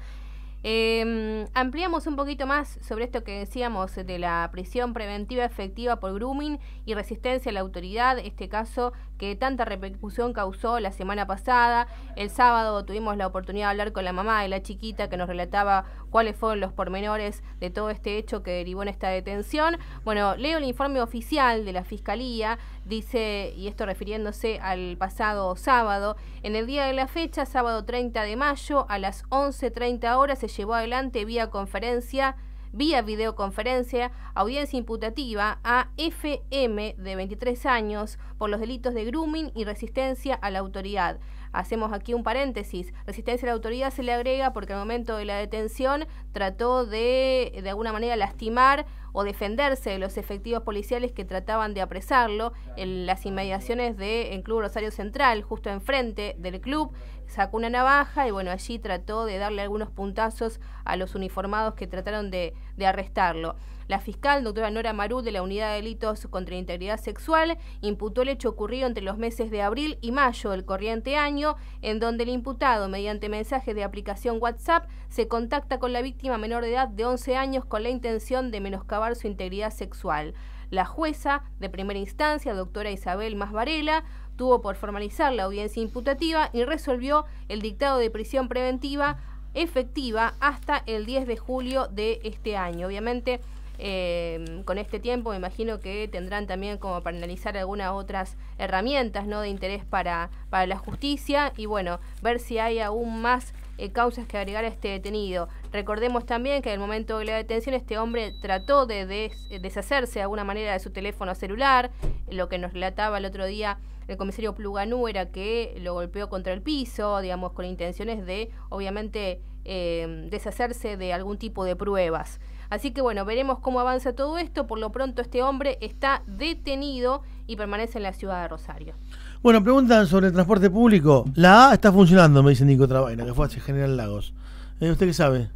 Eh, ampliamos un poquito más sobre esto que decíamos de la prisión preventiva efectiva por grooming y resistencia a la autoridad, este caso que tanta repercusión causó la semana pasada. El sábado tuvimos la oportunidad de hablar con la mamá de la chiquita que nos relataba cuáles fueron los pormenores de todo este hecho que derivó en esta detención. Bueno, leo el informe oficial de la Fiscalía, dice, y esto refiriéndose al pasado sábado, en el día de la fecha, sábado 30 de mayo, a las 11.30 horas, se llevó adelante vía conferencia vía videoconferencia, audiencia imputativa a FM de 23 años por los delitos de grooming y resistencia a la autoridad. Hacemos aquí un paréntesis. Resistencia a la autoridad se le agrega porque al momento de la detención trató de de alguna manera lastimar o defenderse de los efectivos policiales que trataban de apresarlo en las inmediaciones del Club Rosario Central, justo enfrente del club. Sacó una navaja y bueno, allí trató de darle algunos puntazos a los uniformados que trataron de, de arrestarlo. La fiscal, doctora Nora Marú, de la Unidad de Delitos contra la Integridad Sexual, imputó el hecho ocurrido entre los meses de abril y mayo del corriente año, en donde el imputado, mediante mensajes de aplicación WhatsApp, se contacta con la víctima menor de edad de 11 años con la intención de menoscabar su integridad sexual. La jueza de primera instancia, doctora Isabel Más Varela, tuvo por formalizar la audiencia imputativa y resolvió el dictado de prisión preventiva efectiva hasta el 10 de julio de este año. Obviamente, eh, con este tiempo me imagino que tendrán también como para analizar algunas otras herramientas ¿no? de interés para, para la justicia y bueno, ver si hay aún más eh, causas que agregar a este detenido. Recordemos también que en el momento de la detención este hombre trató de eh, deshacerse de alguna manera de su teléfono celular, lo que nos relataba el otro día el comisario Pluganú era que lo golpeó contra el piso, digamos, con intenciones de, obviamente, eh, deshacerse de algún tipo de pruebas. Así que bueno, veremos cómo avanza todo esto. Por lo pronto este hombre está detenido y permanece en la ciudad de Rosario. Bueno, preguntan sobre el transporte público. La A está funcionando, me dice Nico Trabaina, que fue hacia General Lagos. Eh, ¿Usted qué sabe?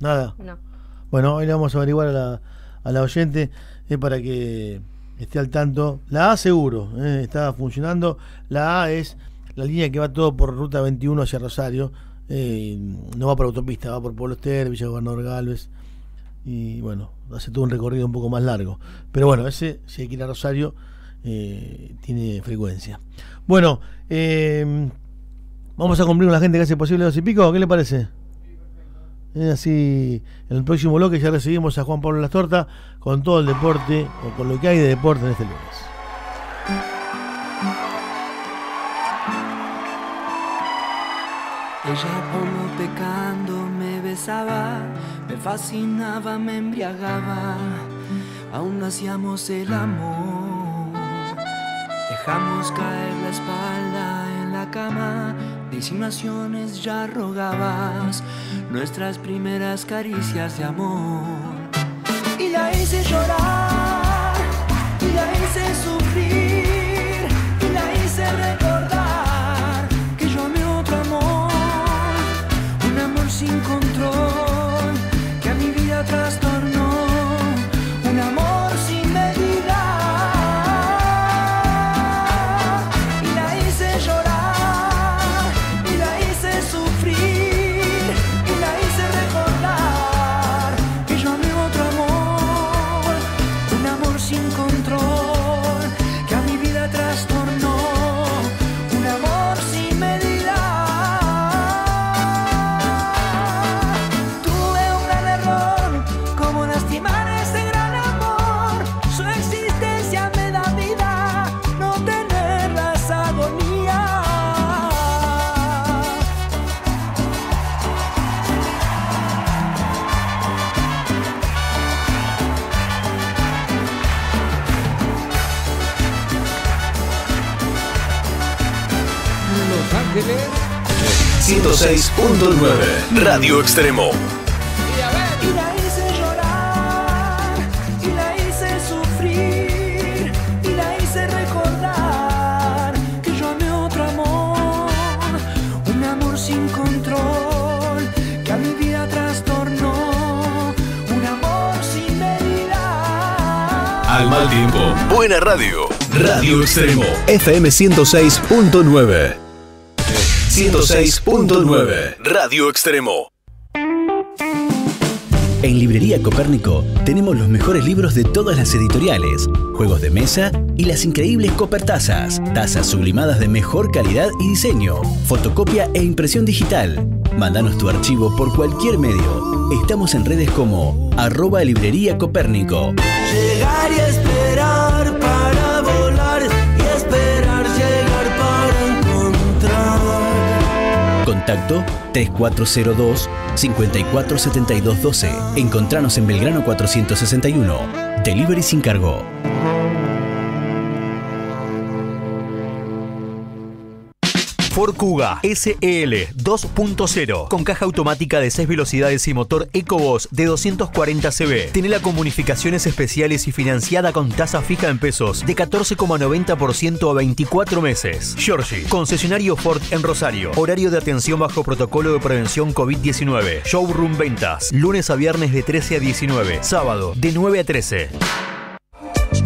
Nada. No. Bueno, hoy le vamos a averiguar a la, a la oyente eh, para que esté al tanto. La A seguro, eh, está funcionando. La A es la línea que va todo por ruta 21 hacia Rosario. eh, no va por autopista, va por Pueblo Ester, Villa Gobernador Galvez. Y bueno, hace todo un recorrido un poco más largo. Pero bueno, ese, si hay que ir a Rosario, eh, tiene frecuencia. Bueno, eh, vamos a cumplir con la gente que hace posible dos y pico. ¿Qué le parece? Eh, así, en el próximo bloque ya recibimos a Juan Pablo Lastorta con todo el deporte, o con lo que hay de deporte en este lunes. Ella como pecando me besaba, fascinaba, me embriagaba, aún hacíamos el amor. Dejamos caer la espalda en la cama, de insinuaciones ya rogabas nuestras primeras caricias de amor. Y la hice llorar, y la hice sufrir, 106.9 Radio Extremo. Y la hice llorar, y la hice sufrir, y la hice recordar que yo amé otro amor, un amor sin control que a mi vida trastornó, un amor sin medida. Al mal tiempo. Buena radio. Radio Extremo. FM 106.9. 106.9 Radio Extremo. En Librería Copérnico tenemos los mejores libros de todas las editoriales, juegos de mesa y las increíbles Copertazas, tazas sublimadas de mejor calidad y diseño, fotocopia e impresión digital. Mándanos tu archivo por cualquier medio. Estamos en redes como arroba Librería Copérnico. Llegar y Contacto 3402 547212. Encontranos en Belgrano 461. Delivery sin cargo. Ford Kuga SEL 2.0 con caja automática de 6 velocidades y motor EcoBoost de 240 cb. Tiene las comunicaciones especiales y financiada con tasa fija en pesos de 14,90% a 24 meses. Giorgi, concesionario Ford en Rosario. Horario de atención bajo protocolo de prevención COVID-19. Showroom ventas. Lunes a viernes de 13 a 19. Sábado de 9 a 13.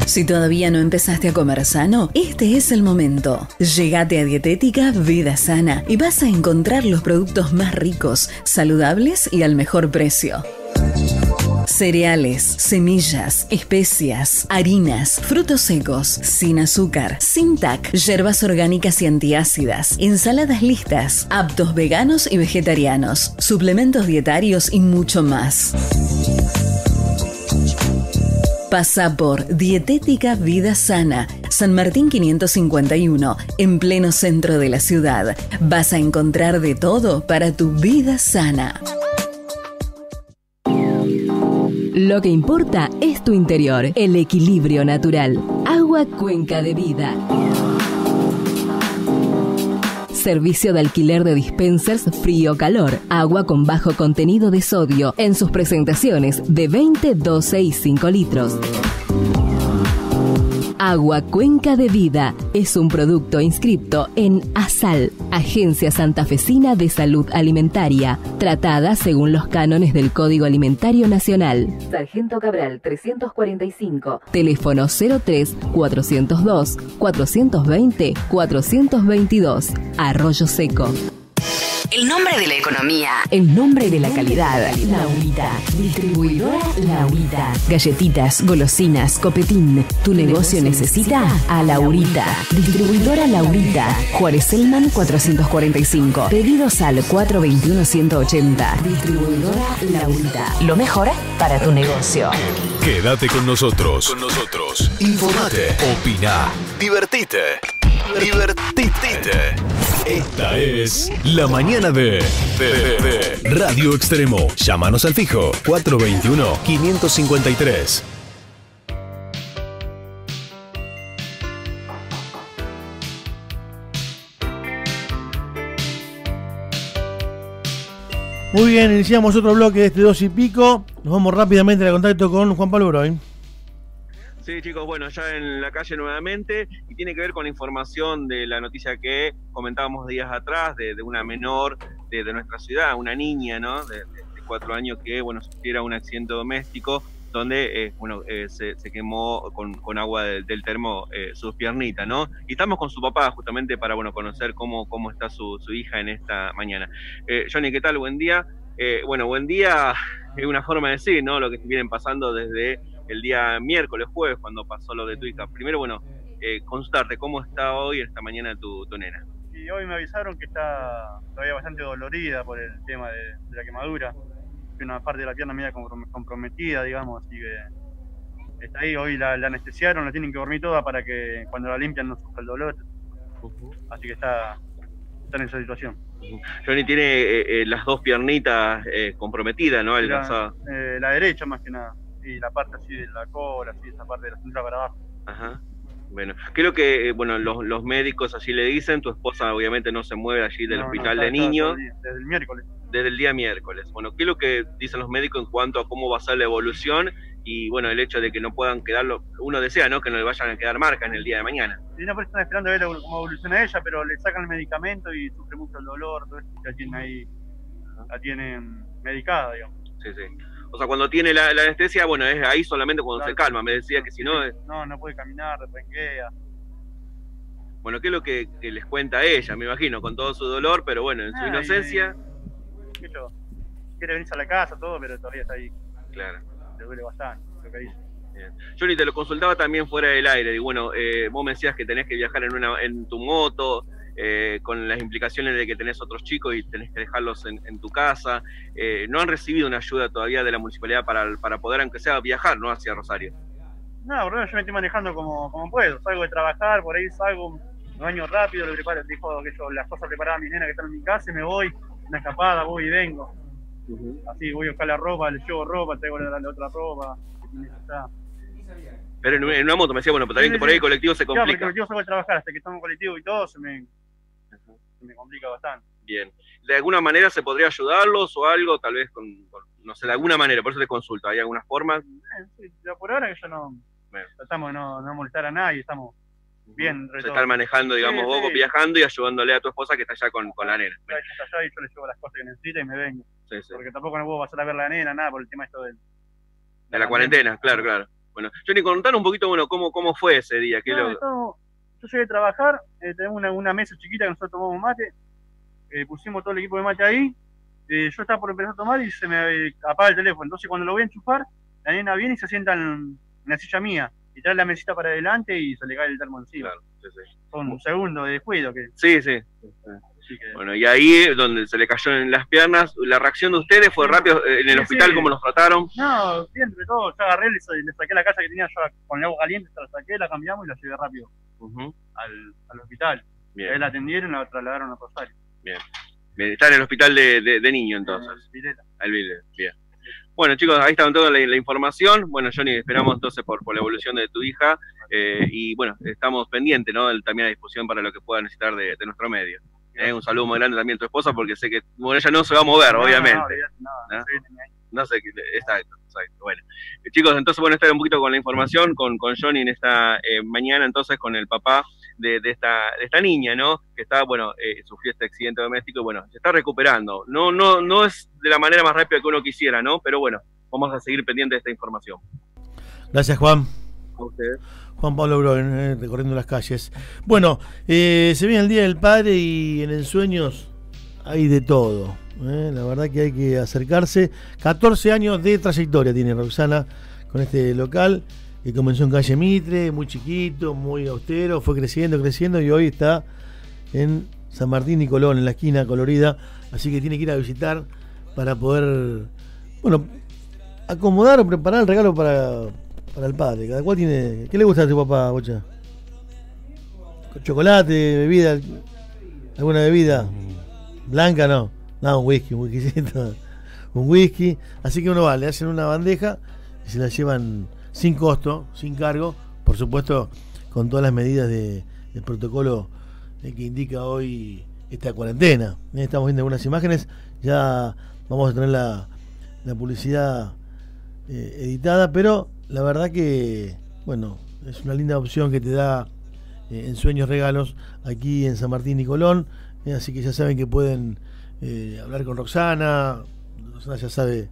Si todavía no empezaste a comer sano, este es el momento. Llegate a Dietética Vida Sana y vas a encontrar los productos más ricos, saludables y al mejor precio. Cereales, semillas, especias, harinas, frutos secos, sin azúcar, sin TAC, hierbas orgánicas y antiácidas, ensaladas listas, aptos veganos y vegetarianos, suplementos dietarios y mucho más. Pasa por Dietética Vida Sana, San Martín 551, en pleno centro de la ciudad. Vas a encontrar de todo para tu vida sana. Lo que importa es tu interior, el equilibrio natural. Agua Cuenca de Vida. Servicio de alquiler de dispensers frío-calor. Agua con bajo contenido de sodio en sus presentaciones de 20, 12 y 5 litros. Agua Cuenca de Vida es un producto inscripto en ASAL, Agencia Santafesina de Salud Alimentaria, tratada según los cánones del Código Alimentario Nacional. Sargento Cabral 345, teléfono 03 402 420 422, Arroyo Seco. El nombre de la economía. El nombre de la calidad. Laurita. Distribuidora Laurita. Galletitas, golosinas, copetín. Tu negocio necesita a Laurita. Distribuidora Laurita. Juárez Selman 445. Pedidos al 421-180. Distribuidora Laurita. Lo mejor para tu negocio. Quédate con nosotros. Con nosotros. Informate. Opina. Divertite. Divertite. Esta es la mañana de, Radio Extremo. Llámanos al fijo 421-553. Muy bien, iniciamos otro bloque de este dos y pico. Nos vamos rápidamente al contacto con Juan Pablo Broy. Sí, chicos, bueno, ya en la calle nuevamente y tiene que ver con la información de la noticia que comentábamos días atrás de, una menor de, nuestra ciudad, una niña, ¿no? De, cuatro años que, bueno, sufriera un accidente doméstico donde, eh, bueno, eh, se, se quemó con, con agua de- del termo eh, sus piernitas, ¿no? Y estamos con su papá justamente para, bueno, conocer cómo, cómo está su, su hija en esta mañana. Eh, Johnny, ¿qué tal? Buen día. Eh, bueno, buen día es una forma de decir, ¿no? Lo que vienen pasando desde el día miércoles, jueves, cuando pasó lo de tu hija. Primero, bueno, eh, consultarte cómo está hoy, esta mañana, tu, tu nena. Y hoy me avisaron que está todavía bastante dolorida por el tema de, de la quemadura. Que una parte de la pierna media comprom- comprometida, digamos, así que está ahí. Hoy la, la anestesiaron, la tienen que dormir toda para que cuando la limpian no sufra el dolor. Así que está, está en esa situación. Johnny tiene eh, eh, las dos piernitas eh, comprometidas, ¿no? La, Alcanzada. eh, la derecha más que nada. Y la parte así de la cola, así esa parte de la cintura para abajo. Ajá. Bueno, creo que, eh, bueno, los, los médicos así le dicen, tu esposa obviamente no se mueve allí del No, no, hospital está- de niños Desde el miércoles. desde el día miércoles. Bueno, ¿qué es lo que dicen los médicos en cuanto a cómo va a ser la evolución y, bueno, el hecho de que no puedan quedarlo, uno desea, ¿no? Que no le vayan a quedar marcas en el día de mañana. Y no, pero están esperando a ver cómo evoluciona ella, pero le sacan el medicamento y sufre mucho el dolor, todo eso, la tienen ahí, la tienen medicada, digamos. Sí, sí. O sea, cuando tiene la, la anestesia, bueno, es ahí solamente cuando se calma. Me decía que si no, es- No, no puede caminar, renguea. bueno, ¿qué es lo que, que les cuenta ella? Me imagino, con todo su dolor, pero bueno, en su Ah, y- inocencia, qué yo, quiere venirse a la casa, todo, pero todavía está ahí. claro. Le duele bastante lo que dice. Bien. Johnny, te lo consultaba también fuera del aire. Y bueno, eh, vos me decías que tenés que viajar en, una, en tu moto, eh, con las implicaciones de que tenés otros chicos y tenés que dejarlos en, en tu casa. Eh, no han recibido una ayuda todavía de la municipalidad para, para poder, aunque sea, viajar ¿no? hacia Rosario. No, yo me estoy manejando como, como puedo. Salgo de trabajar, por ahí salgo, me baño rápido, le preparo, dejo que yo las cosas preparadas a mis nenas que están en mi casa y me voy, una escapada, voy y vengo. Así voy a buscar la ropa, le llevo ropa, traigo la, la otra ropa. está. Pero en, en una moto me decía, bueno, pero también Sí, que por ahí el colectivo se Claro, porque el complica. colectivo salgo de trabajar, hasta que tomo colectivo y todo, se me, se me complica bastante. Bien. ¿De alguna manera se podría ayudarlos o algo? Tal vez con, con- no sé, de alguna manera, por eso te consulto. ¿Hay algunas formas? Eh, sí, pero por ahora que yo no tratamos de no, no molestar a nadie, estamos bien. Se están manejando, digamos, Sí, vos sí. viajando y ayudándole a tu esposa que está allá con, con la nena. Está allá y yo le llevo las cosas que necesita y me vengo. Sí, sí. Porque tampoco no puedo pasar a ver la nena, nada, por el tema esto del... De la cuarentena, claro, claro. Bueno, Johnny, contanos un poquito, bueno, cómo, cómo fue ese día. ¿Qué No, lo... yo llegué a trabajar, eh, tenemos una, una mesa chiquita que nosotros tomamos mate, eh, pusimos todo el equipo de mate ahí, eh, yo estaba por empezar a tomar y se me eh, apaga el teléfono. Entonces cuando lo voy a enchufar, la nena viene y se sienta en, la silla mía y trae la mesita para adelante y se le cae el termo encima. Son un segundo de descuido que... Sí, sí. Que- Bueno, y ahí donde se le cayó en las piernas, la reacción de ustedes fue rápido en el Sí, hospital, sí. ¿cómo los trataron? No, entre todo, yo agarré, le, le saqué la casa que tenía yo con el agua caliente, se la saqué, la cambiamos y la llevé rápido Al, al hospital. Bien. La atendieron y la trasladaron a Rosario. Bien. Bien, Está en el hospital de, de, de niño entonces. Al bien. Bueno, chicos, ahí está toda la, la información. Bueno, Johnny, esperamos entonces por, por la evolución de tu hija. eh, y bueno, estamos pendientes, ¿no? También a disposición para lo que pueda necesitar de, de nuestro medio. Eh, un saludo muy grande también a tu esposa, porque sé que, bueno, ella no se va a mover, No, obviamente. no, no, ¿no? no. No sé, qué- Bueno, Eh, chicos, entonces, bueno, estar un poquito con la información, con, con Johnny en esta eh, mañana, entonces, con el papá de, de esta, de esta niña, ¿no? Que está, bueno, eh, sufrió este accidente doméstico y, bueno, se está recuperando. No, no, no es de la manera más rápida que uno quisiera, ¿no? Pero bueno, vamos a seguir pendientes de esta información. Gracias, Juan. A ustedes. Juan Pablo Broen, eh, recorriendo las calles. Bueno, eh, se viene el Día del Padre y en el Sueños hay de todo. Eh. La verdad que hay que acercarse. 14 años de trayectoria tiene Roxana con este local, que comenzó en calle Mitre, muy chiquito, muy austero, fue creciendo, creciendo y hoy está en San Martín y Colón, en la esquina colorida. Así que tiene que ir a visitar para poder, bueno, acomodar o preparar el regalo para, para el padre. Cada cual tiene. ¿Qué le gusta a tu papá, Bocha? ¿Chocolate, bebida? ¿Alguna bebida? ¿Blanca no? No, un whisky, un whiskycito. Un whisky. Así que uno va, le hacen una bandeja y se la llevan sin costo, sin cargo. Por supuesto, con todas las medidas de, del protocolo eh, que indica hoy esta cuarentena. Eh, Estamos viendo algunas imágenes. Ya vamos a tener la, publicidad eh, editada, pero la verdad que, bueno, es una linda opción que te da eh, en Sueños Regalos aquí en San Martín y Colón. así que ya saben que pueden eh, hablar con Roxana. Roxana ya sabe,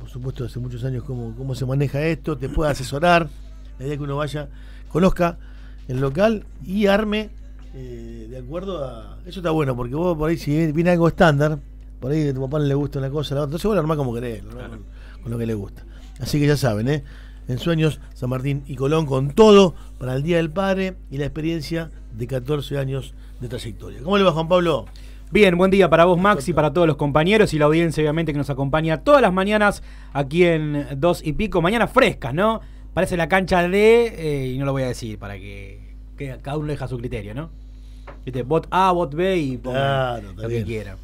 por supuesto, hace muchos años cómo, cómo se maneja esto, te puede asesorar. La idea es que uno vaya, conozca el local y arme eh, de acuerdo a. Eso está bueno, porque vos por ahí, si viene algo estándar, por ahí a tu papá le gusta una cosa, la otra, entonces vos lo armás como querés, con, con lo que le gusta. Así que ya saben, ¿eh? En Sueños, San Martín y Colón, con todo para el Día del Padre y la experiencia de 14 años de trayectoria. ¿Cómo le va, Juan Pablo? Bien, buen día para vos, Max, y para todos los compañeros y la audiencia, obviamente, que nos acompaña todas las mañanas aquí en Dos y Pico. Mañanas frescas, ¿no? Parece la cancha de. eh, y no lo voy a decir para que, que cada uno deja su criterio, ¿no? Viste, bot A, bot B y ponga Claro, lo que quiera.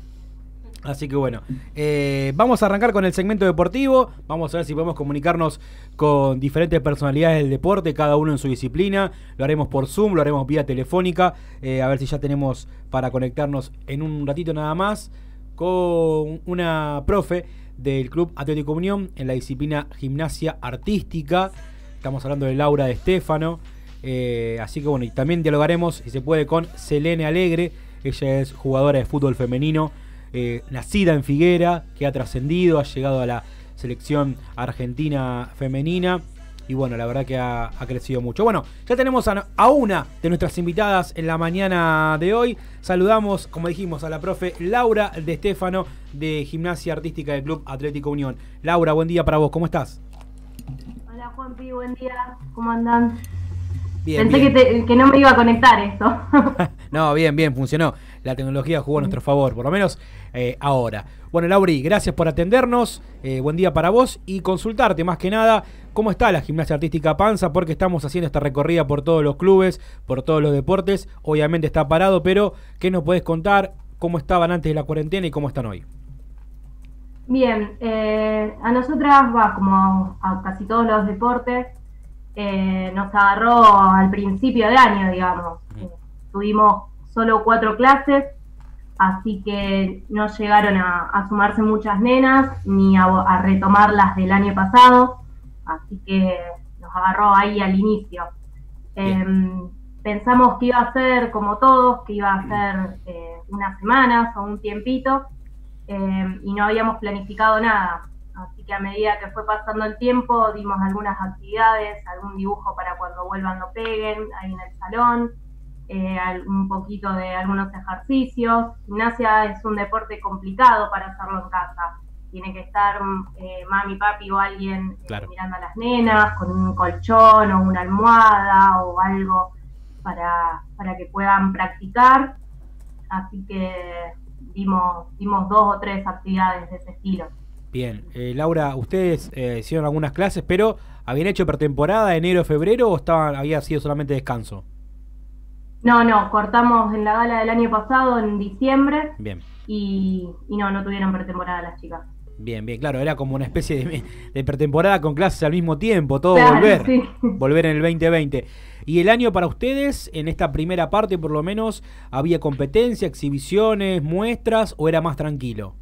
Así que bueno, eh, vamos a arrancar con el segmento deportivo. Vamos a ver si podemos comunicarnos con diferentes personalidades del deporte, cada uno en su disciplina. Lo haremos por Zoom, lo haremos vía telefónica. eh, a ver si ya tenemos para conectarnos en un ratito nada más con una profe del Club Atlético Unión en la disciplina gimnasia artística. Estamos hablando de Laura de Estefano. Eh, así que bueno, y también dialogaremos, si se puede, con Selene Alegre. Ella es jugadora de fútbol femenino, eh, nacida en Figuera, que ha trascendido, ha llegado a la selección argentina femenina. Y bueno, la verdad que ha, crecido mucho. Bueno, ya tenemos a, a una de nuestras invitadas en la mañana de hoy. Saludamos, como dijimos, a la profe Laura de Estefano de Gimnasia Artística del Club Atlético Unión. Laura, buen día para vos, ¿cómo estás? Hola Juanpi, buen día, ¿cómo andan? Bien, Pensé bien. Que, te- que no me iba a conectar esto. No, bien, bien, funcionó. La tecnología jugó a nuestro favor, por lo menos eh, ahora. Bueno, Lauri, gracias por atendernos. eh, buen día para vos y consultarte más que nada cómo está la gimnasia artística Panza, porque estamos haciendo esta recorrida por todos los clubes, por todos los deportes. Obviamente está parado, pero ¿qué nos podés contar? ¿Cómo estaban antes de la cuarentena y cómo están hoy? Bien, eh, a nosotras, va, como a casi todos los deportes, eh, nos agarró al principio de año, digamos. Eh, tuvimos solo cuatro clases, así que no llegaron a, a sumarse muchas nenas ni a, a retomar las del año pasado, así que nos agarró ahí al inicio. Em, pensamos que iba a ser como todos, que iba a ser eh, unas semanas o un tiempito, eh, y no habíamos planificado nada. Así que a medida que fue pasando el tiempo, dimos algunas actividades, algún dibujo para cuando vuelvan lo peguen ahí en el salón, eh, un poquito de algunos ejercicios. Gimnasia es un deporte complicado para hacerlo en casa. Tiene que estar eh, mami, papi o alguien eh, mirando a las nenas con un colchón o una almohada o algo para, para que puedan practicar. Así que dimos, dimos dos o tres actividades de ese estilo. Bien, eh, Laura, ustedes eh, hicieron algunas clases, pero ¿habían hecho pretemporada enero, febrero o estaban, había sido solamente descanso? No, no, cortamos en la gala del año pasado, en diciembre, Bien. y, y no, no tuvieron pretemporada las chicas. Bien, bien, claro, era como una especie de, de pretemporada con clases al mismo tiempo, todo Claro, volver, sí. volver en el 2020. ¿Y el año para ustedes, en esta primera parte por lo menos, había competencia, exhibiciones, muestras o era más tranquilo?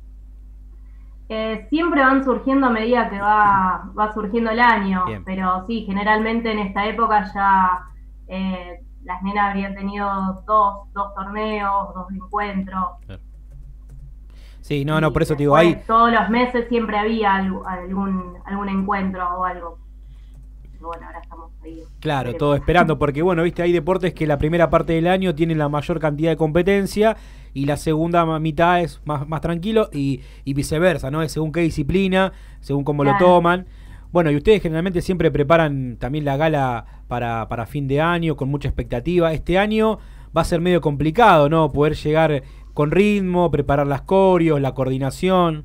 Eh, siempre van surgiendo a medida que va, va surgiendo el año, Bien. pero sí, generalmente en esta época ya eh, las nenas habrían tenido dos, dos torneos, dos encuentros. Sí, no, no, por eso te digo, hay, Todos los meses siempre había algún, algún encuentro o algo. Bueno, ahora estamos ahí. claro, todo esperando, porque bueno, viste, hay deportes que la primera parte del año tienen la mayor cantidad de competencia y la segunda mitad es más, más tranquilo y, y viceversa, ¿no? Es según qué disciplina, según cómo lo toman. Bueno, y ustedes generalmente siempre preparan también la gala para, para fin de año con mucha expectativa. Este año va a ser medio complicado, ¿no? Poder llegar con ritmo, preparar las coreos, la coordinación.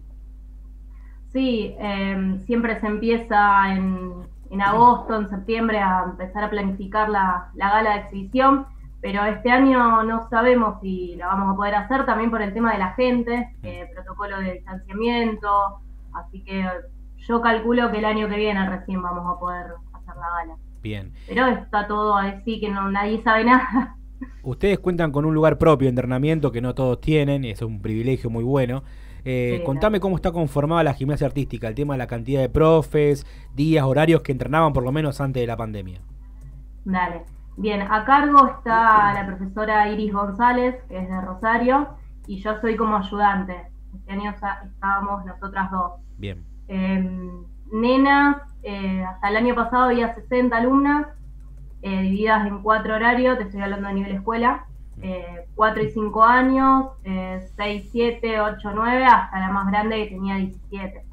Sí, eh, siempre se empieza en, en agosto, en septiembre, a empezar a planificar la, la gala de exhibición, pero este año no sabemos si la vamos a poder hacer también por el tema de la gente, eh, protocolo de distanciamiento, así que yo calculo que el año que viene recién vamos a poder hacer la gala. Bien. Pero está todo así que no nadie sabe nada. Ustedes cuentan con un lugar propio de entrenamiento que no todos tienen, y es un privilegio muy bueno. Eh, Sí, contame cómo está conformada la gimnasia artística, el tema de la cantidad de profes, días, horarios que entrenaban por lo menos antes de la pandemia. Dale. Bien, a cargo está la profesora Iris González, que es de Rosario, y yo soy como ayudante. Este año estábamos nosotras dos. Bien. Eh, nenas, eh, hasta el año pasado había 60 alumnas, eh, divididas en cuatro horarios, te estoy hablando a nivel escuela, eh, 4 y 5 años, eh, 6, 7, 8, 9, hasta la más grande que tenía 17.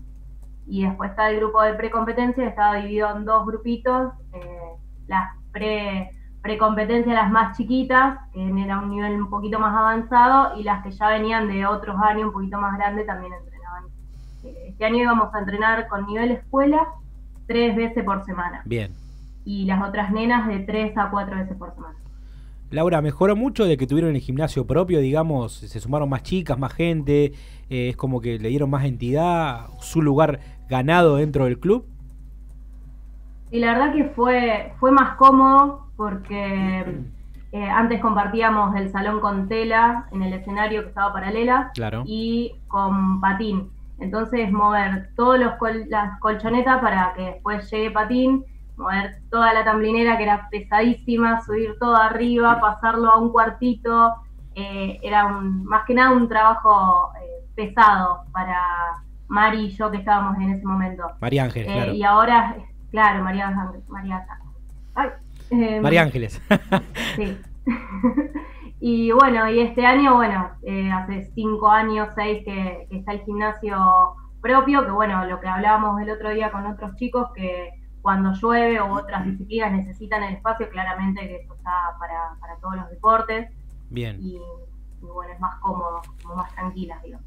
Y después está el grupo de precompetencia, estaba dividido en dos grupitos, eh, las pre precompetencia las más chiquitas, que era un nivel un poquito más avanzado, y las que ya venían de otros años un poquito más grandes también entrenaban. Eh, Este año íbamos a entrenar con nivel escuela tres veces por semana Bien. y las otras nenas de tres a cuatro veces por semana. Laura, ¿mejoró mucho de que tuvieron el gimnasio propio, digamos? Se sumaron más chicas, más gente, eh, es como que le dieron más entidad, su lugar ganado dentro del club. Y la verdad que fue, fue más cómodo porque eh, antes compartíamos el salón con tela en el escenario que estaba paralela Claro. y con patín. Entonces mover todas las colchonetas para que después llegue patín, mover toda la tamblinera que era pesadísima, subir todo arriba, pasarlo a un cuartito, eh, era un, más que nada un trabajo eh, pesado para Mari y yo que estábamos en ese momento. María Ángeles, Eh, claro. Y ahora, claro, María Ángeles. María, ay, eh, María Ángeles. Sí. y bueno, y este año, bueno, eh, hace cinco años, seis que, que está el gimnasio propio, que bueno, lo que hablábamos el otro día con otros chicos, que cuando llueve o otras disciplinas necesitan el espacio, claramente que eso está para, para todos los deportes Bien. y, y bueno, es más cómodo, como más tranquila, digo.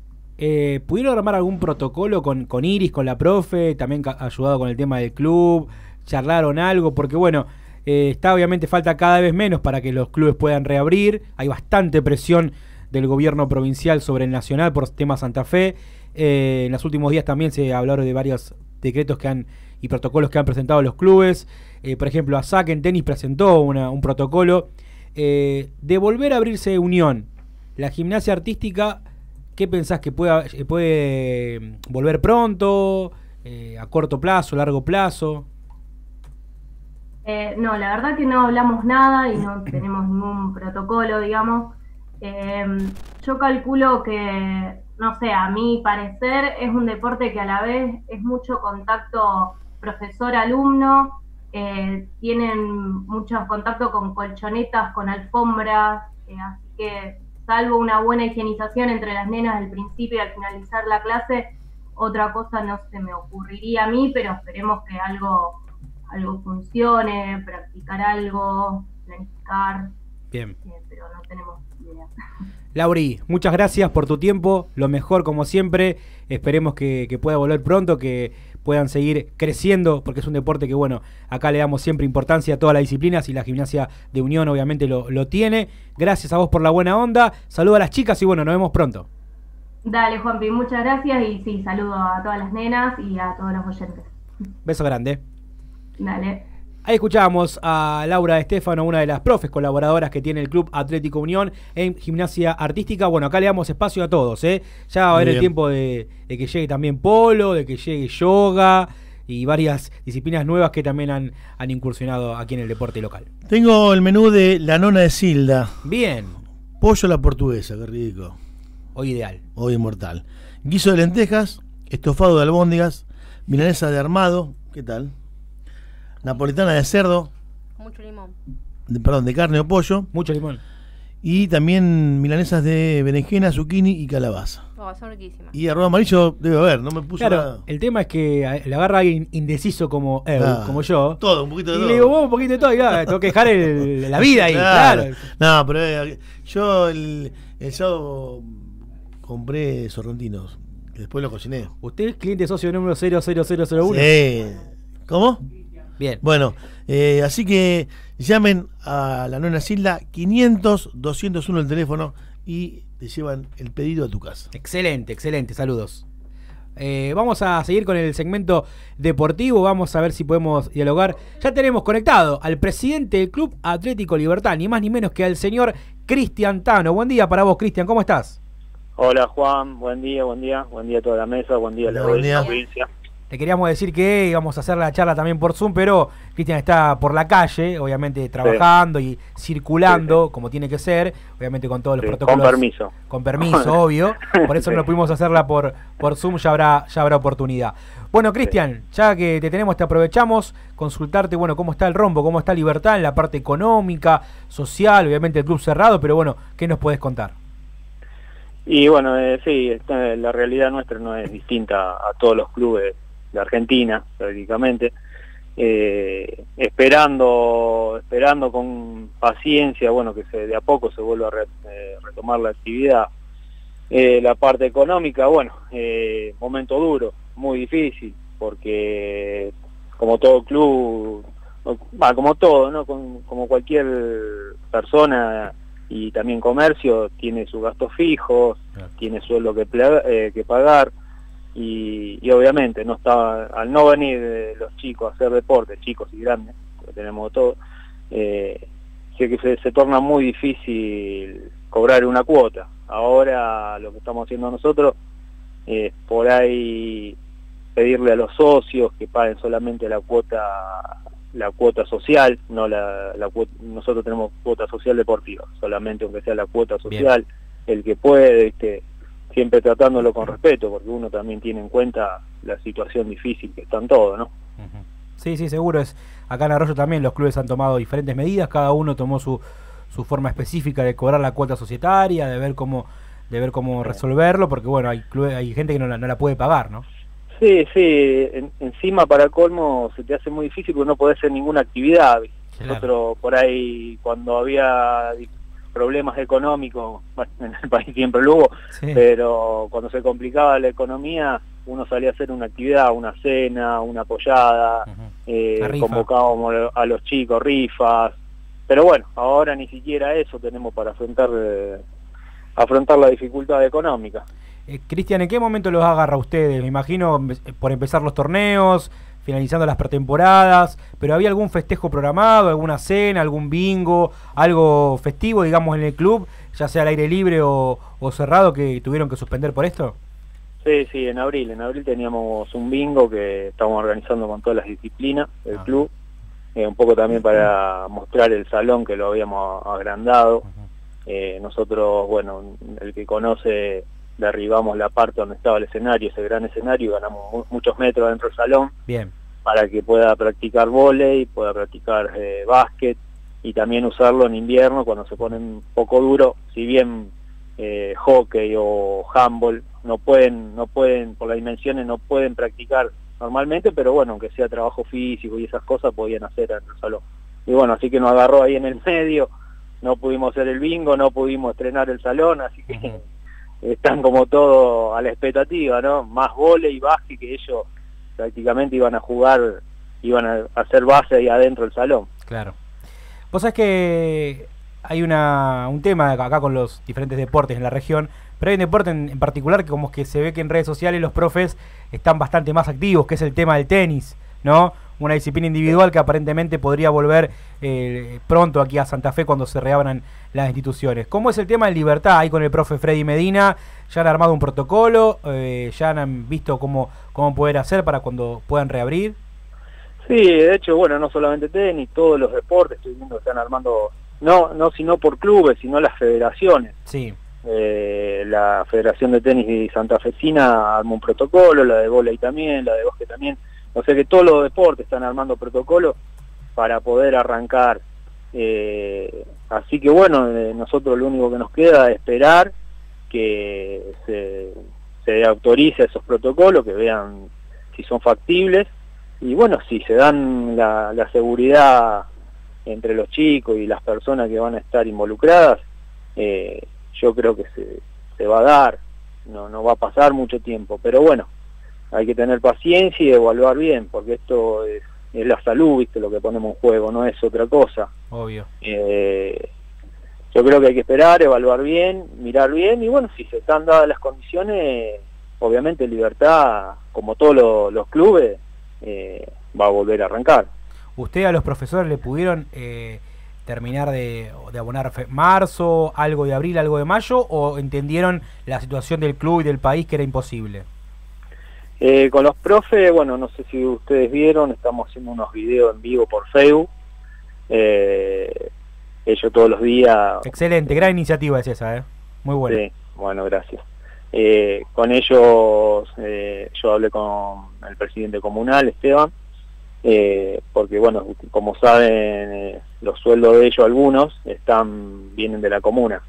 Eh, ¿Pudieron armar algún protocolo con, con Iris, con la profe? También ayudado con el tema del club. ¿Charlaron algo? Porque bueno, eh, está obviamente falta cada vez menos para que los clubes puedan reabrir. Hay bastante presión del gobierno provincial sobre el nacional por tema Santa Fe. Eh, en los últimos días también se hablaron de varios decretos que han y protocolos que han presentado los clubes. Eh, por ejemplo, ASAC en tenis presentó una- un protocolo de volver a abrirse Unión. La gimnasia artística, ¿qué pensás que pueda, puede mm, volver pronto? ¿A corto plazo, largo plazo? Eh, no, la verdad que no hablamos nada y no tenemos ningún protocolo, digamos. Eh, yo calculo que, no sé, a mi parecer es un deporte que a la vez es mucho contacto profesor-alumno, eh, tienen mucho contacto con colchonetas, con alfombras, eh, así que salvo una buena higienización entre las nenas al principio y al finalizar la clase, otra cosa no se me ocurriría a mí, pero esperemos que algo algo funcione, practicar algo, planificar, Bien. eh, pero no tenemos idea. Lauri, muchas gracias por tu tiempo, lo mejor como siempre, esperemos que, que pueda volver pronto, que puedan seguir creciendo, porque es un deporte que bueno, acá le damos siempre importancia a todas las disciplinas y la gimnasia de Unión obviamente lo, lo tiene. Gracias a vos por la buena onda, saludo a las chicas y bueno, nos vemos pronto. Dale, Juanpi, muchas gracias y sí, saludo a todas las nenas y a todos los oyentes. Beso grande. Dale. Ahí escuchábamos a Laura Estefano, una de las profes colaboradoras que tiene el Club Atlético Unión en gimnasia artística. Bueno, acá le damos espacio a todos, ¿eh? Ya va a haber el tiempo de, de que llegue también polo, de que llegue yoga y varias disciplinas nuevas que también han, han incursionado aquí en el deporte local. Tengo el menú de la nona de Silda. Bien. Pollo a la portuguesa, qué rico. Hoy ideal. Hoy inmortal. Guiso de lentejas, estofado de albóndigas, milanesa de armado, ¿qué tal? Napolitana de cerdo, Mucho limón. de- perdón, de carne o pollo. Mucho limón. Y también milanesas de berenjena, zucchini y calabaza. Oh, son riquísimas. Y arroz amarillo debe haber, no me puso Claro, nada. el tema es que le agarra alguien indeciso como él, Claro. como yo. Todo, un poquito de y todo. le digo, vos un poquito de todo, y claro, tengo que dejar el- la vida ahí, claro. No, pero eh, yo el, el sábado compré sorrentinos, que después lo cociné. ¿Usted es cliente socio número 00001? Sí. ¿Cómo? Bien. Bueno, eh, así que llamen a la nona Silda 500 201 el teléfono y te llevan el pedido a tu casa. Excelente, excelente, saludos. Eh, vamos a seguir con el segmento deportivo, vamos a ver si podemos dialogar. Ya tenemos conectado al presidente del Club Atlético Libertad, ni más ni menos que al señor Cristian Tano. Buen día para vos, Cristian, ¿cómo estás? Hola Juan, buen día, buen día, buen día a toda la mesa, buen día a la buen día. Le queríamos decir que íbamos a hacer la charla también por Zoom, pero Cristian está por la calle, obviamente trabajando y circulando como tiene que ser, obviamente con todos los protocolos. con permiso. Con permiso, obvio. Por eso no pudimos hacerla por, por Zoom, ya habrá, ya habrá oportunidad. Bueno, Cristian, ya que te tenemos, te aprovechamos, consultarte, bueno, cómo está el rombo, cómo está Libertad en la parte económica, social, obviamente el club cerrado, pero bueno, ¿qué nos puedes contar? Y bueno, eh, sí, la realidad nuestra no es distinta a todos los clubes de Argentina, prácticamente. Eh, esperando, esperando con paciencia, bueno, que se, de a poco se vuelva a re- eh, retomar la actividad. Eh, la parte económica, bueno, eh, momento duro, muy difícil, porque como todo club, o- bah, como todo, ¿no? Como cualquier persona y también comercio tiene sus gastos fijos, tiene sueldo que, que pagar y, y obviamente no está al no venir eh, los chicos a hacer deporte, chicos y grandes, porque tenemos todo, eh, que se, se torna muy difícil cobrar una cuota. Ahora lo que estamos haciendo nosotros es por ahí pedirle a los socios que paguen solamente la cuota la cuota social, no la, la cuota- nosotros tenemos cuota social deportiva, solamente aunque sea la cuota social, el que puede, ¿viste? Siempre tratándolo con respeto, porque uno también tiene en cuenta la situación difícil que están todos, ¿no? Sí, sí, seguro. es Acá en Arroyo también los clubes han tomado diferentes medidas, cada uno tomó su, su forma específica de cobrar la cuota societaria, de ver cómo de ver cómo resolverlo, porque bueno, hay clubes, hay gente que no la, no la puede pagar, ¿no? Sí, sí, en- encima para colmo se te hace muy difícil porque no podés hacer ninguna actividad. ¿viste? Nosotros por ahí cuando había problemas económicos, bueno, en el país siempre lo hubo, Sí. pero cuando se complicaba la economía uno salía a hacer una actividad, una cena, una apoyada, eh, Una rifa. convocábamos a los chicos, rifas, pero bueno, ahora ni siquiera eso tenemos para afrontar eh, afrontar la dificultad económica. Eh, Cristian, ¿en qué momento los agarra a ustedes? Me imagino eh, por empezar los torneos, finalizando las pretemporadas, pero ¿había algún festejo programado, alguna cena, algún bingo, algo festivo, digamos, en el club, ya sea al aire libre o, o cerrado, que tuvieron que suspender por esto? Sí, sí, en abril. En abril teníamos un bingo que estábamos organizando con todas las disciplinas del club. eh, un poco también para mostrar el salón que lo habíamos agrandado. Eh, nosotros, bueno, el que conoce, derribamos la parte donde estaba el escenario, ese gran escenario, y ganamos mu- muchos metros dentro del salón Bien. para que pueda practicar vóley, pueda practicar eh, básquet y también usarlo en invierno cuando se pone un poco duro, si bien eh, hockey o handball no pueden, no pueden, por las dimensiones no pueden practicar normalmente, pero bueno, aunque sea trabajo físico y esas cosas podían hacer en el salón. Y bueno, así que nos agarró ahí en el medio, no pudimos hacer el bingo, no pudimos estrenar el salón, así que están como todo a la expectativa, ¿no? Más vóley y básquet que ellos prácticamente iban a jugar, iban a hacer base ahí adentro del salón. Claro. Vos sabés que hay una, un tema acá con los diferentes deportes en la región, pero hay un deporte en particular que como que se ve que en redes sociales los profes están bastante más activos, que es el tema del tenis, ¿no? Una disciplina individual que aparentemente podría volver eh, pronto aquí a Santa Fe cuando se reabran las instituciones. ¿Cómo es el tema de libertad? Ahí con el profe Freddy Medina, ya han armado un protocolo, eh, ya han visto cómo, cómo poder hacer para cuando puedan reabrir. Sí, de hecho, bueno, no solamente tenis, todos los deportes, estoy viendo que están armando, no, no sino por clubes, sino las federaciones. Sí. Eh, la Federación de Tenis de Santa Fecina armó un protocolo, la de volei también, la de bosque también. O sea que todos los deportes están armando protocolos para poder arrancar. Eh, así que bueno, eh, nosotros lo único que nos queda es esperar que se, se autorice esos protocolos, que vean si son factibles. Y bueno, si se dan la, la seguridad entre los chicos y las personas que van a estar involucradas, eh, yo creo que se, se va a dar, no, no va a pasar mucho tiempo, pero bueno, hay que tener paciencia y evaluar bien, porque esto es, es la salud, viste, lo que ponemos en juego, no es otra cosa. Obvio. Eh, yo creo que hay que esperar, evaluar bien, mirar bien, y bueno, si se están dadas las condiciones, obviamente Libertad, como todos lo- los clubes, eh, va a volver a arrancar. ¿Usted a los profesores le pudieron eh, terminar de, de abonar marzo, algo de abril, algo de mayo, o entendieron la situación del club y del país que era imposible? Eh, con los profes, bueno, no sé si ustedes vieron, estamos haciendo unos videos en vivo por Facebook. Eh, ellos todos los días... Excelente, gran iniciativa es esa, ¿eh? Muy buena. Sí, bueno, gracias. Eh, con ellos eh, yo hablé con el presidente comunal, Esteban, eh, porque bueno, como saben, eh, los sueldos de ellos algunos están vienen de la comuna.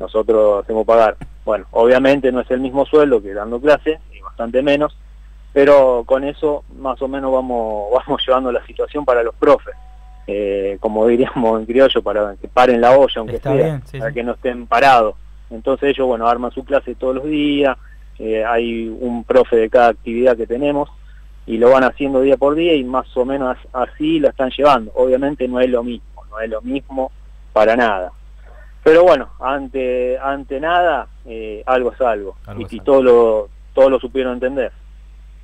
Nosotros hacemos pagar. Bueno, obviamente no es el mismo sueldo que dando clase, y bastante menos, pero con eso más o menos vamos vamos llevando la situación para los profes. Eh, como diríamos en criollo, para que paren la olla, aunque Está sea, bien, sí, para sí. que no estén parados. Entonces ellos, bueno, arman su clase todos los días, eh, hay un profe de cada actividad que tenemos y lo van haciendo día por día y más o menos as- así la están llevando. Obviamente no es lo mismo, no es lo mismo para nada. Pero bueno, ante ante nada, eh, algo es algo. Algo y, es algo. todo lo, todo lo supieron entender.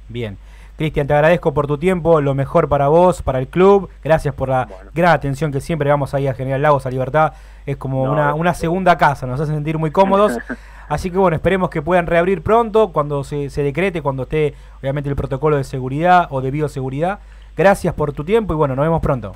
Bien. Cristian, te agradezco por tu tiempo, lo mejor para vos, para el club. Gracias por la gran atención que siempre vamos ahí a General Lagos, a Libertad. Es como No, una, una segunda casa, nos hace sentir muy cómodos. Así que bueno, esperemos que puedan reabrir pronto, cuando se, se decrete, cuando esté obviamente el protocolo de seguridad o de bioseguridad. Gracias por tu tiempo y bueno, nos vemos pronto.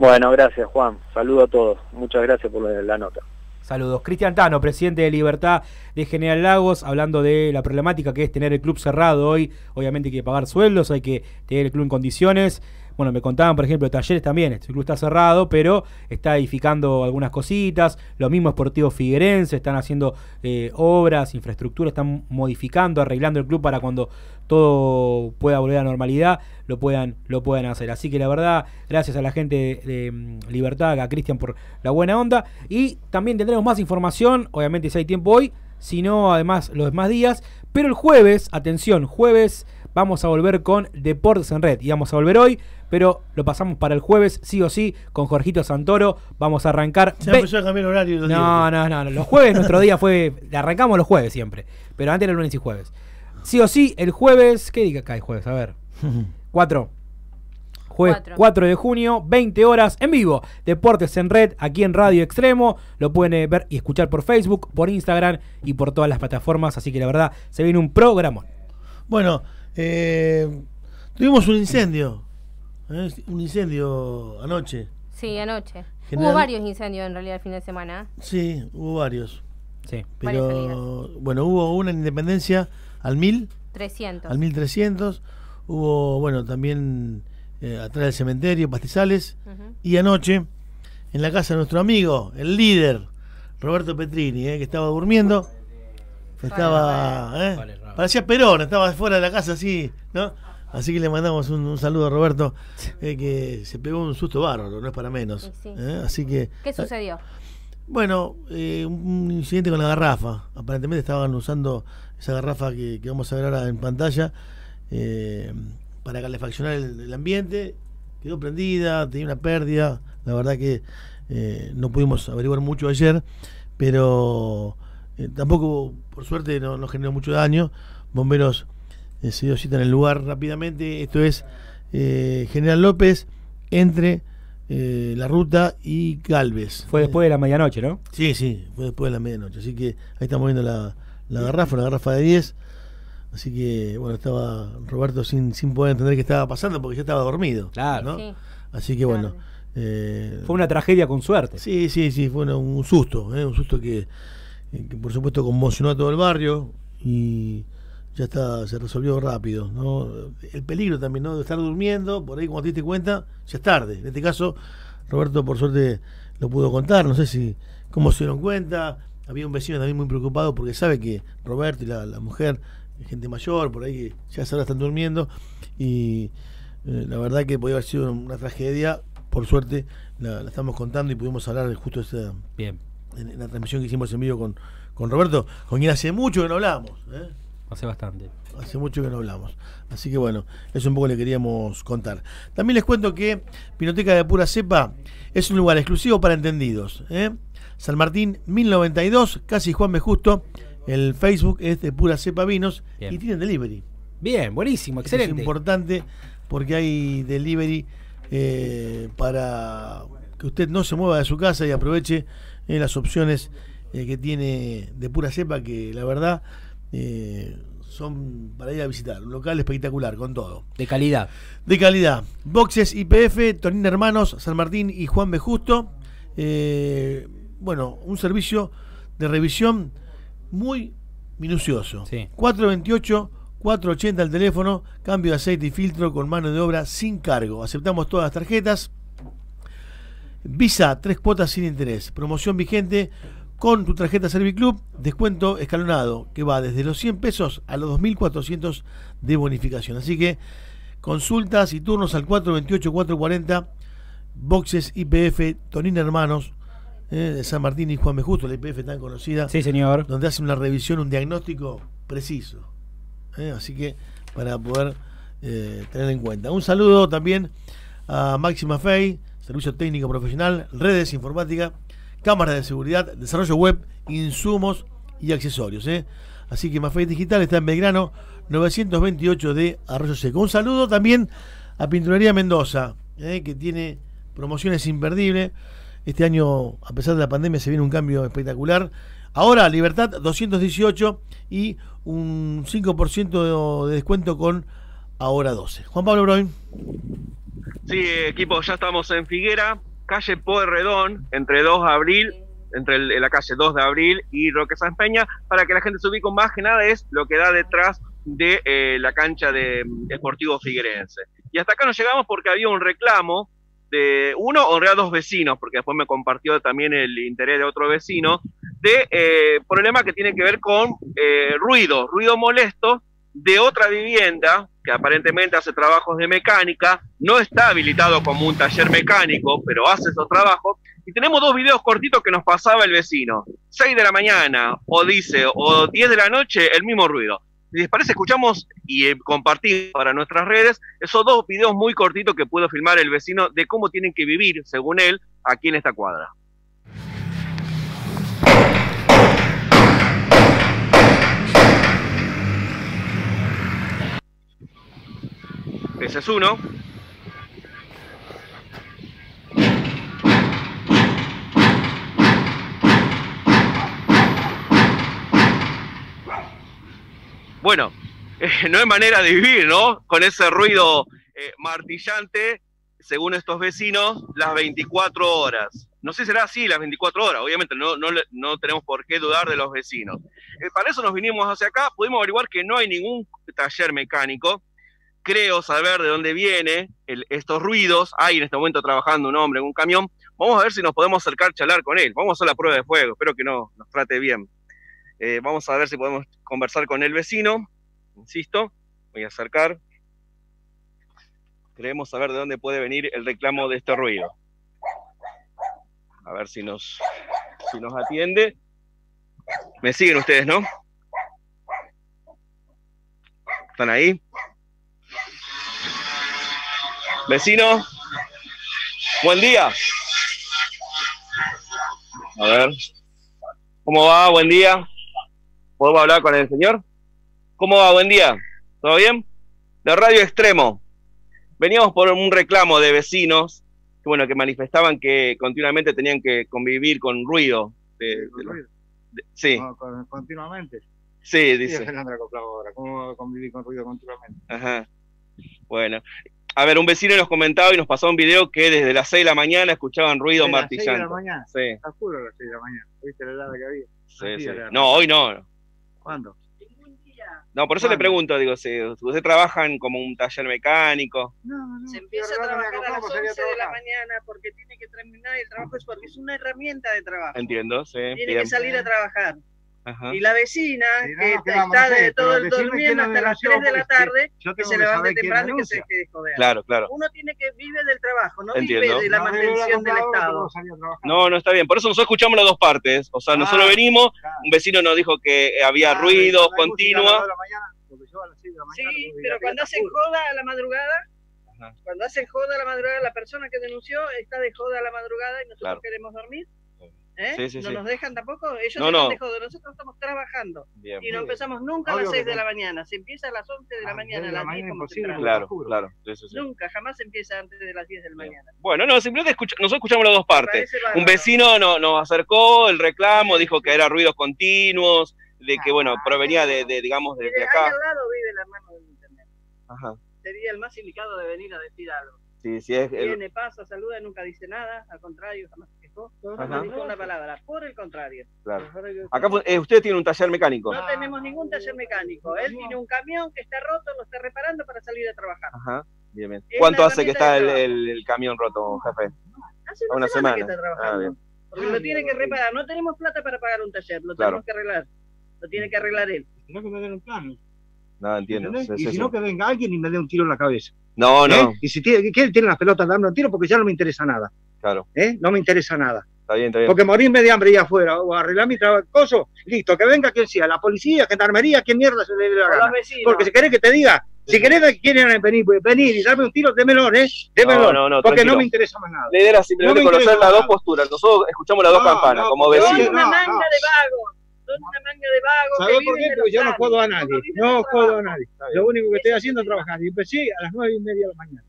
Bueno, gracias Juan. Saludo a todos. Muchas gracias por la nota. Saludos. Cristian Tano, presidente de Libertad de General Lagos, hablando de la problemática que es tener el club cerrado hoy. Obviamente hay que pagar sueldos, hay que tener el club en condiciones. Bueno, me contaban, por ejemplo, talleres también. Este club está cerrado, pero está edificando algunas cositas. Lo mismo Esportivo Figuerense, están haciendo eh, obras, infraestructura, están modificando, arreglando el club para cuando todo pueda volver a normalidad, lo puedan, lo puedan hacer. Así que la verdad, gracias a la gente de, de, mm, Libertad, a Cristian por la buena onda. Y también tendremos más información, obviamente si hay tiempo hoy, si no, además los demás días. Pero el jueves, atención, jueves vamos a volver con Deportes en Red. Y vamos a volver hoy, pero lo pasamos para el jueves, sí o sí, con Jorgito Santoro. Vamos a arrancar. Se empezó a cambiar el horario. los no, días. no, no, no. Los jueves, nuestro día fue. Arrancamos los jueves siempre. Pero antes era lunes y jueves. Sí o sí, el jueves. ¿Qué diga acá el jueves? A ver. 4. Jueves Cuatro. 4 de junio, 20 horas en vivo. Deportes en Red, aquí en Radio Extremo. Lo pueden eh, ver y escuchar por Facebook, por Instagram y por todas las plataformas. Así que la verdad, se viene un programa. Bueno, eh, tuvimos un incendio. ¿Eh? Un incendio anoche. Sí, anoche. General- Hubo varios incendios en realidad el fin de semana. Sí, hubo varios. Sí. Pero, bueno, hubo una en Independencia al 1000, 300. al 1300. Hubo, bueno, también eh, atrás del cementerio, pastizales. Y anoche, en la casa de nuestro amigo, el líder, Roberto Petrini, eh, que estaba durmiendo. Estaba, eh, parecía Perón, estaba fuera de la casa así, ¿no? Así que le mandamos un, un saludo a Roberto, eh, que se pegó un susto bárbaro, no es para menos. Sí. eh, Así que. ¿Qué sucedió? Bueno, eh, un incidente con la garrafa. Aparentemente estaban usando esa garrafa que, que vamos a ver ahora en pantalla eh, para calefaccionar el, el ambiente. Quedó prendida, tenía una pérdida. La verdad que eh, no pudimos averiguar mucho ayer, pero eh, tampoco, por suerte, no, no generó mucho daño. Bomberos eh, se dio cita en el lugar rápidamente. Esto es eh, General López entre eh, la ruta y Galvez. Fue después de la medianoche, ¿no? Sí, sí, fue después de la medianoche. Así que ahí estamos viendo la, la garrafa, una garrafa de 10. Así que, bueno, estaba Roberto sin, sin poder entender qué estaba pasando porque ya estaba dormido. Claro. ¿no? Sí. Así que, bueno. eh, Fue una tragedia con suerte. Sí, sí, sí, fue una- un susto, ¿eh? un susto que, que por supuesto conmocionó a todo el barrio y ya está, se resolvió rápido, ¿no? El peligro también, ¿no? De estar durmiendo, por ahí cuando te diste cuenta, ya es tarde. En este caso, Roberto por suerte lo pudo contar, no sé si cómo se dieron cuenta. Había un vecino también muy preocupado porque sabe que Roberto y la, la mujer, gente mayor, por ahí ya se ahora están durmiendo y eh, la verdad que podía haber sido una tragedia. Por suerte la, la estamos contando y pudimos hablar justo esa, Bien. en, en la transmisión que hicimos en vivo con, con Roberto, con quien hace mucho que no hablamos. ¿eh? Hace bastante. Hace mucho que no hablamos. Así que bueno, eso un poco le queríamos contar. También les cuento que Pinoteca de Pura Cepa es un lugar exclusivo para entendidos. ¿eh? San Martín 1092, casi Juan B. Justo. El Facebook es de Pura Cepa Vinos Bien. y tienen delivery. Bien, buenísimo, excelente. Es importante porque hay delivery eh, para que usted no se mueva de su casa y aproveche eh, las opciones que tiene de pura cepa que la verdad eh, son para ir a visitar. Un local espectacular con todo. De calidad. De calidad. Boxes IPF, Tonín Hermanos, San Martín y Juan B. Justo. Eh, bueno, un servicio de revisión muy minucioso. 428 480 el teléfono, cambio de aceite y filtro con mano de obra sin cargo. Aceptamos todas las tarjetas. Visa, tres cuotas sin interés. Promoción vigente con tu tarjeta Serviclub, descuento escalonado que va desde los 100 pesos a los 2.400 de bonificación. Así que consultas y turnos al 428-440, boxes IPF, Tonín Hermanos, eh, de San Martín y Juan B. Justo, la IPF tan conocida. Sí, señor. Donde hacen una revisión, un diagnóstico preciso. Eh, Así que para poder eh, tener en cuenta. Un saludo también a Máxima Fey, servicio técnico profesional, redes informática, cámaras de seguridad, desarrollo web, insumos y accesorios. ¿eh? Así que Mafei Digital está en Belgrano 928 de Arroyo Seco. Un saludo también a Pinturería Mendoza, ¿eh? que tiene promociones imperdibles. Este año, a pesar de la pandemia, se viene un cambio espectacular. Ahora, Libertad 218 y un 5% de descuento con Ahora 12. Juan Pablo Broin. Sí, equipo, ya estamos en Figuera, calle Pueyrredón, entre 2 de abril, entre el- la calle 2 de abril y Roque San Peña, para que la gente se ubique más que nada es lo que da detrás de eh, la cancha de mm, Esportivo Figuerense. Y hasta acá nos llegamos porque había un reclamo de uno, o realidad dos vecinos, porque después me compartió también el interés de otro vecino, de eh, problema que tiene que ver con eh, ruido, ruido molesto de otra vivienda que aparentemente hace trabajos de mecánica, no está habilitado como un taller mecánico, pero hace esos trabajos. Y tenemos dos videos cortitos que nos pasaba el vecino. 6 de la mañana, o dice, o 10 de la noche, el mismo ruido. Si les parece, escuchamos y eh, compartimos para nuestras redes esos dos videos muy cortitos que pudo filmar el vecino de cómo tienen que vivir, según él, aquí en esta cuadra. Ese es uno. Bueno, eh, no hay manera de vivir, ¿no? Con ese ruido eh, martillante, según estos vecinos, las 24 horas. No sé si será así las 24 horas, obviamente no, no, no tenemos por qué dudar de los vecinos. Eh, para eso nos vinimos hacia acá, pudimos averiguar que no hay ningún taller mecánico. Creo saber de dónde viene estos ruidos. Hay en este momento trabajando un hombre en un camión. Vamos a ver si nos podemos acercar charlar con él. Vamos a hacer la prueba de fuego. Espero que no nos trate bien. Eh, vamos a ver si podemos conversar con el vecino. Insisto, voy a acercar. Queremos saber de dónde puede venir el reclamo de este ruido. A ver si nos, si nos atiende. Me siguen ustedes, ¿no? ¿Están ahí? Vecino, buen día. A ver. ¿Cómo va? Buen día. ¿Puedo hablar con el señor? ¿Cómo va? Buen día. ¿Todo bien? De Radio Extremo. Veníamos por un reclamo de vecinos que, bueno, que manifestaban que continuamente tenían que convivir con ruido. de- de- sí, Con- con- continuamente. sí, Sí, dice. Acopladora, ¿cómo convivir con ruido continuamente? Ajá. Bueno. A ver, un vecino nos comentaba y nos pasó un video que desde las 6 de la mañana escuchaban ruido De las seis de martillante. la mañana. Sí, oscuro a las 6 de la mañana. ¿Viste la helada que había? sí, sí. No, hoy no. ¿Cuándo? No, por eso le ¿Cuándo? pregunto, digo, si ustedes trabajan como un taller mecánico. Se empieza a trabajar a las 11 de la mañana porque tiene que terminar el trabajo, es porque es una herramienta de trabajo. Entiendo, sí. Tiene bien. que salir a trabajar. Ajá. Y la vecina, que está, de todo el durmiendo hasta las denunció, 3 de la porque tarde, yo que se levante temprano y que se quede joder. Claro, claro. Uno tiene que vive del trabajo, no Entiendo. vive de la No, mantención del Estado. No, no está bien. Por eso nosotros escuchamos las dos partes. O sea, nosotros venimos, un vecino nos dijo que había ruidos continuos. Sí, pero cuando hacen joda a la madrugada, cuando hacen joda a la madrugada, la persona que denunció está de joda a la madrugada y nosotros Claro. queremos dormir. ¿Eh? Sí, sí, ¿No sí. nos dejan tampoco? Ellos No, no. de joda, nosotros estamos trabajando. Bien. Y no empezamos nunca a las que 6 de la mañana, se empieza a las 11 de la mañana, a las 10 como. Claro, claro. Nunca, jamás empieza antes de las 10 de la mañana. Bueno, no, simplemente escucha- nosotros escuchamos las dos partes. Un vecino no- nos acercó el reclamo, dijo que era ruidos continuos, de que, bueno, provenía de, de, digamos, de, de Mire, ahí acá. al lado vive el hermano del intendente. Ajá. Sería el más indicado de venir a decir algo. Sí, sí, es el- Viene, pasa, saluda, nunca dice nada, al contrario, jamás dijo una palabra, por el contrario. Claro. Acá eh, usted tiene un taller mecánico. No tenemos ningún taller mecánico. Él tiene un camión que está roto, lo está reparando para salir a trabajar. Ajá. Bien, bien. Es ¿Cuánto una hace que está el, trabajo. el- el camión roto, jefe? Hace A una semana que está trabajando. Ah, bien. Porque lo tiene que reparar. No tenemos plata para pagar un taller, lo Claro. tenemos que arreglar. Lo tiene que arreglar él. No que me den un plano. No, entiendo. y sí, si sí. no, que venga alguien y me dé un tiro en la cabeza. No, no. ¿Eh? Y si tiene, quiere tiene las pelotas darme un tiro porque ya no me interesa nada. Claro. ¿eh? No me interesa nada. Está bien, está bien. Porque morirme de hambre ahí afuera o arreglar mi trabajo, listo, que venga quien sea, la policía, gendarmería, quien mierda se le dé la gana. Porque si querés que te diga, Si querés, quieren venir, pues, venir y darme un tiro, démelo, ¿eh? Démelo. No, no, no, porque tranquilo. no me interesa más nada. La idea era simplemente No me conocer las dos posturas. Nosotros escuchamos las dos campanas, no, como no, vecinos. Son una manga no. de vagos. Son una manga de vagos. ¿Sabés que por qué? Porque yo no jodo a nadie. No jodo a nadie. Lo único que estoy haciendo es trabajar. Y empecé a las nueve y media de la mañana.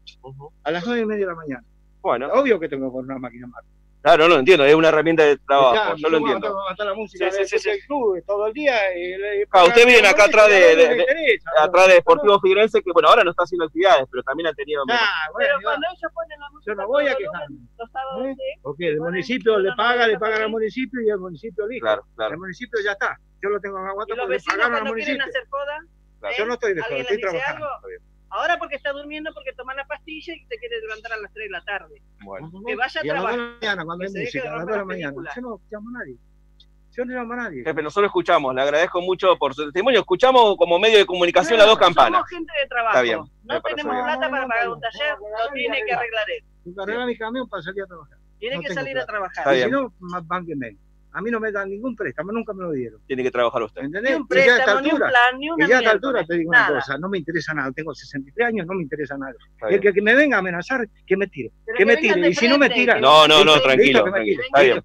A las nueve y media de la mañana. Bueno. Obvio que tengo que poner una máquina más. Claro, no entiendo, es una herramienta de trabajo, Ya, yo lo ¿cómo entiendo. matar la música Sí, del sí, sí, del club todo el día. le- Claro, usted viene acá atrás de, atrás de Deportivo Figueirense, que bueno, ahora no está haciendo actividades, pero también ha tenido... Ah, bueno, Pero yo- cuando ellos ponen la música yo no voy a quejarme. ¿Eh? Porque el municipio le paga, le pagan al municipio y el municipio elige. Claro, claro. El municipio ya está. Yo lo tengo en los porque vecinos pagaron al municipio. hacer Claro. ¿eh? Yo no estoy de ¿Alguien estoy trabajando. Ahora porque está durmiendo porque toma la pastilla y te quiere levantar a las 3 de la tarde. Bueno. Que vaya a a trabajar. de la mañana, cuando hay se música, a las romper dos de la mañana. Yo no llamo a nadie. Yo no llamo a nadie. Jefe, nosotros escuchamos, le agradezco mucho por su testimonio, escuchamos como medio de comunicación las dos campanas. Somos gente de trabajo. Está bien, No tenemos bien. plata para pagar un taller, lo tiene que arreglar él. Tengo que arreglar mi camión para salir a trabajar. Tiene No que salir plata. a trabajar. Si bien. no, más bánquenme. A mí no me dan ningún préstamo, nunca me lo dieron. Tiene que trabajar usted. ¿Entendés? Ni un Y ya a esta préstamo, ni un altura, plan, ni una y ya a esta altura te digo Nada. una cosa, no me interesa nada. Tengo 63 años, no me interesa nada. El que, que me venga a amenazar, que me tire. Pero que me tire. Y si no me tira. que No, no, no, tranquilo, que. Está bien.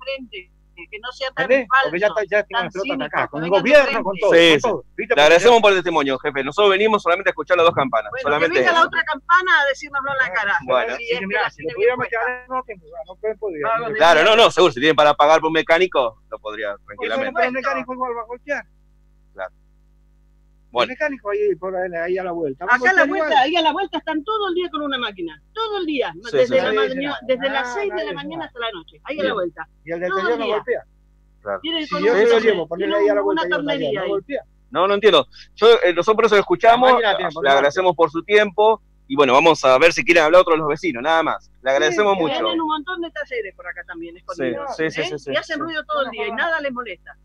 Que no sea tan ¿Entendés? falso, Porque ya, está, ya tan cínico, acá, con el gobierno, con todo. Sí, con sí. todo. Le agradecemos por el testimonio, jefe. Nosotros venimos solamente a escuchar las dos campanas. Bueno, solamente que venga la otra campana a decirnoslo en la cara. Bueno. Si la si lo puesta. quedar, no no de Claro, no, no, seguro. Si tienen para pagar por un mecánico, lo podría Por tranquilamente. pero el mecánico igual va a golpear. Claro. El Bueno, mecánico ahí, por ahí, ahí a la vuelta. Acá a la vuelta, igual. ahí a la vuelta están todo el día con una máquina. Todo el día. Sí, desde sí, la sí. desde Ah, las 6 de la mañana hasta la noche. Ahí a la vuelta. Y el del taller no golpea. claro. Tiene Si yo se lo llevo, ponerle ahí a la vuelta una tornería no ahí. golpea. No, no entiendo. Yo, eh, nosotros por eso lo escuchamos, La le agradecemos por su tiempo y bueno, vamos a ver si quieren hablar otros los vecinos, nada más. Le agradecemos mucho. Tienen un montón de talleres por acá también, escondidos. Sí, sí, ¿eh? sí, sí, y hacen sí. ruido todo el día y nada les molesta.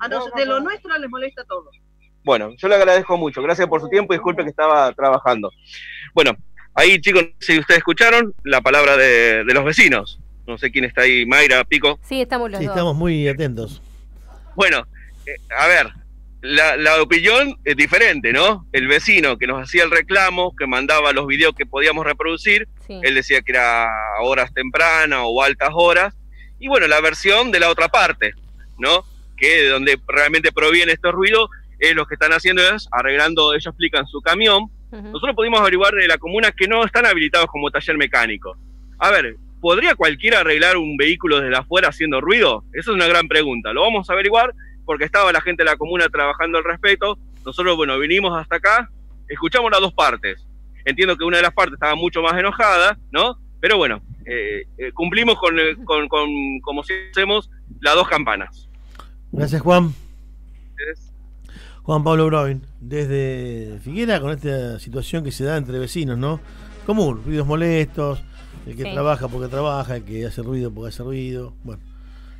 A no, de lo nuestro les molesta todo. Bueno, yo le agradezco mucho. Gracias por su tiempo y disculpe que estaba trabajando. Bueno, ahí chicos, si ustedes escucharon la palabra de, de los vecinos. No sé quién está ahí, Mayra, Pico. Sí, estamos los Sí, dos. estamos muy atentos. Bueno, eh, a ver, la, la opinión es diferente, ¿no? El vecino que nos hacía el reclamo, que mandaba los videos que podíamos reproducir, Sí. él decía que era a horas tempranas o altas horas. Y bueno, la versión de la otra parte, ¿no? Que de donde realmente proviene estos ruidos, es lo que están haciendo es arreglando, ellos explican su camión. Nosotros pudimos averiguar de la comuna que no están habilitados como taller mecánico. A ver, ¿podría cualquiera arreglar un vehículo desde afuera haciendo ruido? Esa es una gran pregunta. Lo vamos a averiguar porque estaba la gente de la comuna trabajando al respecto. Nosotros, bueno, vinimos hasta acá, escuchamos las dos partes. Entiendo que una de las partes estaba mucho más enojada, ¿no? Pero bueno, eh, eh, cumplimos con, eh, con, con, como si hacemos, las dos campanas. Gracias, Juan. Es- Juan Pablo Broin, desde Figuera, con esta situación que se da entre vecinos, ¿no? Común, ruidos molestos, el que Sí. trabaja porque trabaja, el que hace ruido porque hace ruido. Bueno,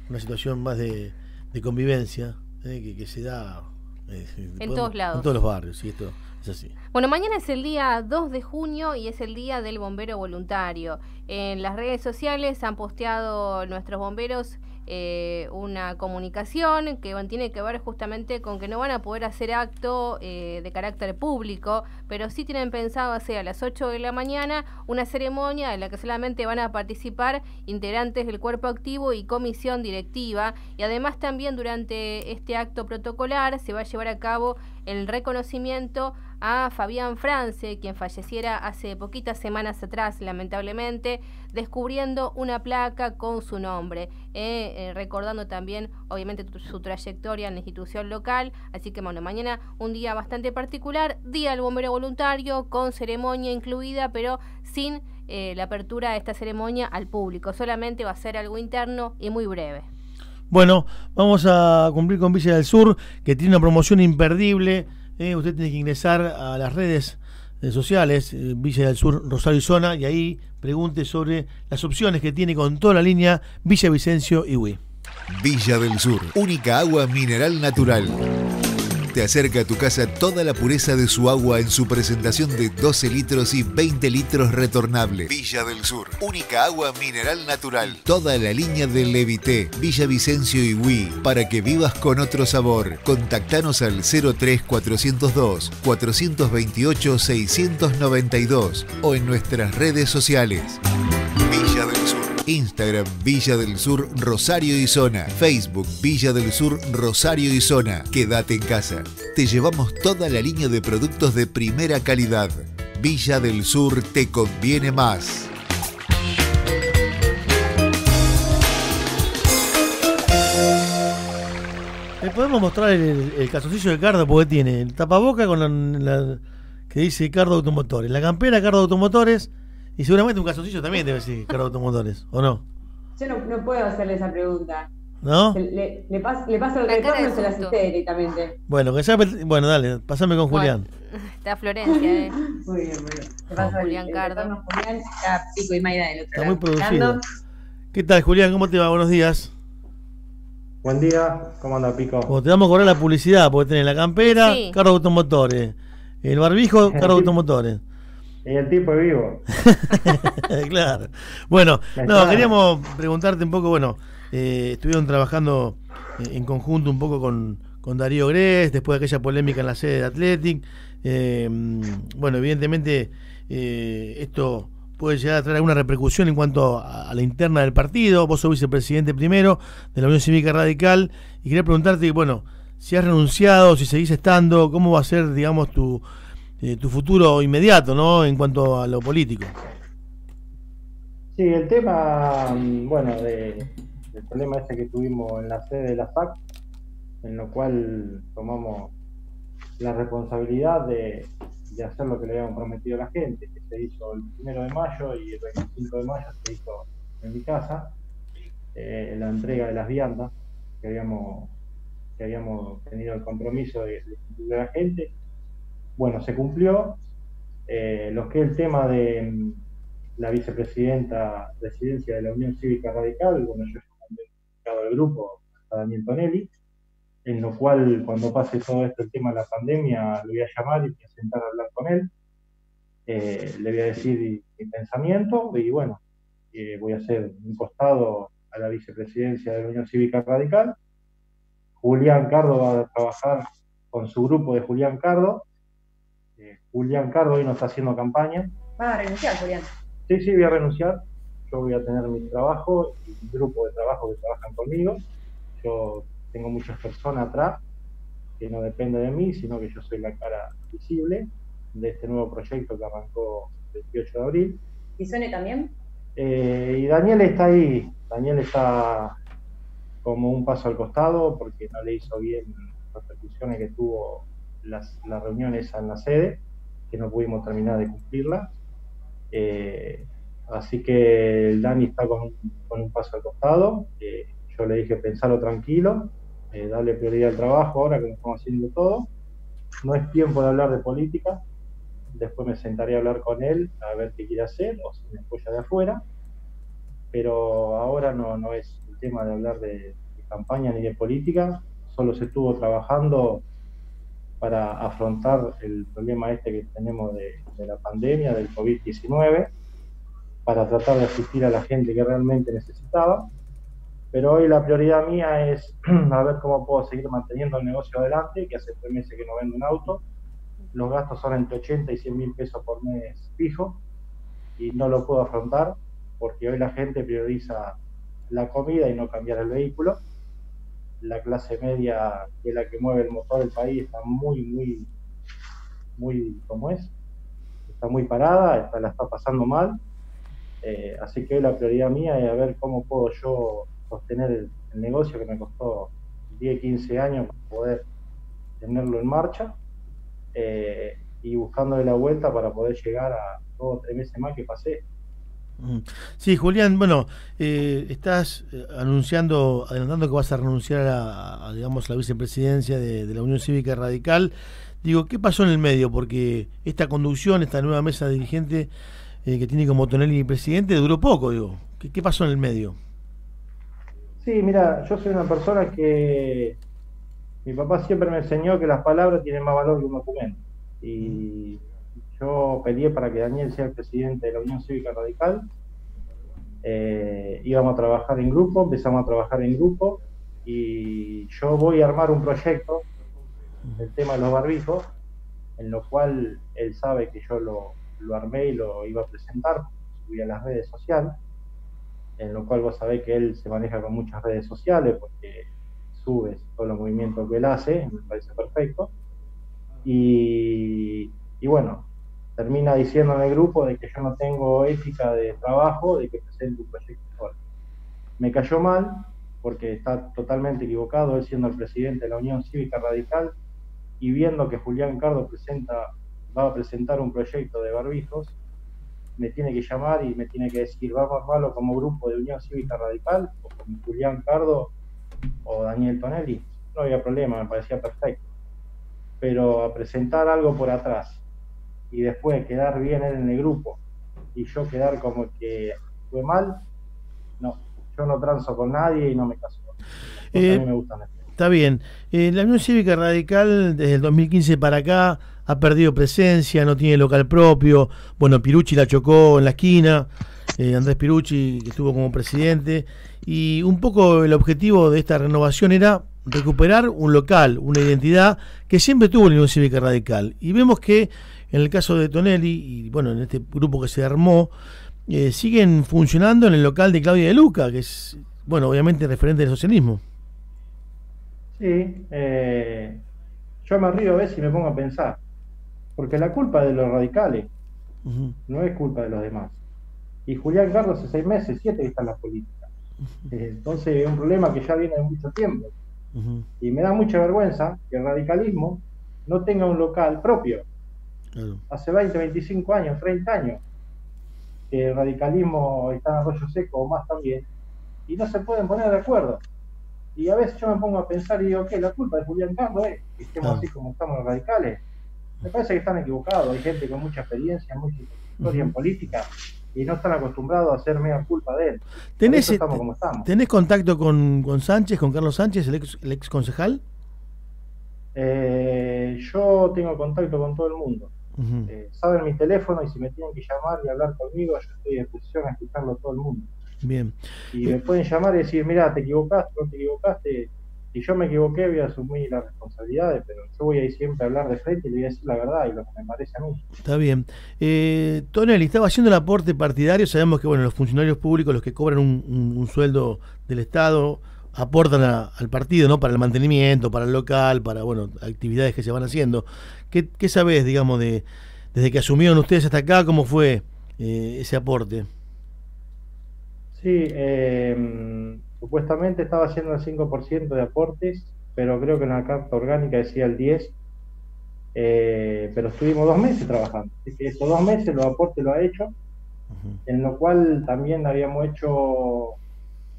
una situación más de, de convivencia eh, que, que se da eh, podemos- todos lados. En todos los barrios, sí, esto es así. Bueno, mañana es el día 2 de junio y es el día del bombero voluntario. En las redes sociales han posteado nuestros bomberos eh, una comunicación que tiene que ver justamente con que no van a poder hacer acto eh, de carácter público, pero sí tienen pensado hacer a las 8 de la mañana una ceremonia en la que solamente van a participar integrantes del cuerpo activo y comisión directiva. Y además también durante este acto protocolar se va a llevar a cabo el reconocimiento a Fabián France, quien falleciera hace poquitas semanas atrás, lamentablemente, descubriendo una placa con su nombre, eh, eh, recordando también, obviamente, su trayectoria en la institución local. Así que, bueno, mañana un día bastante particular, Día del Bombero Voluntario, con ceremonia incluida, pero sin eh, la apertura de esta ceremonia al público. Solamente va a ser algo interno y muy breve. Bueno, vamos a cumplir con Villa del Sur, que tiene una promoción imperdible. eh, usted tiene que ingresar a las redes eh, sociales, eh, Villa del Sur, Rosario y Zona, y ahí pregunte sobre las opciones que tiene con toda la línea Villa Vicencio y Wii. Villa del Sur, única agua mineral natural. Te acerca a tu casa toda la pureza de su agua en su presentación de 12 litros y 20 litros retornable. Villa del Sur, única agua mineral natural. Toda la línea de Levité, Villa Vicencio y Wii, para que vivas con otro sabor. Contactanos al 03402 428 692 o en nuestras redes sociales. Villa del Sur. Instagram Villa del Sur Rosario y Zona. Facebook Villa del Sur Rosario y Zona. Quédate en casa. Te llevamos toda la línea de productos de primera calidad. Villa del Sur te conviene más. ¿Le podemos mostrar el, el de Cardo? Porque tiene el tapaboca con la- que dice Cardo Automotores, la campera Cardo Automotores y seguramente un calzoncillo también debe decir Cardo Automotores, ¿o no? Yo no, no puedo hacerle esa pregunta. ¿No? Le, le, pas- le paso el retorno y se la asiste directamente. Bueno, que sea, bueno, dale, pasame con Julián. Está Florencia, eh. Muy bien, muy bien. Le paso Julián el Cardo. Julián, está Pico y Mayra del otro Está lado. muy producido. ¿Qué tal, Julián? ¿Cómo te va? Buenos días. Buen día, ¿cómo anda Pico? Bueno, te vamos a cobrar la publicidad porque tenés la campera, Sí. Cardo Automotores, el barbijo, Cardo Automotores. Y el tipo es vivo. claro. Bueno, no, queríamos preguntarte un poco, bueno, eh, estuvieron trabajando eh, en conjunto un poco con, con Darío Gres, después de aquella polémica en la sede de Athletic. Eh, bueno, evidentemente eh, esto puede llegar a traer alguna repercusión en cuanto a, a la interna del partido. Vos sos vicepresidente primero de la Unión Cívica Radical y quería preguntarte, bueno, si has renunciado, si seguís estando, cómo va a ser, digamos, tu, eh, tu futuro inmediato, ¿no? En cuanto a lo político. Sí, el tema, mm, bueno, de, del problema ese que tuvimos en la sede de la SAC, en lo cual tomamos la responsabilidad de, hacer lo que le habíamos prometido a la gente, que se hizo el primero de mayo y el 25 de mayo se hizo en mi casa, eh, la entrega de las viandas que habíamos, que habíamos tenido el compromiso de, de la gente. Bueno, se cumplió. Eh, lo que es el tema de mm, la vicepresidenta presidencia de la Unión Cívica Radical, bueno, yo he comunicado al grupo a Daniel Tonelli, en lo cual cuando pase todo esto el tema de la pandemia, lo voy a llamar y voy a sentar a hablar con él, Eh, le voy a decir mi pensamiento y bueno, eh, voy a hacer un costado a la vicepresidencia de la Unión Cívica Radical. Julián Cardo va a trabajar con su grupo de Julián Cardo. Julián Cardo hoy no está haciendo campaña, Va a renunciar, Julián. Sí, sí, voy a renunciar. Yo voy a tener mi trabajo y mi grupo de trabajo que trabajan conmigo. Yo tengo muchas personas atrás que no dependen de mí, sino que yo soy la cara visible de este nuevo proyecto que arrancó el 28 de abril. ¿Y Sone también? Eh, y Daniel está ahí. Daniel está como un paso al costado porque no le hizo bien las repercusiones que tuvo las, las reuniones en la sede, que no pudimos terminar de cumplirla. Eh, así que el Dani está con, un- paso al costado. Yo le dije pensarlo tranquilo, eh, darle prioridad al trabajo ahora que lo estamos haciendo todo. No es tiempo de hablar de política. Después me sentaré a hablar con él a ver qué quiere hacer o si me apoya de afuera. Pero ahora no, no es el tema de hablar de, de campaña ni de política. Solo se estuvo trabajando para afrontar el problema este que tenemos de, la pandemia, del COVID-19, para tratar de asistir a la gente que realmente necesitaba. Pero hoy la prioridad mía es a ver cómo puedo seguir manteniendo el negocio adelante, que hace tres meses que no vendo un auto. Los gastos son entre 80 y 100 mil pesos por mes fijo y no lo puedo afrontar porque hoy la gente prioriza la comida y no cambiar el vehículo. La clase media, que es la que mueve el motor del país, está muy, muy, muy, ¿cómo es? Está muy parada, está, la está pasando mal. Eh, así que hoy la prioridad mía es a ver cómo puedo yo sostener el, negocio que me costó 10, 15 años para poder tenerlo en marcha eh, y buscándole la vuelta para poder llegar a dos o tres meses más que pasé. Mm. Sí, Julián, bueno, eh, estás eh, anunciando, adelantando que vas a renunciar a, a, digamos, la vicepresidencia de, de la Unión Cívica Radical. Digo, ¿qué pasó en el medio? Porque esta conducción, esta nueva mesa dirigente eh, que tiene como Tonelli presidente, duró poco, digo. ¿Qué, qué pasó en el medio? Sí, mira, yo soy una persona que Mi papá siempre me enseñó que las palabras tienen más valor que un documento. Y yo peleé para que Daniel sea el presidente de la Unión Cívica Radical. Eh, íbamos a trabajar en grupo, empezamos a trabajar en grupo y yo voy a armar un proyecto del tema de los barbijos, en lo cual él sabe que yo lo, lo armé y lo iba a presentar, subí a las redes sociales, en lo cual vos sabés que él se maneja con muchas redes sociales porque sube todos los movimientos que él hace, me parece perfecto. Y, y bueno, termina diciendo en el grupo de que yo no tengo ética de trabajo, de que presente un proyecto fuerte. Me cayó mal porque está totalmente equivocado, él siendo el presidente de la Unión Cívica Radical y viendo que Julián Cardo presenta, va a presentar un proyecto de barbijos, me tiene que llamar y me tiene que decir, vamos a armarlo como grupo de Unión Cívica Radical, o con Julián Cardo o Daniel Tonelli. No había problema, me parecía perfecto. Pero a presentar algo por atrás y después quedar bien él en el grupo y yo quedar como que fue mal, no, yo no transo con nadie y no me caso. Eh, a mí me gustan Está bien. Eh, la Unión Cívica Radical desde el 2015 para acá ha perdido presencia, no tiene local propio. Bueno, Pirucci la chocó en la esquina, eh, Andrés Pirucci que estuvo como presidente. Y un poco el objetivo de esta renovación era recuperar un local, una identidad que siempre tuvo la Unión Cívica Radical. Y vemos que en el caso de Tonelli, y bueno, en este grupo que se armó, eh, siguen funcionando en el local de Claudia de Luca, que es, bueno, obviamente referente del socialismo. Sí, eh, yo me río a veces y me pongo a pensar, porque la culpa de los radicales no es culpa de los demás. Y Julián Carlos hace seis meses, siete que está en la política. Eh, entonces es un problema que ya viene de mucho tiempo. Y me da mucha vergüenza que el radicalismo no tenga un local propio. Hace 20, 25 años, 30 años, que el radicalismo está en arroyo seco o más también, y no se pueden poner de acuerdo. Y a veces yo me pongo a pensar y digo, ¿qué? La culpa de Julián Carlos es que estemos así como estamos los radicales. Me parece que están equivocados. Hay gente con mucha experiencia, mucha historia en política y no están acostumbrados a hacer media culpa de él. ¿Tenés, eso estamos como estamos. ¿tenés contacto con, con Sánchez, con Carlos Sánchez, el ex, el ex concejal? Eh, yo tengo contacto con todo el mundo. Eh, saben mi teléfono y si me tienen que llamar y hablar conmigo, yo estoy a disposición a escucharlo todo el mundo. Bien. Y me pueden llamar y decir, mira, te equivocaste, no te equivocaste. Si yo me equivoqué, voy a asumir las responsabilidades, pero yo voy a ir siempre a hablar de frente y le voy a decir la verdad y lo que me parece a mí. Está bien. Eh, Tonelli, estaba haciendo el aporte partidario. Sabemos que bueno, los funcionarios públicos, los que cobran un, un- un sueldo del Estado, aportan a- al partido, ¿no? Para el mantenimiento, para el local, para bueno, actividades que se van haciendo. ¿Qué, qué sabés, digamos, de desde que asumieron ustedes hasta acá, cómo fue eh, ese aporte? Sí, eh, supuestamente estaba haciendo el 5% de aportes, pero creo que en la carta orgánica decía el 10%, eh, pero estuvimos dos meses trabajando. Así que esos dos meses los aportes lo ha hecho, en lo cual también habíamos hecho,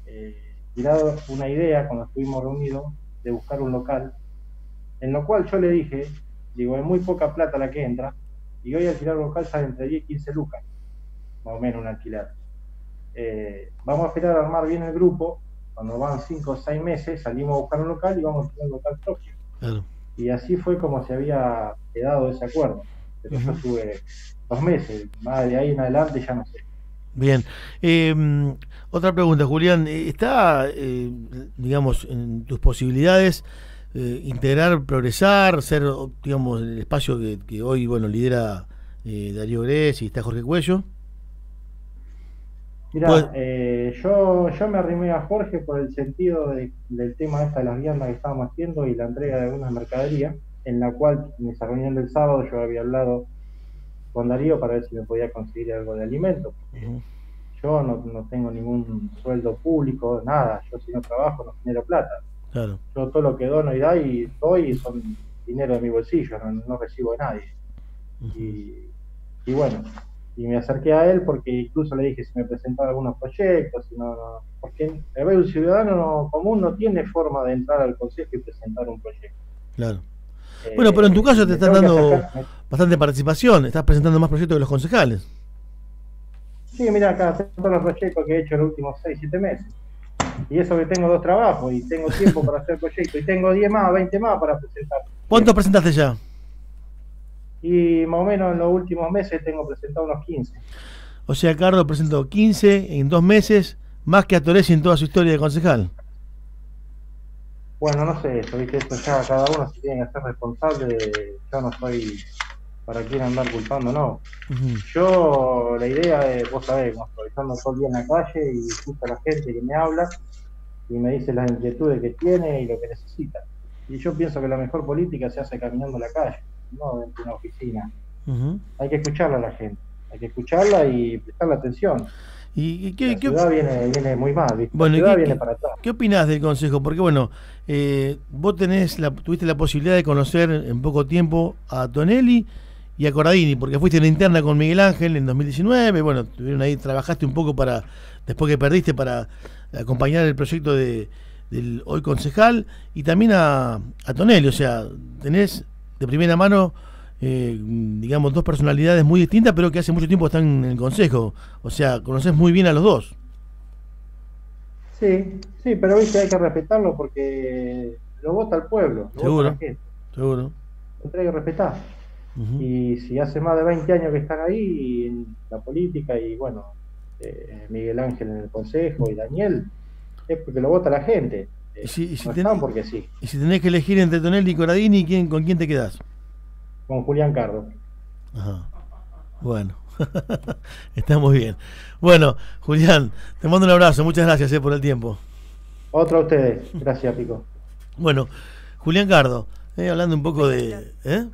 eh, tirado una idea cuando estuvimos reunidos de buscar un local, en lo cual yo le dije, digo, es muy poca plata la que entra, y hoy alquilar un local sale entre 10 y 15 lucas, más o menos un alquiler. Eh, vamos a esperar a armar bien el grupo, cuando van 5 o 6 meses salimos a buscar un local y vamos a tener un local propio. Claro. Y así fue como se había quedado ese acuerdo. Pero yo tuve dos meses, más de ahí en adelante ya no sé. Bien. Eh, otra pregunta, Julián. Eh, ¿Está, eh, digamos, en tus posibilidades eh, integrar, progresar, ser, digamos, el espacio que, que hoy, bueno, lidera eh, Darío Gres y está Jorge Cuello? Mira, Pues- eh, yo, yo me arrimé a Jorge por el sentido de- del tema esta de las viandas que estábamos haciendo y la entrega de algunas mercaderías, en la cual en esa reunión del sábado yo había hablado con Darío para ver si me podía conseguir algo de alimento. Yo no, no tengo ningún sueldo público, nada, yo si no trabajo no genero plata. Claro. Yo todo lo que dono y da y doy son dinero de mi bolsillo, no, no recibo de nadie. y, y bueno, y me acerqué a él porque incluso le dije si me presentaba algunos proyectos, si no, no- porque un ciudadano no- común no tiene forma de entrar al consejo y presentar un proyecto. Claro. Eh, Bueno, pero en tu caso te están dando acercar- bastante participación, estás presentando más proyectos que los concejales. Sí, mira acá, todos los proyectos que he hecho en los últimos 6, 7 meses. Y eso que tengo dos trabajos y tengo tiempo para hacer proyectos y tengo 10 más, 20 más para presentar. ¿Cuántos presentaste ya? Y más o menos en los últimos meses tengo presentado unos 15. O sea, Carlos presentó 15 en dos meses, más que a Torres en toda su historia de concejal. Bueno, no sé eso, ¿viste? Esto ya cada uno se tiene que hacer responsable. Yo no soy para quién andar culpando, no. Yo, la idea es, vos sabés, como estoy ando todo el día en la calle y escucho a la gente que me habla y me dice las inquietudes que tiene y lo que necesita. Y yo pienso que la mejor política se hace caminando la calle, no dentro de una oficina. Hay que escucharla a la gente, hay que escucharla y prestarle atención. ¿Y, y qué, La qué- ciudad viene, viene muy mal, ¿viste? Bueno, la ¿y ciudad qué- viene para atrás. ¿Qué opinás del consejo? Porque bueno, eh, vos tenés la, tuviste la posibilidad de conocer en poco tiempo a Tonelli y a Corradini, porque fuiste en la interna con Miguel Ángel en 2019, bueno, tuvieron ahí, trabajaste un poco para, después que perdiste, para acompañar el proyecto de, del hoy concejal, y también a, a Tonelli, o sea, tenés de primera mano, eh, digamos, dos personalidades muy distintas, pero que hace mucho tiempo están en el consejo, o sea, conoces muy bien a los dos. Sí, sí, pero viste, hay que respetarlo porque lo vota el pueblo, lo Seguro. vota la gente. Seguro. Entonces hay que respetar. Y si hace más de 20 años que están ahí en la política y bueno, eh, Miguel Ángel en el consejo y Daniel, es porque lo vota la gente. Eh, Y si, y si no tenés- están porque sí, y si tenés que elegir entre Tonelli y Corradini, ¿quién, ¿con quién te quedás? con Julián Cardo. Ajá. Bueno, está muy bien. Bueno, Julián, te mando un abrazo, muchas gracias eh, por el tiempo. Otro a ustedes, gracias Pico. Bueno, Julián Cardo, eh, hablando un poco de... ¿eh?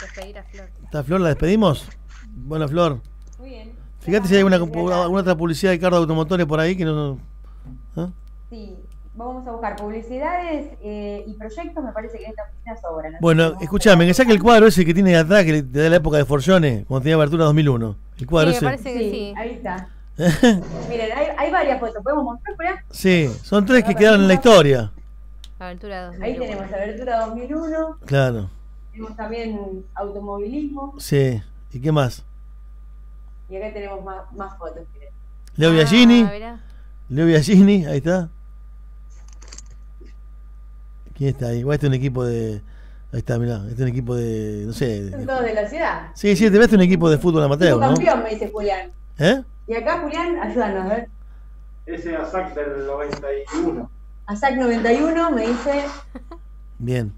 Despedir a Flor. ¿Está Flor? ¿La despedimos? Bueno, Flor. Muy bien. Fíjate si hay alguna, alguna otra publicidad de Cardo Automotores por ahí que no... ¿eh? Sí, vamos a buscar publicidades eh, y proyectos, me parece que en esta oficina sobran. Bueno, escúchame, que saque el cuadro ese que tiene atrás, que te da la época de Forcione, cuando tenía abertura 2001. El cuadro Sí, me ese. parece que sí. Ahí está. Miren, hay, hay varias fotos, ¿podemos mostrar por ahí? Sí, son tres que quedaron en la historia. Aventura 2001. Ahí tenemos Abertura 2001, Claro, tenemos también automovilismo sí. ¿Y qué más? y acá tenemos más, más fotos. miren. Leo Biagini. Ah, mirá. Leo Biagini, ahí está. ¿Quién está ahí? Bueno, este es un equipo de. Ahí está, mirá. Este es un equipo de. No sé. Son de- todos de la ciudad. Sí, sí, te ves un equipo de fútbol amateur, Un ¿no? campeón, me dice Julián. ¿Eh? Y acá, Julián, ayúdanos, a ver. Ese ASAC del 91, ASAC 91 me dice Bien.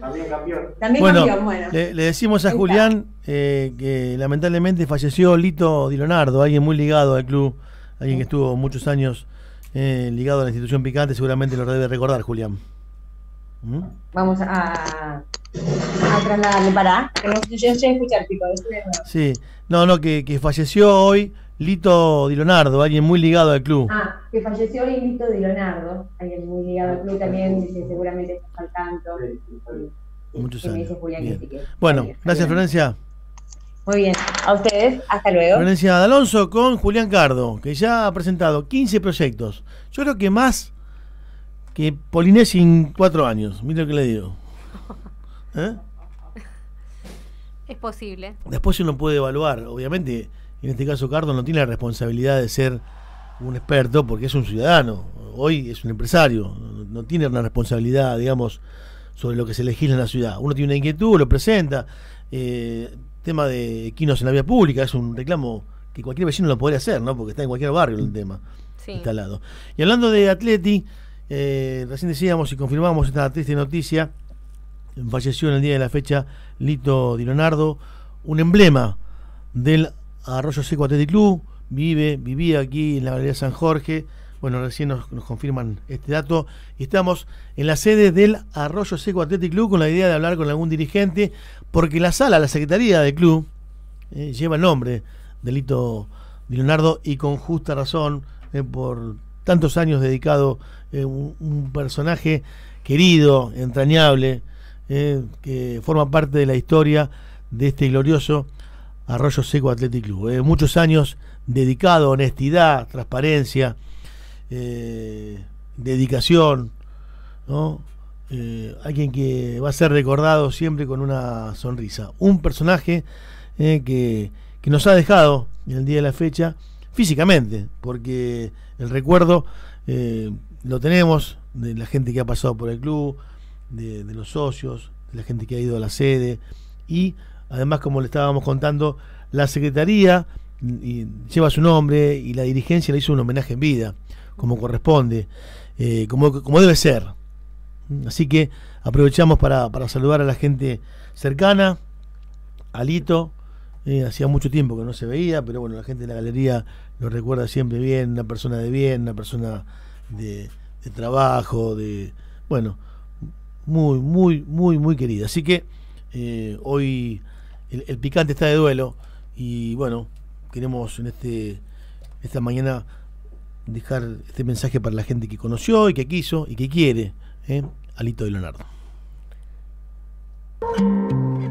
también campeón. también Bueno, campeón. Bueno, Le, le decimos a. Julián eh, que lamentablemente falleció Lito Di Leonardo, alguien muy ligado al club, alguien que estuvo muchos años eh, ligado a la institución picante, seguramente lo debe recordar, Julián. ¿Mm? vamos a, a trasladarle para. Que no yo escuchar, Pico. Sí, no, no, que, que falleció hoy Lito Di Leonardo, alguien muy ligado al club. Ah, que falleció hoy Lito Di Leonardo, alguien muy ligado al club también, dice, seguramente está al tanto. Muchos años. que Bueno, gracias. Florencia. Muy bien, a ustedes, hasta luego. Florencia de Alonso con Julián Cardo, que ya ha presentado 15 proyectos. Yo creo que más que Polinesi en cuatro años. Mira lo que le digo. ¿Eh? Es posible. Después uno puede evaluar. Obviamente, en este caso Cardo no tiene la responsabilidad de ser un experto porque es un ciudadano. Hoy es un empresario. No, no tiene una responsabilidad, digamos, sobre lo que se legisla en la ciudad. Uno tiene una inquietud, lo presenta. Eh, tema de equinos en la vía pública es un reclamo que cualquier vecino lo podría hacer, ¿no? Porque está en cualquier barrio el tema Sí. instalado. Y hablando de Atleti, eh, recién decíamos y confirmamos esta triste noticia. Falleció en el día de la fecha Lito Di Leonardo, un emblema del Arroyo Seco Athletic Club. Vive, vivía aquí en la Galería San Jorge. Bueno, recién nos, confirman este dato. Y estamos en la sede del Arroyo Seco Athletic Club con la idea de hablar con algún dirigente, porque la sala, la secretaría del club, eh, lleva el nombre de Lito Leonardo y con justa razón, eh, por tantos años dedicado, eh, un, un personaje querido, entrañable, eh, que forma parte de la historia de este glorioso Arroyo Seco Athletic Club. eh. muchos años dedicado honestidad, transparencia, eh, dedicación. Eh, alguien que va a ser recordado siempre con una sonrisa. Un personaje que, que nos ha dejado en el día de la fecha físicamente, porque el recuerdo lo tenemos de la gente que ha pasado por el club, de, de los socios, de la gente que ha ido a la sede y además, como le estábamos contando, la Secretaría y lleva su nombre y la dirigencia le hizo un homenaje en vida, como corresponde, eh, como, como debe ser. Así que aprovechamos para, para saludar a la gente cercana, Alito, eh, hacía mucho tiempo que no se veía, pero bueno, la gente de la galería lo recuerda siempre bien, una persona de bien, una persona de, de trabajo, de, bueno, muy, muy, muy, muy querida. Así que eh, hoy el, picante está de duelo y bueno, queremos en este esta mañana dejar este mensaje para la gente que conoció y que quiso y que quiere, ¿eh? Alito de Leonardo.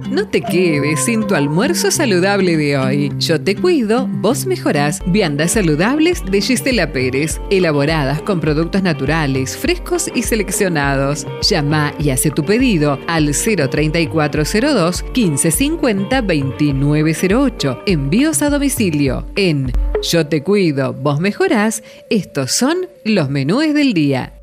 No te quedes sin tu almuerzo saludable de hoy. Yo te cuido, vos mejorás. Viandas saludables de Gisela Pérez, elaboradas con productos naturales, frescos y seleccionados. Llama y hace tu pedido al 03402 1550 2908. Envíos a domicilio en Yo te cuido, vos mejorás. Estos son los menúes del día.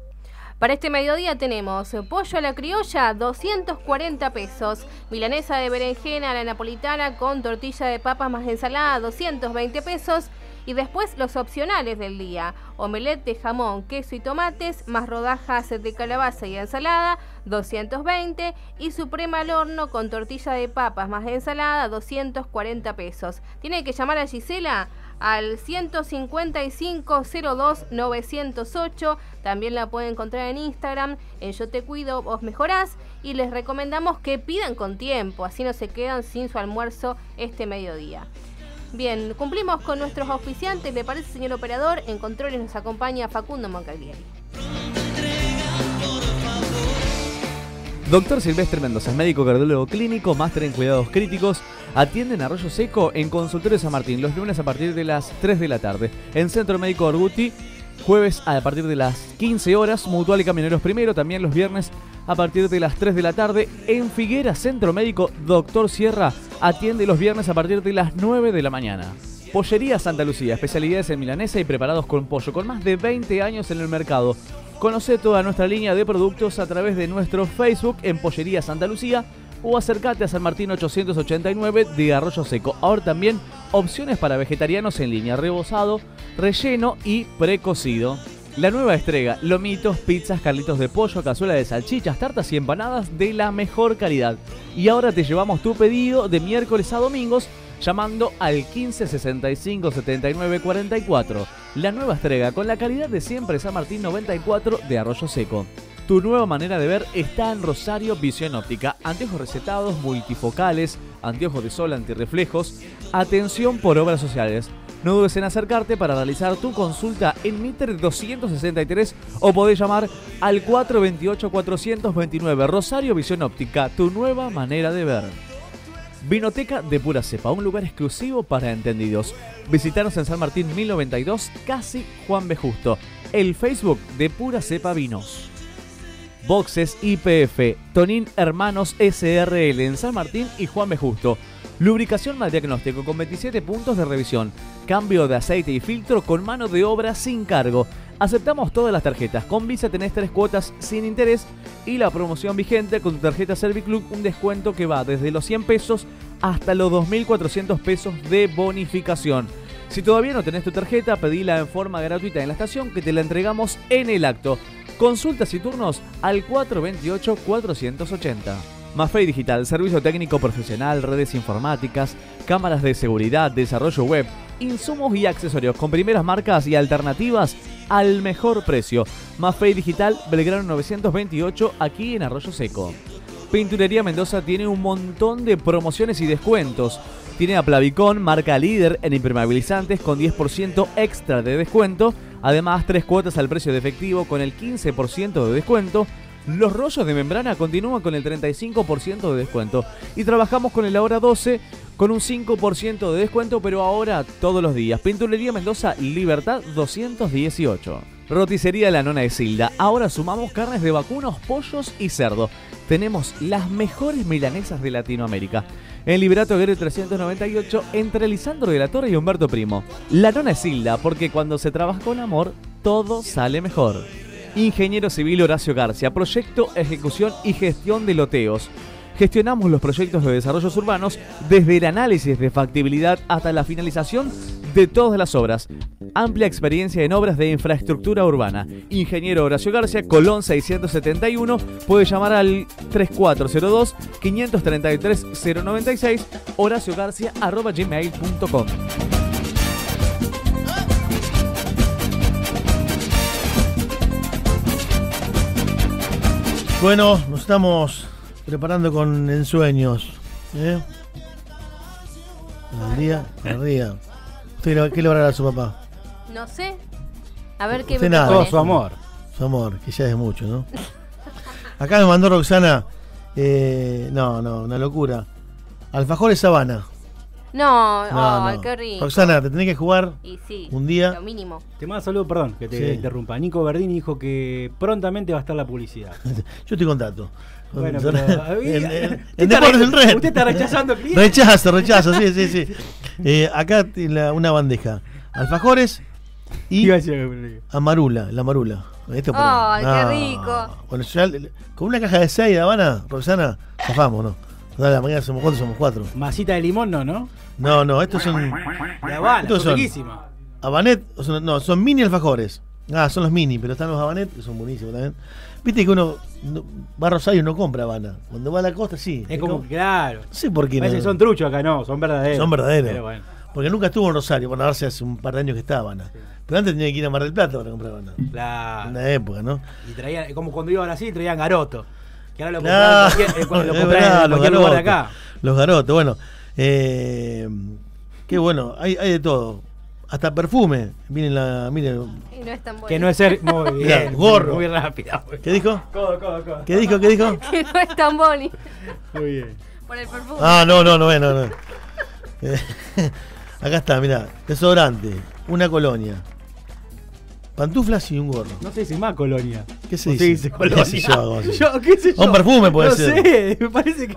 Para este mediodía tenemos pollo a la criolla, 240 pesos. Milanesa de berenjena a la napolitana con tortilla de papas más ensalada, 220 pesos. Y después los opcionales del día. Omelette de jamón, queso y tomates, más rodajas de calabaza y ensalada, 220. Y suprema al horno con tortilla de papas más ensalada, 240 pesos. Tiene que llamar a Gisela al 155 02 908. También la pueden encontrar en Instagram, en Yo Te Cuido, Vos Mejorás. Y les recomendamos que pidan con tiempo, así no se quedan sin su almuerzo este mediodía. Bien, cumplimos con nuestros auspiciantes, ¿le parece, señor operador? En controles nos acompaña Facundo Moncaglieri. Doctor Silvestre Mendoza, médico cardiólogo clínico, máster en cuidados críticos. Atiende en Arroyo Seco en Consultorio San Martín los lunes a partir de las 3 de la tarde. En Centro Médico Orguti, jueves a partir de las 15 horas. Mutual y Camioneros primero, también los viernes a partir de las 3 de la tarde. En Figuera, Centro Médico Doctor Sierra, atiende los viernes a partir de las 9 de la mañana. Pollería Santa Lucía, especialidades en milanesa y preparados con pollo, con más de 20 años en el mercado. Conoce toda nuestra línea de productos a través de nuestro Facebook en Pollería Santa Lucía o acércate a San Martín 889 de Arroyo Seco. Ahora también opciones para vegetarianos en línea, rebozado, relleno y precocido. La nueva estrega, lomitos, pizzas, carlitos de pollo, cazuela de salchichas, tartas y empanadas de la mejor calidad. Y ahora te llevamos tu pedido de miércoles a domingos llamando al 15 65 79 44. La nueva estrega con la calidad de siempre San Martín 94 de Arroyo Seco. Tu nueva manera de ver está en Rosario Visión Óptica. Anteojos recetados, multifocales, anteojos de sol antirreflejos. Atención por obras sociales. No dudes en acercarte para realizar tu consulta en Mitre 263 o podés llamar al 428-429 Rosario Visión Óptica, tu nueva manera de ver. Vinoteca de Pura Cepa, un lugar exclusivo para entendidos. Visítanos en San Martín 1092, casi Juan B. Justo. El Facebook de Pura Cepa Vinos. Boxes IPF, Tonín Hermanos SRL en San Martín y Juan B. Justo. Lubricación más diagnóstico con 27 puntos de revisión. Cambio de aceite y filtro con mano de obra sin cargo. Aceptamos todas las tarjetas. Con Visa tenés tres cuotas sin interés y la promoción vigente con tu tarjeta Serviclub un descuento que va desde los 100 pesos hasta los 2.400 pesos de bonificación. Si todavía no tenés tu tarjeta, pedila en forma gratuita en la estación que te la entregamos en el acto. Consultas y turnos al 428-480. Mafei Digital, servicio técnico profesional, redes informáticas, cámaras de seguridad, desarrollo web, insumos y accesorios con primeras marcas y alternativas al mejor precio. Mafei Digital, Belgrano 928, aquí en Arroyo Seco. Pinturería Mendoza tiene un montón de promociones y descuentos. Tiene a Plavicón, marca líder en impermeabilizantes con 10% extra de descuento. Además, tres cuotas al precio de efectivo con el 15% de descuento. Los rollos de membrana continúan con el 35% de descuento. Y trabajamos con el Ahora 12 con un 5% de descuento, pero ahora todos los días. Pinturería Mendoza Libertad 218. Roticería La Nona de Silda. Ahora sumamos carnes de vacunos, pollos y cerdo. Tenemos las mejores milanesas de Latinoamérica. en Liberato Guerrero 398 entre Lisandro de la Torre y Humberto Primo. La nona es Hilda, porque cuando se trabaja con amor, todo sale mejor. Ingeniero Civil Horacio García, proyecto, ejecución y gestión de loteos. Gestionamos los proyectos de desarrollos urbanos desde el análisis de factibilidad hasta la finalización de todas las obras. Amplia experiencia en obras de infraestructura urbana. Ingeniero Horacio García, Colón 671. Puede llamar al 3402-533-096, horaciogarcia.gmail.com. Bueno, nos estamos preparando con ensueños. ¿eh? Al día, al día. ¿Usted qué le va a dar a su papá? No sé. A ver qué Usted me nada. su amor. Su amor, que ya es mucho, ¿no? Acá me mandó Roxana. eh, no, no, una locura. Alfajores Sabana. No, No, qué rico. Roxana, te tenés que jugar Y sí, un día. lo mínimo. Te mando saludo, perdón que te Sí. interrumpa. Nico Verdini dijo que prontamente va a estar la publicidad. Yo estoy contacto. Bueno, pero, en, ¿usted en- está en Deportes del re- Red. usted está rechazando clientes? Rechazo, rechazo, sí, sí, sí. Eh, acá tiene la- una bandeja. Alfajores y amarula, la amarula. Esto por- Ay, qué No. rico. Bueno, ya le- con una caja de 6 de Habana, Roxana, zafamos, ¿no? Dale, la mañana somos cuatro, somos cuatro. Masita de limón, no, ¿no? No, no, estos son. De Habana, estos son riquísimas. Habanet, o son- no, son mini alfajores. Ah, son los mini, pero están los Habanet, que son buenísimos también. Viste que uno no- va a Rosario y no compra Habana. Cuando va a la costa, sí. Es como, claro. No sé por qué no. son truchos acá, no, son verdaderos. Son verdaderos. Pero bueno. Porque nunca estuvo en Rosario, bueno, ahora hace un par de años que está Habana. Pero antes tenía que ir a Mar del Plata para comprar Habana. Claro. En una época, ¿no? Y traían, como cuando iba a Brasil, traían garoto. Que ahora lo Claro, compraban en en cualquier lugar de acá. Los garotos, bueno. Eh, qué bueno, hay, hay de todo. Hasta perfume. Miren la. Miren. Y no es tan bueno. Que no es ser. Muy Mirá, bien. gorro. Muy rápida. ¿Qué dijo? Codo, codo, codo. ¿Qué dijo? ¿Qué dijo? Que no es tan boni. Muy bien. Por el perfume. Ah, no, no, no, no, no. Eh, Acá está, mirá. Desodorante, una colonia. Pantuflas y un gorro. No sé si más colonia. ¿Qué se ¿O dice? dice colonia? ¿Qué sé yo, ¿qué sé yo? Un perfume puede no ser. sé, me parece que.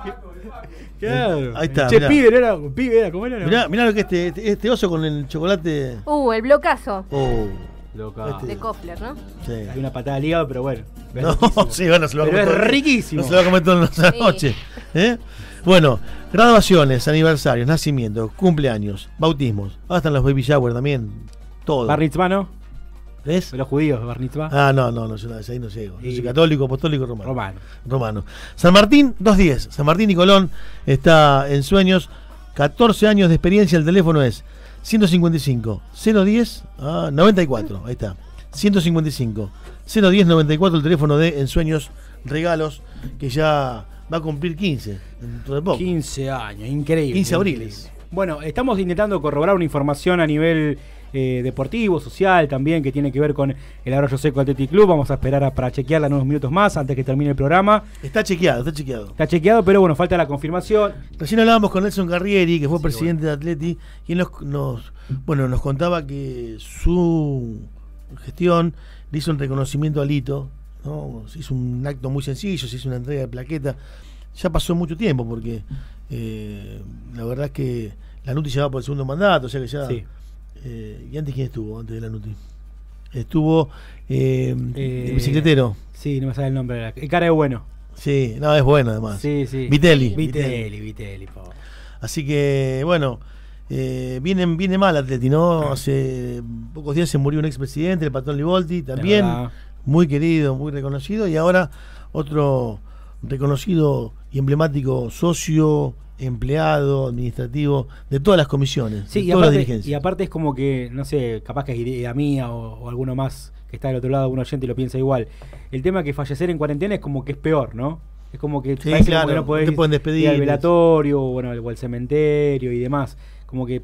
Claro. Ahí está, Che, mirá. pibe, ¿no era? Pibe era, ¿cómo era? Mirá, mirá lo que es este, este, este oso con el chocolate. Uh, el blocazo Oh, Loca. Este- de Kofler, ¿no? sí. Hay una patada al hígado, pero bueno. No, sí, bueno, se lo va a Pero comer es riquísimo. No se lo va a comer toda la Sí. noche. ¿eh? Bueno, graduaciones, aniversarios, nacimientos, cumpleaños, bautismos. Ahora están los baby shower también. Todo. Bar mitzvah, ¿no? ¿Ves? De los judíos, Bar mitzvah. Ah, no, no, no, yo no, ahí no llego. Yo soy católico, apostólico, romano. Romano. Romano. San Martín, 210. San Martín y Colón está en sueños. 14 años de experiencia. El teléfono es 155 010 ah, 94. Ahí está. 155 010 94. El teléfono de Ensueños Regalos. Que ya va a cumplir 15. Dentro de poco. 15 años, increíble. 15 increíble. abriles. Bueno, estamos intentando corroborar una información a nivel eh, deportivo, social también, que tiene que ver con el Arroyo Seco Athletic Club. Vamos a esperar a- para chequearla unos minutos más antes que termine el programa. Está chequeado, está chequeado. Está chequeado, pero bueno, falta la confirmación. Recién hablábamos con Nelson Carrieri, que fue presidente de Atleti, y él nos, nos- bueno, nos contaba que su gestión le hizo un reconocimiento a Lito, ¿no? Se hizo un acto muy sencillo, se hizo una entrega de plaqueta. Ya pasó mucho tiempo, porque eh, la verdad es que la Nuti ya va por el segundo mandato, o sea que ya. Sí. Eh, ¿Y antes quién estuvo? Antes de la Nuti. Estuvo eh, Eh, el bicicletero. Sí, no me sale el nombre. de la- El cara es bueno. Sí, no, es bueno además. Sí, sí. Vitelli. Vitelli, Vitelli. Así que, bueno, eh, viene, viene mal Atleti, ¿no? Hace pocos días se murió un expresidente, el patrón Livolti, también muy querido, muy reconocido, y ahora otro reconocido y emblemático socio, empleado, administrativo de todas las comisiones, Sí, de y todas las aparte, dirigencias. y aparte es como que, no sé, capaz que es idea mía o, o alguno más que está del otro lado, un oyente y lo piensa igual. El tema que fallecer en cuarentena es como que es peor, ¿no? Es como que Sí, claro, como que no podés te pueden ir despedir. al velatorio o, bueno, o al cementerio y demás. Como que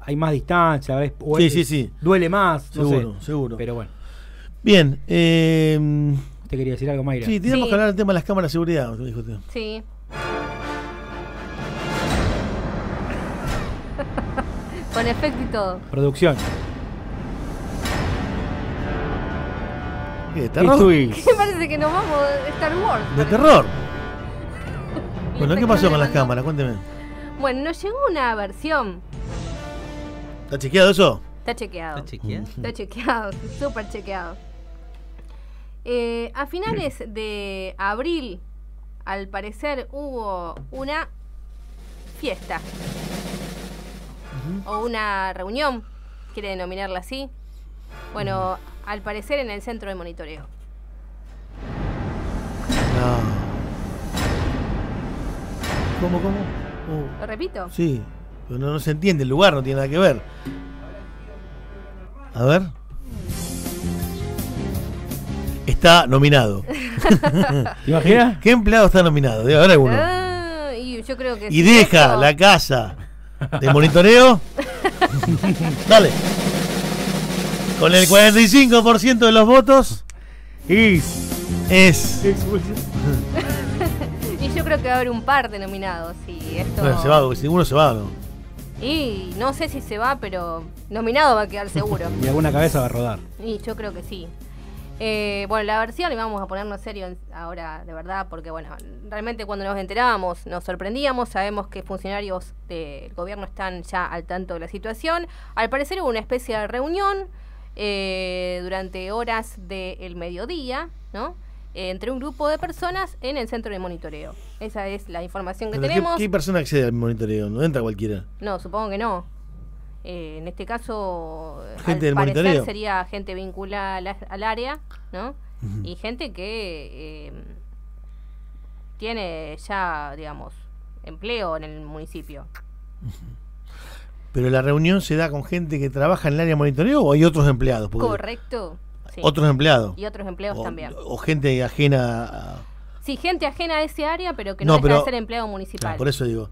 hay más distancia, ¿ves? O Sí, es- sí, sí. Duele más, no Seguro, sé. seguro. Pero bueno, Bien, eh, te quería decir algo, Mayra. sí, tenemos Sí. que hablar del tema de las cámaras de seguridad, dijo usted. Sí. Con efecto y todo. Producción. ¿Qué, de ¿Qué terror? Me parece que nos vamos de Star Wars. De terror. Bueno, ¿qué pasó con las cámaras? Cuénteme. Bueno, nos llegó una versión. ¿Está chequeado eso? Está chequeado. ¿Está chequeado? Está chequeado, súper chequeado. Eh, a finales de abril, al parecer, hubo una fiesta. O una reunión, quiere denominarla así. Bueno, al parecer en el centro de monitoreo. No. ¿Cómo, cómo? Oh. ¿Lo repito? Sí, pero no, no se entiende, el lugar no tiene nada que ver. A ver. Está nominado. ¿Te imaginas? ¿Qué empleado está nominado? Debe haber alguno. Ah, y yo creo que Y sí, deja eso- la casa de monitoreo. Dale. Con el 45% de los votos. Es. Es. y yo creo que va a haber un par de nominados. Y esto. Bueno, se va, porque si uno se va, ¿no? Y no sé si se va, pero nominado va a quedar seguro. Y alguna cabeza va a rodar. Y yo creo que sí. Eh, bueno, la versión, y vamos a ponernos serios ahora, de verdad, porque bueno, realmente cuando nos enterábamos nos sorprendíamos, sabemos que funcionarios del gobierno están ya al tanto de la situación. Al parecer hubo una especie de reunión eh, durante horas del mediodía, ¿no? Eh, entre un grupo de personas en el centro de monitoreo. Esa es la información que Pero ¿qué, tenemos. qué persona accede al monitoreo? No entra cualquiera. No, supongo que no. Eh, en este caso, Gente al parecer monitoreo. sería gente vinculada al, al área, ¿no? Y gente que eh, tiene ya, digamos, empleo en el municipio. Pero la reunión se da con gente que trabaja en el área de monitoreo o hay otros empleados. Porque- Correcto. sí. Otros empleados. Y otros empleos O, también. o gente ajena a. Sí, gente ajena a ese área, pero que no, No, deja pero- de ser empleado municipal. Claro, por eso digo.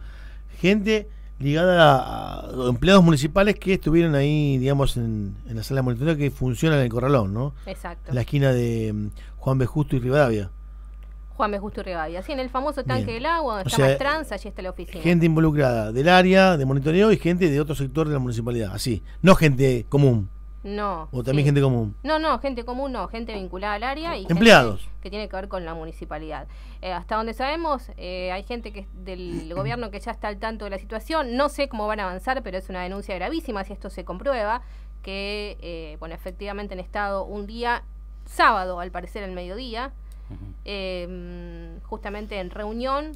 Gente ligada a, a empleados municipales que estuvieron ahí, digamos, en, en la sala de monitoreo que funciona en el Corralón, ¿no? Exacto. En la esquina de mm, Juan B. Justo y Rivadavia. Juan B. Justo y Rivadavia. Sí, en el famoso tanque Bien. del agua, donde O está sea, Mastrans, allí está la oficina. Gente involucrada del área de monitoreo y gente de otro sector de la municipalidad. Así. No gente común. No. O también sí. gente común. No, no, gente común no, gente vinculada al área y gente Empleados. que tiene que ver con la municipalidad. Eh, hasta donde sabemos, eh, hay gente que del gobierno que ya está al tanto de la situación. No sé cómo van a avanzar, pero es una denuncia gravísima si esto se comprueba. Que, eh, bueno, efectivamente han estado un día, sábado al parecer al mediodía, eh, mm, justamente en reunión.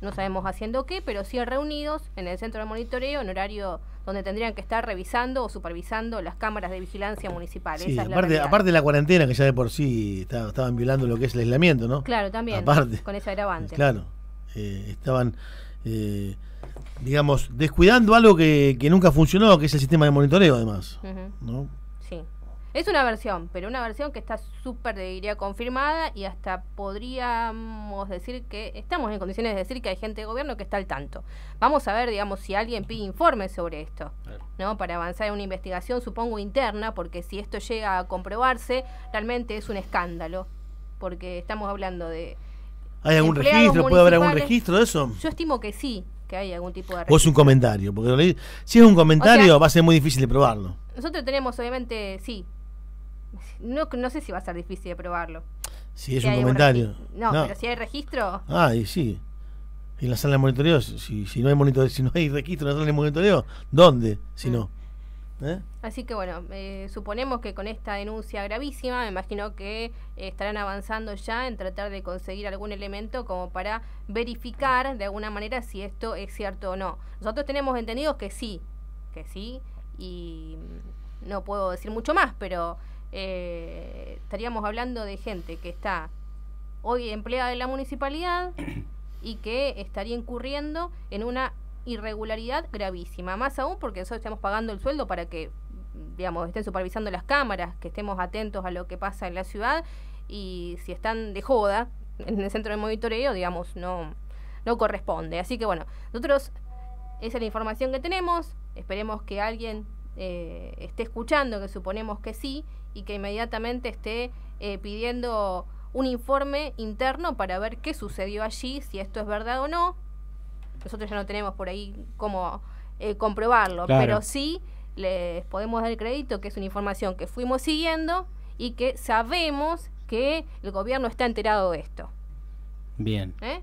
No sabemos haciendo qué, pero sí reunidos en el centro de monitoreo en horario donde tendrían que estar revisando o supervisando las cámaras de vigilancia municipales. Sí, Esa es la aparte, aparte de la cuarentena, que ya de por sí está- estaban violando lo que es el aislamiento, ¿no? Claro, también. Aparte. Con ese agravante. Claro. eh, estaban, eh, digamos, descuidando algo que, que nunca funcionó, que es el sistema de monitoreo, además. ¿no? Es una versión, pero una versión que está súper, diría, confirmada y hasta podríamos decir que estamos en condiciones de decir que hay gente de gobierno que está al tanto. Vamos a ver, digamos, si alguien pide informes sobre esto, ¿no? Para avanzar en una investigación, supongo, interna, porque si esto llega a comprobarse, realmente es un escándalo, porque estamos hablando de... ¿Hay algún registro? ¿Puede haber algún registro de eso? Yo estimo que sí, que hay algún tipo de ¿O es un comentario? Porque si es un comentario, O sea- va a ser muy difícil de probarlo. Nosotros tenemos, obviamente, sí. No, no sé si va a ser difícil de probarlo. Si es Si un comentario. No, pero si hay registro, Ah, y sí. En la sala de monitoreo, si, si no hay monitoreo, si no hay registro en la sala de monitoreo, ¿dónde? Si Mm. no. ¿Eh? Así que bueno, eh, suponemos que con esta denuncia gravísima, me imagino que eh, estarán avanzando ya en tratar de conseguir algún elemento como para verificar de alguna manera si esto es cierto o no. Nosotros tenemos entendido que sí, que sí, y no puedo decir mucho más, pero eh, estaríamos hablando de gente que está hoy empleada de la municipalidad y que estaría incurriendo en una irregularidad gravísima. Más aún porque nosotros estamos pagando el sueldo para que, digamos, estén supervisando las cámaras, que estemos atentos a lo que pasa en la ciudad y si están de joda en el centro de monitoreo, digamos, no, no corresponde. Así que bueno, nosotros, esa es la información que tenemos, esperemos que alguien eh, esté escuchando, que suponemos que sí, y que inmediatamente esté eh, pidiendo un informe interno para ver qué sucedió allí, si esto es verdad o no. Nosotros ya no tenemos por ahí cómo eh, comprobarlo, Claro. pero sí les podemos dar el crédito que es una información que fuimos siguiendo y que sabemos que el gobierno está enterado de esto. Bien. ¿eh?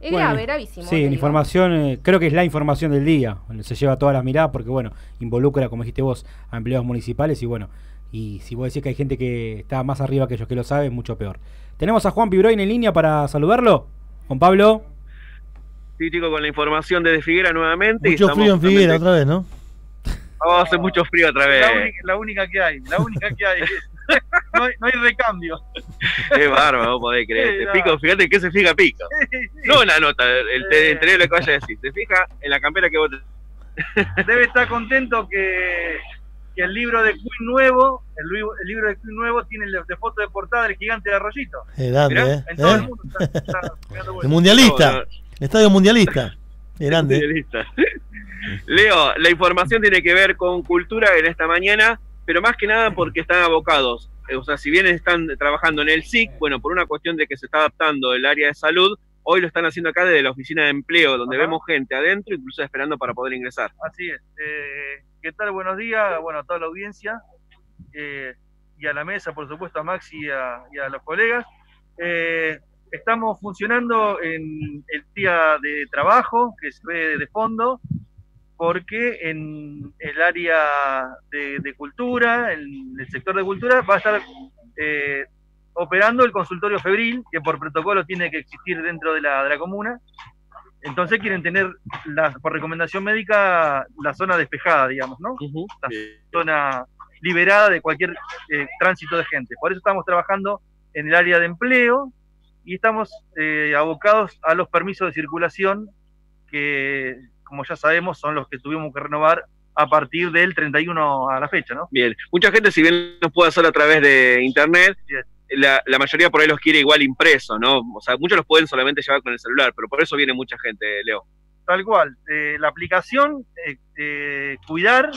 Es Bueno, grave, gravísimo. Sí, la digo. información, eh, creo que es la información del día. Se lleva todas las miradas porque, bueno, involucra, como dijiste vos, a empleados municipales y, bueno, y si vos decís que hay gente que está más arriba que ellos que lo saben, mucho peor. Tenemos a Juan Pibroin en línea para saludarlo. Juan Pablo. Sí, chicos, con la información desde Figuera nuevamente. Mucho frío en Figuera otra vez, ¿no? Oh, hace mucho frío otra vez. La única, la única que hay, la única que hay. no, hay no hay recambio. Qué bárbaro, vos podés creer. Sí, Te no. Pico, fíjate en qué se fija Pico. No en la nota, el, te, enteré lo que vaya a decir. Se fija en la campera que vos te... Debe estar contento que, que el libro de Queen nuevo, el, libro- el libro de Queen nuevo tiene el de foto de portada del gigante de Arroyito. Es grande, ¿eh? En todo el ¿Eh? mundo está, está El mundialista. Estadio mundialista. Es grande. Mundialista. Leo, la información tiene que ver con cultura en esta mañana, pero más que nada porque están abocados. Eh, O sea, si bien están trabajando en el SIC, bueno, por una cuestión de que se está adaptando el área de salud, hoy lo están haciendo acá desde la oficina de empleo, donde Ajá. vemos gente adentro, incluso esperando para poder ingresar. Así es. Eh, ¿Qué tal? Buenos días, bueno, a toda la audiencia eh, y a la mesa, por supuesto, a Maxi y a, y a los colegas. Eh, estamos funcionando en el día de trabajo, que se ve de fondo, porque en el área de, de cultura, en el sector de cultura, va a estar eh, operando el consultorio febril, que por protocolo tiene que existir dentro de la, de la comuna. Entonces quieren tener, la, por recomendación médica, la zona despejada, digamos, ¿no? La zona liberada de cualquier eh, tránsito de gente. Por eso estamos trabajando en el área de empleo y estamos eh, abocados a los permisos de circulación que, como ya sabemos, son los que tuvimos que renovar a partir del 31 a la fecha, ¿no? Bien, mucha gente, si bien nos puede hacer a través de internet, la, la mayoría por ahí los quiere igual impreso, ¿no? O sea, muchos los pueden solamente llevar con el celular, pero por eso viene mucha gente, Leo. Tal cual. Eh, la aplicación, eh, eh, cuidar,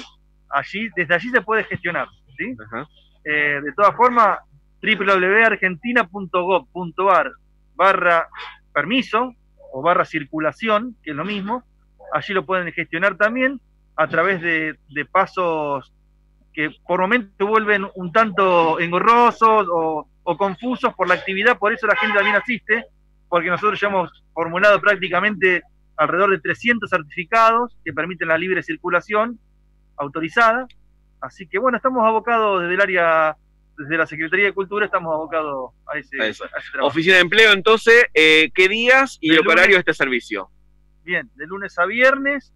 allí, desde allí se puede gestionar, ¿sí? Eh, de todas formas, www.argentina.gov.ar barra permiso o barra circulación, que es lo mismo, allí lo pueden gestionar también a través de, de pasos que por momentos vuelven un tanto engorrosos o, o confusos por la actividad, por eso la gente también asiste, porque nosotros ya hemos formulado prácticamente alrededor de 300 certificados que permiten la libre circulación autorizada. Así que bueno, estamos abocados desde el área, desde la Secretaría de Cultura, estamos abocados a ese, A trabajo. Oficina de empleo, entonces, eh, ¿qué días y el horario de este servicio? Bien, de lunes a viernes,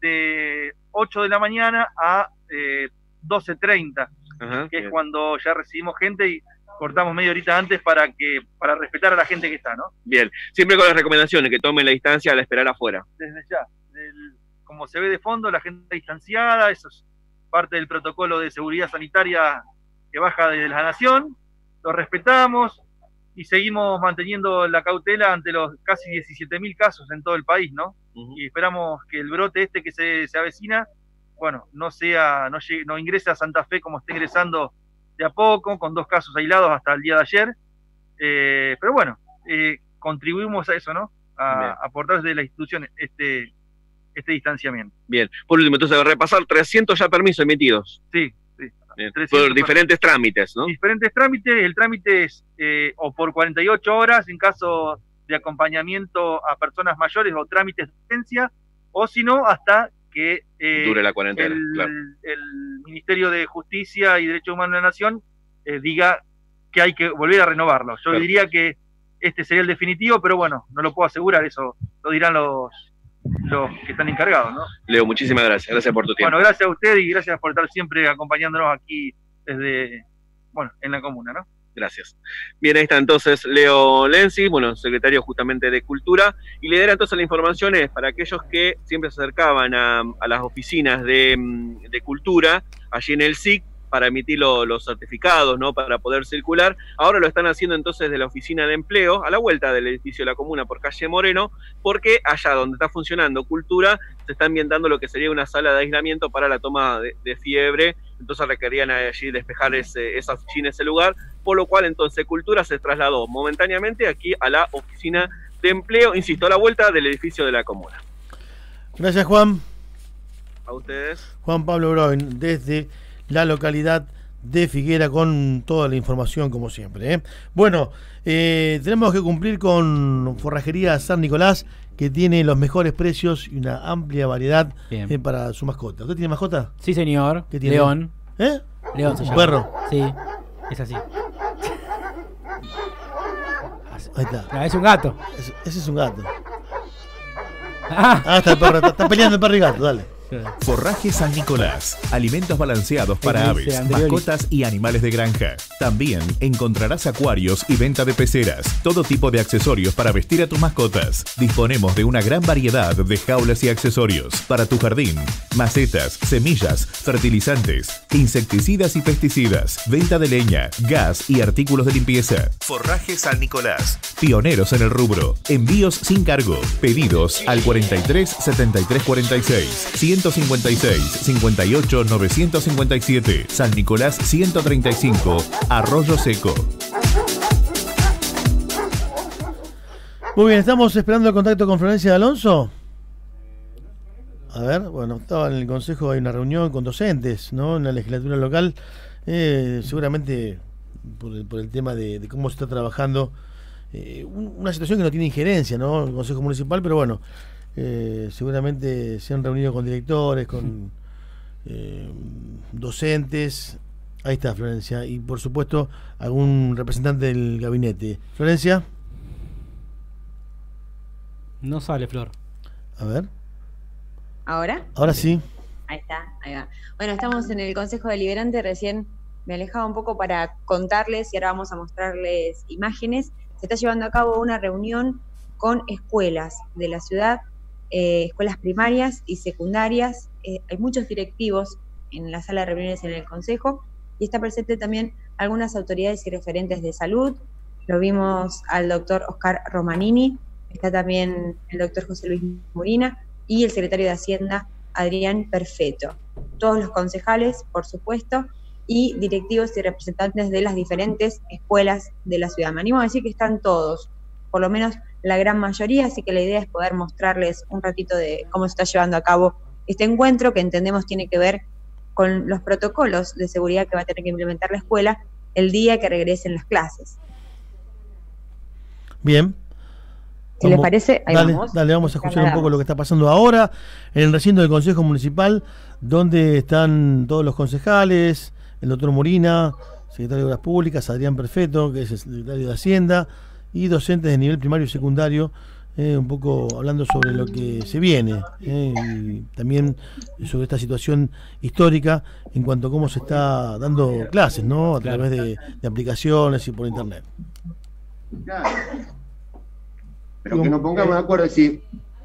de 8 de la mañana a eh, 12.30, Ajá, que es cuando ya recibimos gente y cortamos media horita antes para que para respetar a la gente que está, ¿no? Bien, siempre con las recomendaciones, que tomen la distancia al esperar afuera. Desde ya. Como se ve de fondo, la gente distanciada, eso es parte del protocolo de seguridad sanitaria que baja desde la nación, lo respetamos y seguimos manteniendo la cautela ante los casi 17.000 casos en todo el país, ¿no? Y esperamos que el brote este que se, se avecina, bueno, no sea, no, llegue- no ingrese a Santa Fe como está ingresando de a poco, con dos casos aislados hasta el día de ayer. Eh, pero bueno, eh, contribuimos a eso, ¿no? A aportar desde la institución este, este distanciamiento. Bien, por último, entonces, repasar 300 ya permisos emitidos. Sí, sí. Bien, 300 por diferentes trámites, ¿no? Diferentes trámites, el trámite es eh, o por 48 horas en caso de acompañamiento a personas mayores o trámites de urgencia, o si no, hasta que eh, Dure la cuarentena, el, claro. el Ministerio de Justicia y Derechos Humanos de la Nación eh, diga que hay que volver a renovarlo. Yo Claro. diría que este sería el definitivo, pero bueno, no lo puedo asegurar, eso lo dirán los, los que están encargados, ¿no? Leo, muchísimas gracias. Gracias por tu tiempo. Bueno, gracias a usted y gracias por estar siempre acompañándonos aquí desde, bueno, en la comuna, ¿no? Gracias. Bien, ahí está entonces Leo Lenzi, bueno, secretario justamente de Cultura, y le dará entonces la información es para aquellos que siempre se acercaban a, a las oficinas de, mm, de Cultura, allí en el SIC, para emitir lo- los certificados, ¿no? Para poder circular. Ahora lo están haciendo entonces de la oficina de empleo, a la vuelta del edificio de la comuna por calle Moreno, porque allá donde está funcionando Cultura, se está ambientando lo que sería una sala de aislamiento para la toma de, de fiebre, entonces requerían allí despejar ese, esa oficina, ese lugar, por lo cual entonces Cultura se trasladó momentáneamente aquí a la oficina de empleo, insisto, a la vuelta del edificio de la comuna. Gracias, Juan. A ustedes. Juan Pablo Broin, desde la localidad de Figuera con toda la información como siempre. ¿eh? Bueno, eh, tenemos que cumplir con Forrajería San Nicolás que tiene los mejores precios y una amplia variedad eh, para su mascota. ¿Usted tiene mascota? Sí, señor. ¿Qué tiene? León. ¿Eh? León se ¿Un llama. perro? Sí, es así. Ahí está. Ah, es un gato. Ese, ese es un gato. Ah, está el perro, está, está peleando el perro y gato, dale. Forraje San Nicolás. Alimentos balanceados para aves, mascotas y animales de granja. También encontrarás acuarios y venta de peceras. Todo tipo de accesorios para vestir a tus mascotas. Disponemos de una gran variedad de jaulas y accesorios para tu jardín. Macetas, semillas, fertilizantes, insecticidas y pesticidas. Venta de leña, gas y artículos de limpieza. Forraje San Nicolás. Pioneros en el rubro. Envíos sin cargo. Pedidos al 43 73 46 156 58 957 San Nicolás 135 Arroyo Seco. Muy bien, estamos esperando el contacto con Florencia de Alonso. A ver, bueno, estaba en el consejo, hay una reunión con docentes, ¿no? En la legislatura local. Eh, seguramente por el, por el tema de, cómo se está trabajando. eh, un- una situación que no tiene injerencia, ¿no? El consejo municipal, pero bueno, eh, seguramente se han reunido con directores, con eh, docentes. Ahí está Florencia. Y por supuesto, algún representante del gabinete. Florencia. No sale, Flor. A ver. ¿Ahora? Ahora sí. Ahí está, ahí va. Bueno, estamos en el Consejo Deliberante, recién me alejaba un poco para contarles y ahora vamos a mostrarles imágenes. Se está llevando a cabo una reunión con escuelas de la ciudad, eh, escuelas primarias y secundarias. Eh, hay muchos directivos en la sala de reuniones en el Consejo y está presente también algunas autoridades y referentes de salud. Lo vimos al doctor Oscar Romanini, está también el doctor José Luis Murina y el secretario de Hacienda, Adrián Perfeto. Todos los concejales, por supuesto, y directivos y representantes de las diferentes escuelas de la ciudad. Me animo a decir que están todos, por lo menos la gran mayoría, así que la idea es poder mostrarles un ratito de cómo se está llevando a cabo este encuentro que entendemos tiene que ver con los protocolos de seguridad que va a tener que implementar la escuela el día que regresen las clases. Bien. Si les parece, ahí dale, vamos. Dale, vamos a escuchar un poco lo que está pasando ahora en el recinto del Consejo Municipal, donde están todos los concejales, el doctor Morina, secretario de Obras Públicas, Adrián Perfeto, que es el secretario de Hacienda, y docentes de nivel primario y secundario, eh, un poco hablando sobre lo que se viene, eh, y también sobre esta situación histórica en cuanto a cómo se está dando clases, ¿no? A través de, de aplicaciones y por internet. Pero que nos pongamos de acuerdo si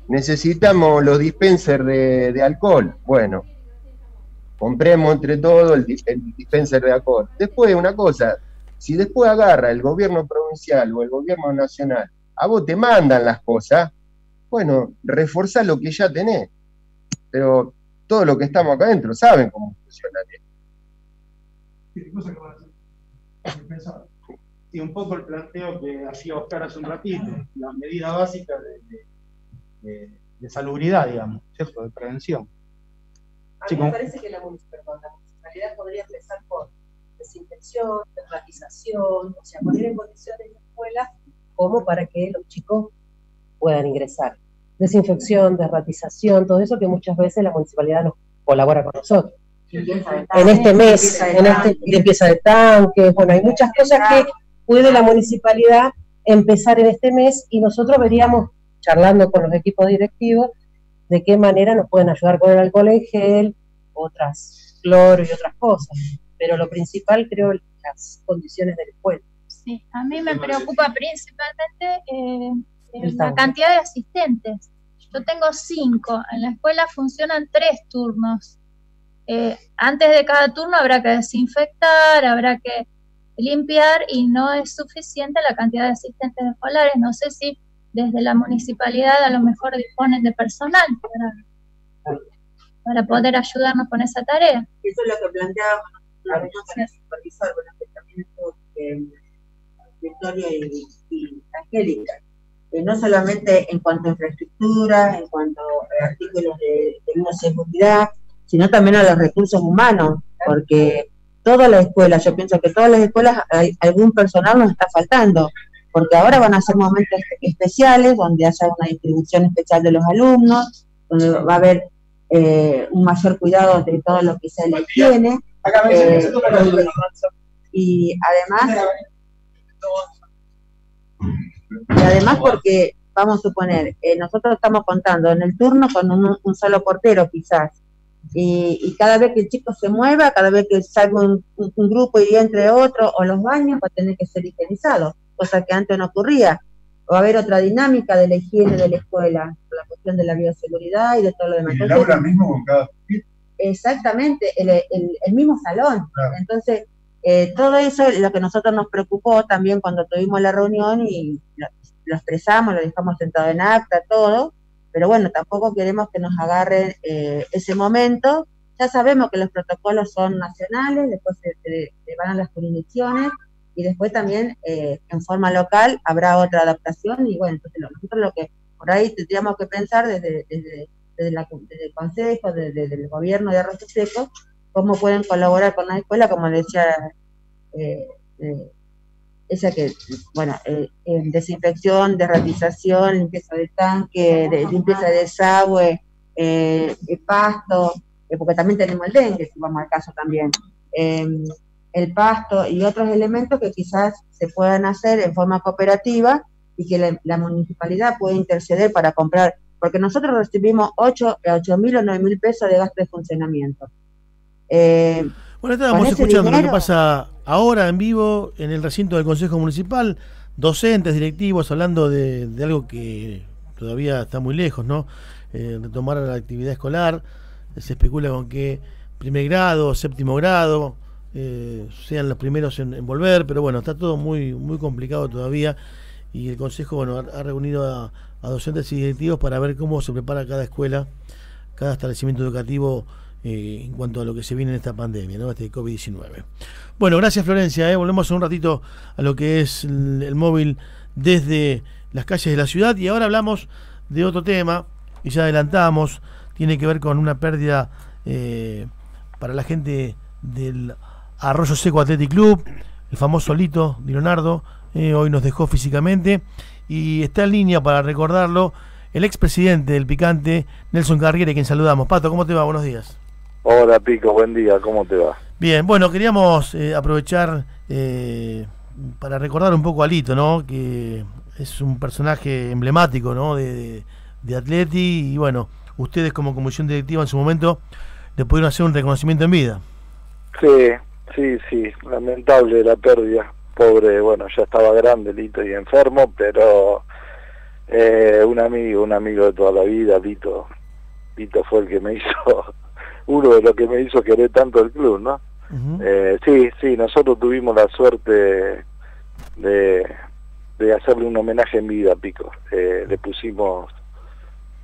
necesitamos los dispensers de, de alcohol. Bueno, compremos entre todos el, di- el dispenser de alcohol. Después, una cosa, si después agarra el gobierno provincial o el gobierno nacional, a vos te mandan las cosas, bueno, reforzá lo que ya tenés. Pero todos los que estamos acá adentro saben cómo funciona esto. Y un poco el planteo que hacía Oscar hace un ratito, las medidas básicas de, de, de- de salubridad, digamos, ¿cierto? De prevención. A Sí, mí me como- parece que la, munic- perdón, la municipalidad podría empezar por desinfección, dermatización, o sea, poner en condiciones la escuela como para que los chicos puedan ingresar. Desinfección, dermatización, todo eso que muchas veces la municipalidad nos colabora con nosotros. En este mes, en este limpieza de tanques, bueno, hay muchas cosas que puede la municipalidad empezar en este mes y nosotros veríamos, charlando con los equipos directivos, de qué manera nos pueden ayudar con el alcohol en gel, otras cloro y otras cosas. Pero lo principal creo las condiciones de la escuela. Sí, a mí me preocupa principalmente eh, eh, la cantidad de asistentes. Yo tengo cinco, en la escuela funcionan tres turnos. Eh, antes de cada turno habrá que desinfectar, habrá que limpiar y no es suficiente la cantidad de asistentes escolares. No sé si desde la municipalidad a lo mejor disponen de personal para, para poder ayudarnos con esa tarea. Eso es lo que planteábamos supervisor, bueno, que también estuvo eh, Victoria y, Angélica. Eh, no solamente en cuanto a infraestructura, en cuanto a artículos de, de una seguridad, sino también a los recursos humanos, porque todas las escuelas, yo pienso que todas las escuelas algún personal nos está faltando, porque ahora van a ser momentos especiales donde haya una distribución especial de los alumnos, donde va a haber eh, un mayor cuidado de todo lo que sea la higiene. Eh, y además, y además porque, vamos a suponer, eh, nosotros estamos contando en el turno con un, solo portero quizás, y, cada vez que el chico se mueva, cada vez que salga un, grupo y entre otro, o los baños, va a tener que ser higienizado, cosa que antes no ocurría. O va a haber otra dinámica de la higiene de la escuela, la cuestión de la bioseguridad y de todo lo demás. el mismo con cada Exactamente, el, mismo salón. Entonces, eh, todo eso es lo que nosotros nos preocupó también cuando tuvimos la reunión y lo, expresamos, lo dejamos sentado en acta, todo, pero bueno, tampoco queremos que nos agarren eh, ese momento. Ya sabemos que los protocolos son nacionales, después se, van a las jurisdicciones y después también eh, en forma local habrá otra adaptación y bueno, entonces nosotros lo que por ahí tendríamos que pensar desde, desde, desde, el Consejo, desde, el gobierno de Arroyo Seco, cómo pueden colaborar con la escuela, como decía eh, eh, esa que, bueno, eh, desinfección, derratización, limpieza de tanque, limpieza de desagüe, eh, pasto, porque también tenemos el dengue, si vamos al caso también, em, el pasto y otros elementos que quizás se puedan hacer en forma cooperativa y que la, municipalidad puede interceder para comprar, porque nosotros recibimos 8, 8 mil o 9 mil pesos de gasto de funcionamiento. Eh, bueno, estábamos escuchando lo que pasa ahora en vivo en el recinto del Consejo Municipal, docentes, directivos, hablando de, algo que todavía está muy lejos, ¿no? Eh, retomar la actividad escolar, se especula con que primer grado, séptimo grado, eh, sean los primeros en, volver, pero bueno, está todo muy, muy complicado todavía y el Consejo bueno, ha, reunido a, docentes y directivos para ver cómo se prepara cada escuela, cada establecimiento educativo eh, en cuanto a lo que se viene en esta pandemia, ¿no? este COVID-19. Bueno, gracias Florencia, ¿eh? volvemos un ratito a lo que es el, móvil desde las calles de la ciudad y ahora hablamos de otro tema y ya adelantamos, tiene que ver con una pérdida eh, para la gente del Arroyo Seco Athletic Club, el famoso Lito de Leonardo, hoy nos dejó físicamente y está en línea para recordarlo el expresidente del Picante, Nelson Carriere, quien saludamos. Pato, ¿cómo te va? Buenos días. Hola Pico, buen día, ¿cómo te va? Bien, bueno, queríamos eh, aprovechar eh, para recordar un poco a Lito, ¿no? Que es un personaje emblemático, ¿no? De, de, Atleti y bueno, ustedes como comisión directiva en su momento le pudieron hacer un reconocimiento en vida. Sí, sí, sí, lamentable la pérdida pobre, bueno, ya estaba grande Lito y enfermo, pero eh, un amigo, un amigo de toda la vida, Lito, Lito fue el que me hizo, uno de los que me hizo querer tanto el club, ¿no? eh, sí, sí, nosotros tuvimos la suerte de, de hacerle un homenaje en vida Pico. Eh, le pusimos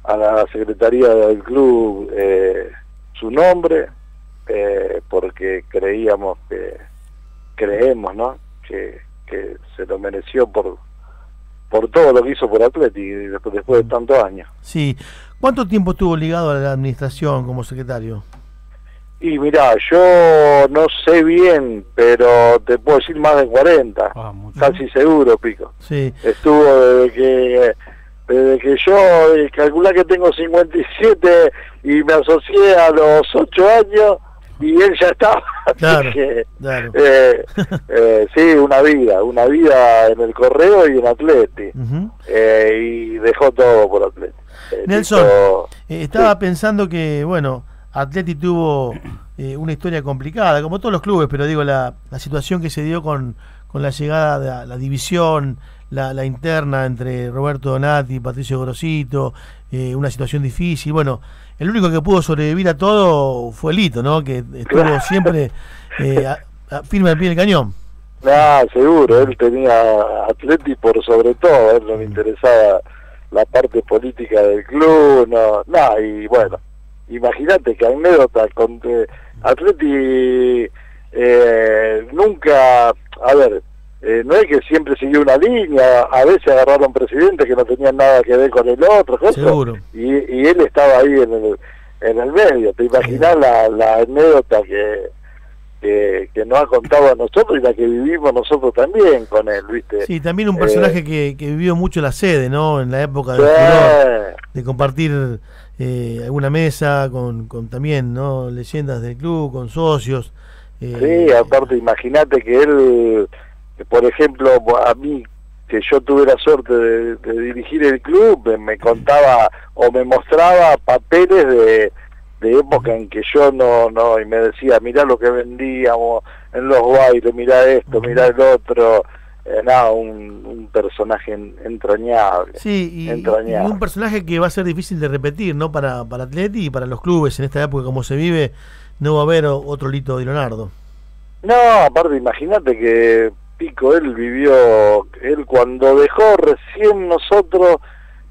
a la secretaría del club eh, su nombre, eh, porque creíamos que, creemos, ¿no? Que, se lo mereció por por todo lo que hizo por Atleti después, después de tantos años. Sí. ¿Cuánto tiempo estuvo ligado a la administración como secretario? Y mira, yo no sé bien, pero te puedo decir más de 40, ah, casi seguro, Pico. Sí. Estuvo desde que desde que yo eh, calculé que tengo 57 y me asocié a los 8 años, y él ya estaba. Claro, eh, eh, sí, una vida, una vida en el correo y en Atleti. Eh, y dejó todo por Atleti. Nelson, estaba pensando que, bueno, Atleti tuvo una historia complicada, como todos los clubes, pero digo, la, la situación que se dio con, con la llegada de la, división, la, la, interna entre Roberto Donati y Patricio Grosito, una situación difícil, bueno el único que pudo sobrevivir a todo fue Lito, ¿no? Que estuvo siempre eh, firme al pie del cañón. Ah, seguro, él tenía Atleti por sobre todo, a él no le interesaba la parte política del club, no, no y bueno, imagínate que anécdota con eh, Atleti eh, nunca, a ver, eh, no es que siempre siguió una línea, a veces agarraron presidentes que no tenían nada que ver con el otro, Y, y él estaba ahí en el, en el medio. ¿Te imaginas la, la anécdota que, que, que nos ha contado a nosotros y la que vivimos nosotros también con él, ¿viste? Sí, también un Eh, personaje que, que vivió mucho la sede, ¿no? En la época de compartir eh, alguna mesa con, con también, ¿no? Leyendas del club, con socios. eh, Sí, aparte, imagínate que él, por ejemplo, a mí, que yo tuve la suerte de, de dirigir el club, me, me contaba o me mostraba papeles de, de época en que yo no, no, y me decía, mirá lo que vendíamos en los bailes, mirá esto, mirá el otro. Eh, nada, un, un personaje en- entrañable. Sí, y, un personaje que va a ser difícil de repetir, ¿no? Para, para Atleti y para los clubes en esta época como se vive, no va a haber otro Lito Di Leonardo. No, aparte, imagínate que Pico, él vivió, él cuando dejó recién nosotros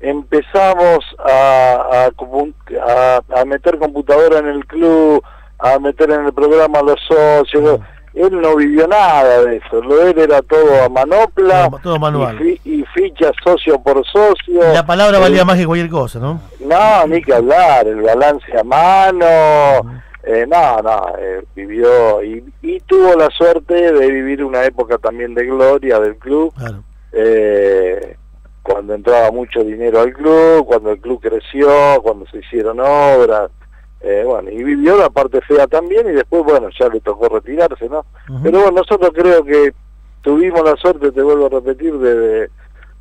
empezamos a, a, a- meter computadora en el club, a meter en el programa a los socios. Él no vivió nada de eso, lo él era todo a manopla Todo manual. Y, fi- y fichas socio por socio. La palabra valía más que cualquier cosa, ¿no? no, ni que hablar, el balance a mano, eh, no, no, eh, vivió y, y tuvo la suerte de vivir una época también de gloria del club, eh, cuando entraba mucho dinero al club, cuando el club creció, cuando se hicieron obras, eh, bueno, y vivió la parte fea también y después, bueno, ya le tocó retirarse, ¿no? Pero bueno, nosotros creo que tuvimos la suerte, te vuelvo a repetir, de, de,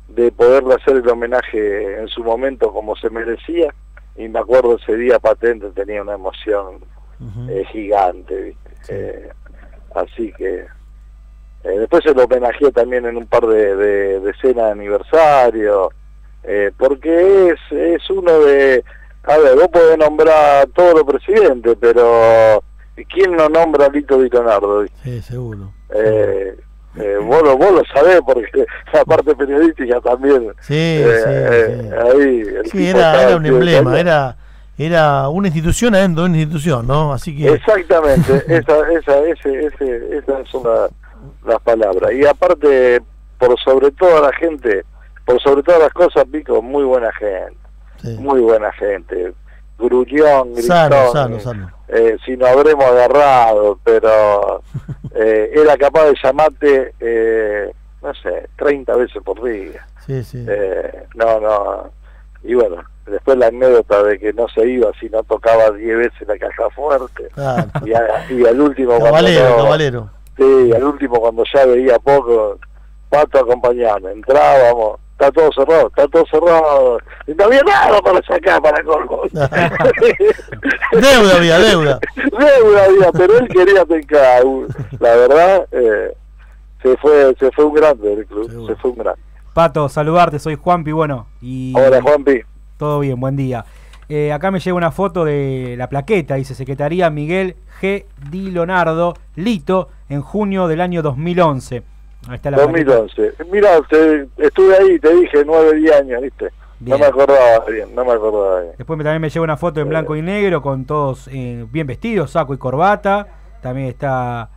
de poderle hacer el homenaje en su momento como se merecía. Y me acuerdo ese día patente, tenía una emoción eh, gigante, ¿viste? Eh, así que eh, después se lo homenajeé también en un par de, de, de cenas de aniversario, eh, porque es, es uno de... A ver, vos podés nombrar a todos los presidentes, pero ¿quién no nombra a Lito Di Leonardo? Sí, seguro. Eh, eh, vos, lo, vos lo sabés porque la parte periodística también. Sí, eh, sí, eh, Ahí, el Sí, era, era un emblema, era, era una institución adentro de una institución, ¿no? Así que... Exactamente, esa, esa, ese, ese, esas son la- las palabras. Y aparte, por sobre toda la gente, por sobre todas las cosas, Pico, muy buena gente, muy buena gente. Grullón, gritón, Sano, sano, sano. eh, si nos habremos agarrado, pero eh, era capaz de llamarte, eh, no sé, 30 veces por día. Sí, sí. Eh, no, no. Y bueno, después la anécdota de que no se iba si no tocaba 10 veces la caja fuerte. Claro. Y, a- y al último Cabalero, cuando no- cabalero. Sí, al último cuando ya veía poco, Pato acompañarme, entrábamos, está todo cerrado, está todo cerrado, y no había nada para sacar para colmo. Deuda había, deuda. deuda había, pero él quería pescar, la verdad, eh, se fue, se fue un grande del club, se fue un grande. Pato, saludarte, soy Juanpi, bueno. Y Hola Juanpi. Todo bien, buen día. Eh, acá me llega una foto de la plaqueta, dice Secretaría Miguel G. Di Leonardo, Lito, en junio del año 2011. Ahí está la plaqueta. 2011. Mira, te- estuve ahí, te dije, 9, 10 años, ¿viste? Bien. No me acordaba bien, no me acordaba bien. Después me- también me llega una foto en blanco y negro con todos eh, bien vestidos, saco y corbata. También está...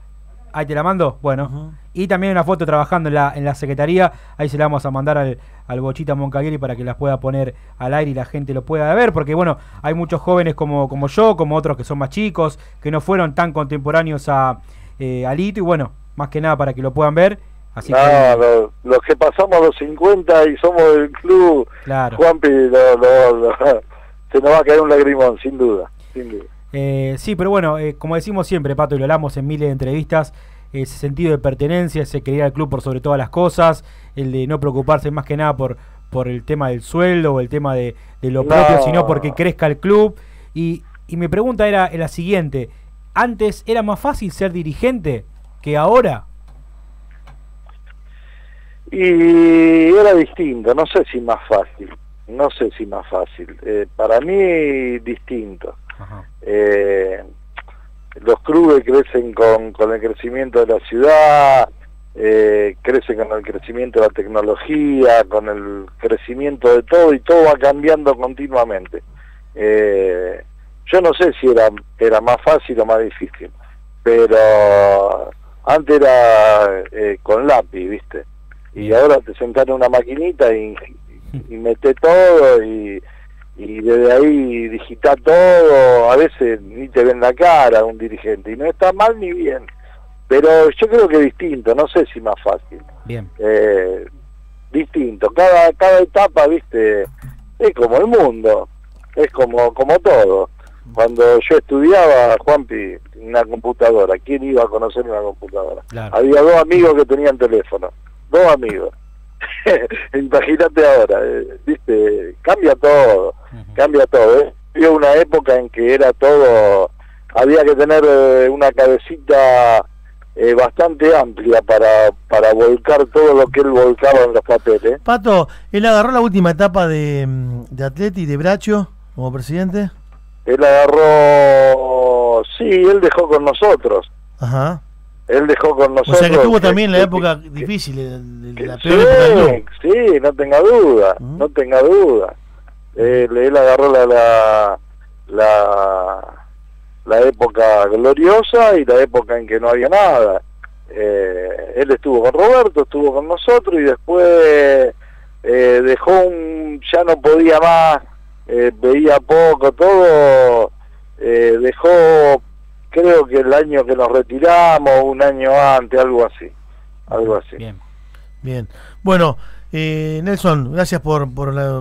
Ahí te la mando. Bueno. Y también una foto trabajando en la, en la secretaría. Ahí se la vamos a mandar al, al Bochita Moncaglieri para que las pueda poner al aire y la gente lo pueda ver. Porque bueno, hay muchos jóvenes como, como yo, como otros que son más chicos, que no fueron tan contemporáneos a, eh, a Lito. Y bueno, más que nada para que lo puedan ver. Así no, que... lo- los que pasamos los 50 y somos del club, Claro. Juanpi, lo- lo- se nos va a caer un lagrimón, sin duda, sin duda. Eh, sí, pero bueno, eh, como decimos siempre, Pato, y lo hablamos en miles de entrevistas, ese sentido de pertenencia, ese querer al club por sobre todas las cosas, el de no preocuparse más que nada por, por el tema del sueldo o el tema de, de lo No. propio, sino porque crezca el club. Y, y mi pregunta era la siguiente, ¿antes era más fácil ser dirigente que ahora? Y era distinto, no sé si más fácil, no sé si más fácil. Eh, para mí, distinto. Eh, los clubes crecen con, con el crecimiento de la ciudad, eh, crecen con el crecimiento de la tecnología, con el crecimiento de todo y todo va cambiando continuamente. Eh, yo no sé si era, era más fácil o más difícil, pero antes era eh, con lápiz, ¿viste? Y ahora te sentás en una maquinita y, y todo y, y desde ahí digitás todo, a veces ni te ven la cara un dirigente, y no está mal ni bien, pero yo creo que distinto, no sé si más fácil. Bien. Eh, distinto, cada, cada etapa, viste, es como el mundo, es como, como todo. Cuando yo estudiaba, Juanpi, una computadora, ¿quién iba a conocer una computadora? Claro. Había dos amigos que tenían teléfono, dos amigos. Imagínate ahora, eh, viste, cambia todo, cambia todo. ¿eh? Había una época en que era todo, había que tener eh, una cabecita eh, bastante amplia para, para volcar todo lo que él volcaba en los papeles. Pato, él agarró la última etapa de, de Atleti de Bracho como presidente. Él agarró, sí, él dejó con nosotros, Ajá. Él dejó con O nosotros. sea que estuvo también la que- época difícil, la Sí, peor época club. sí, no tenga duda, no tenga duda. Él, él agarró la, la, la, la época gloriosa y la época en que no había nada. Eh, él estuvo con Roberto, estuvo con nosotros y después eh, dejó un, ya no podía más, eh, veía poco, todo, eh, dejó, creo que el año que nos retiramos, un año antes, algo así, algo así. Bien. Bien. Bueno, eh, Nelson, gracias por, por, la,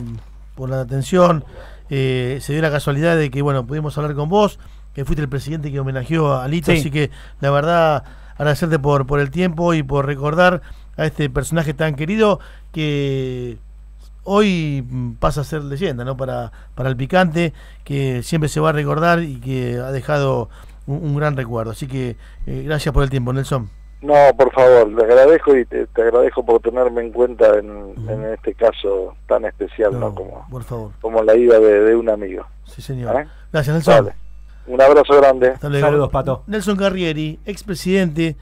por la atención. Eh, se dio la casualidad de que, bueno, pudimos hablar con vos, que fuiste el presidente que homenajeó a Lito, Sí. así que la verdad, agradecerte por, por el tiempo y por recordar a este personaje tan querido que hoy pasa a ser leyenda, ¿no? Para, para el picante, que siempre se va a recordar y que ha dejado un, un gran recuerdo. Así que eh, gracias por el tiempo, Nelson. No, por favor, te agradezco y te, te agradezco por tenerme en cuenta en, en este caso tan especial, ¿no? Como, Por favor. como la ida de, de un amigo. Sí, señor. ¿Eh? Gracias, Nelson. Un abrazo grande. Hasta luego. Nelson Carrieri, expresidente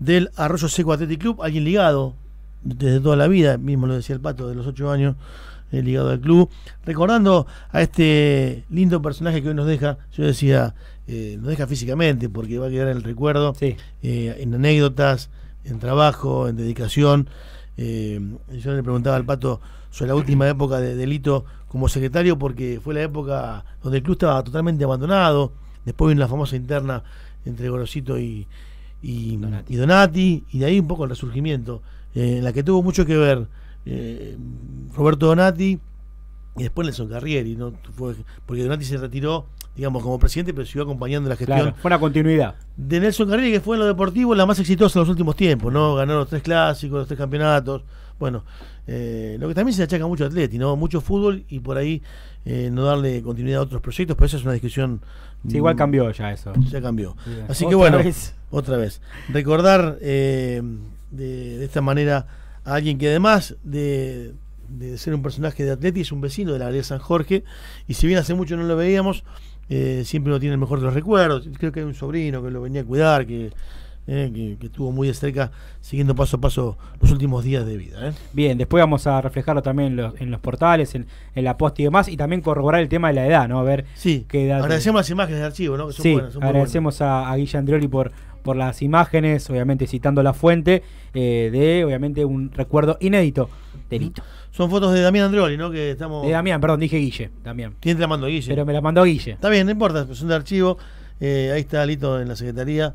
del Arroyo Seco Athletic Club, alguien ligado desde toda la vida, mismo lo decía el Pato, de los ocho años, eh, ligado al club. Recordando a este lindo personaje que hoy nos deja, yo decía, eh, nos deja físicamente, porque va a quedar en el recuerdo, eh, en anécdotas, en trabajo, en dedicación. Eh, yo le preguntaba al Pato sobre la última época de Delito como secretario, porque fue la época donde el club estaba totalmente abandonado. Después vino la famosa interna entre Gorosito y, y, y Donati, y de ahí un poco el resurgimiento, eh, en la que tuvo mucho que ver eh, Roberto Donati y después Nelson Carrieri, ¿no? Fue- porque Donati se retiró, digamos, como presidente, pero siguió acompañando la gestión Claro, fue una continuidad. de Nelson Carrieri, que fue en lo deportivo la más exitosa en los últimos tiempos, ¿no? Ganó los tres clásicos, los tres campeonatos. Bueno, eh, lo que también se achaca mucho a Atleti, ¿no? Mucho fútbol y por ahí eh, no darle continuidad a otros proyectos, pero esa es una discusión. Sí, igual cambió ya eso. Ya cambió. Así que bueno, vez. otra vez. Recordar eh, de, de esta manera a alguien que además de, de ser un personaje de Atleti es un vecino de la Galería San Jorge y si bien hace mucho no lo veíamos, eh, siempre uno tiene el mejor de los recuerdos. Creo que hay un sobrino que lo venía a cuidar, que, eh, que, que estuvo muy de cerca siguiendo paso a paso los últimos días de vida. ¿eh? Bien, después vamos a reflejarlo también en los, en los portales, en, en la post y demás, y también corroborar el tema de la edad, ¿no? A ver Sí, qué edad. Agradecemos las imágenes de archivo, ¿no? Que son sí, buenas, son agradecemos a, a Guilla Andrioli por, por las imágenes, obviamente citando la fuente, eh, de obviamente un recuerdo inédito de Lito. Son fotos de Damián Andrioli, ¿no? Que estamos. De Damián, perdón, dije Guille, también. ¿Quién te la mandó, Guille? Pero me la mandó Guille. Está bien, no importa, son de archivo. Eh, ahí está Lito en la secretaría.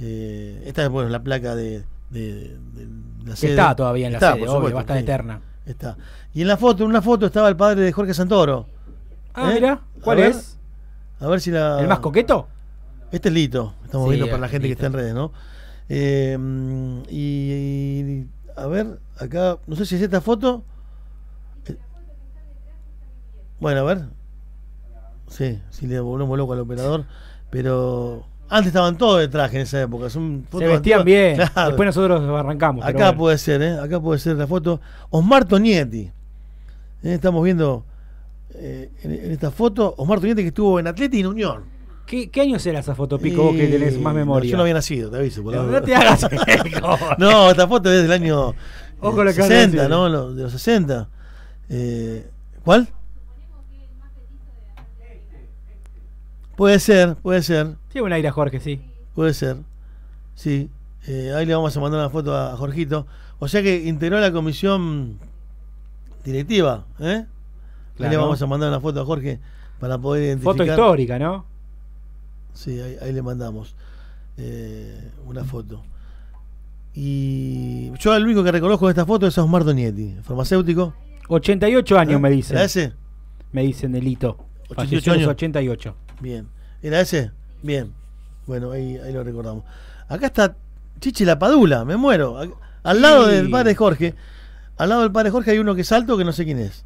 Eh, esta es bueno, la placa de, de- de la sede. está todavía en la Está, sede, obvio, supuesto, va a estar sí. eterna. Está. Y en la foto, en una foto estaba el padre de Jorge Santoro. Ah, ¿Eh? mira, ¿cuál A ver, es? A ver si la. ¿El más coqueto? Este es Lito, estamos Sí, viendo para es la gente Lito. que está en redes, ¿no? Eh, y, y- a ver, acá, no sé si es esta foto. Eh, Bueno, a ver. Sí, sí le volvemos loco al operador. Pero antes estaban todos de traje en esa época. Son Se vestían bien. Claro. Después nosotros arrancamos. Acá bueno. puede ser, ¿eh? Acá puede ser la foto. Osmar Tonietti. Eh, Estamos viendo eh, en, en esta foto Osmar Tonietti que estuvo en Atleti y en Unión. ¿Qué, qué año será esa foto, Pico, vos que tenés más no, memoria? yo no había nacido, te aviso. por la No duda. te hagas. No, esta foto es del año Ojo eh, lo que vas a 60, decir. ¿no? Lo- De los 60. Eh, ¿Cuál? Puede ser, puede ser. Tiene un aire a Jorge, sí. Puede ser. Sí. Eh, ahí le vamos a mandar una foto a Jorgito. O sea que integró la comisión directiva, ¿eh? Ahí le vamos a mandar una foto a Jorge para poder identificar. Foto histórica, ¿no? Sí, ahí, ahí le mandamos. eh, una foto. Y yo el único que reconozco de esta foto es Osmar Donietti, farmacéutico. 88 años ¿Eh? me dicen. ¿Era ese? Me dicen delito. 88 Falleció a los años. 88. Bien. ¿Era ese? Bien. Bueno, ahí, ahí lo recordamos. Acá está Chichi La Padula, me muero. Al lado del padre Jorge. Al lado del padre Jorge hay uno que es alto que no sé quién es.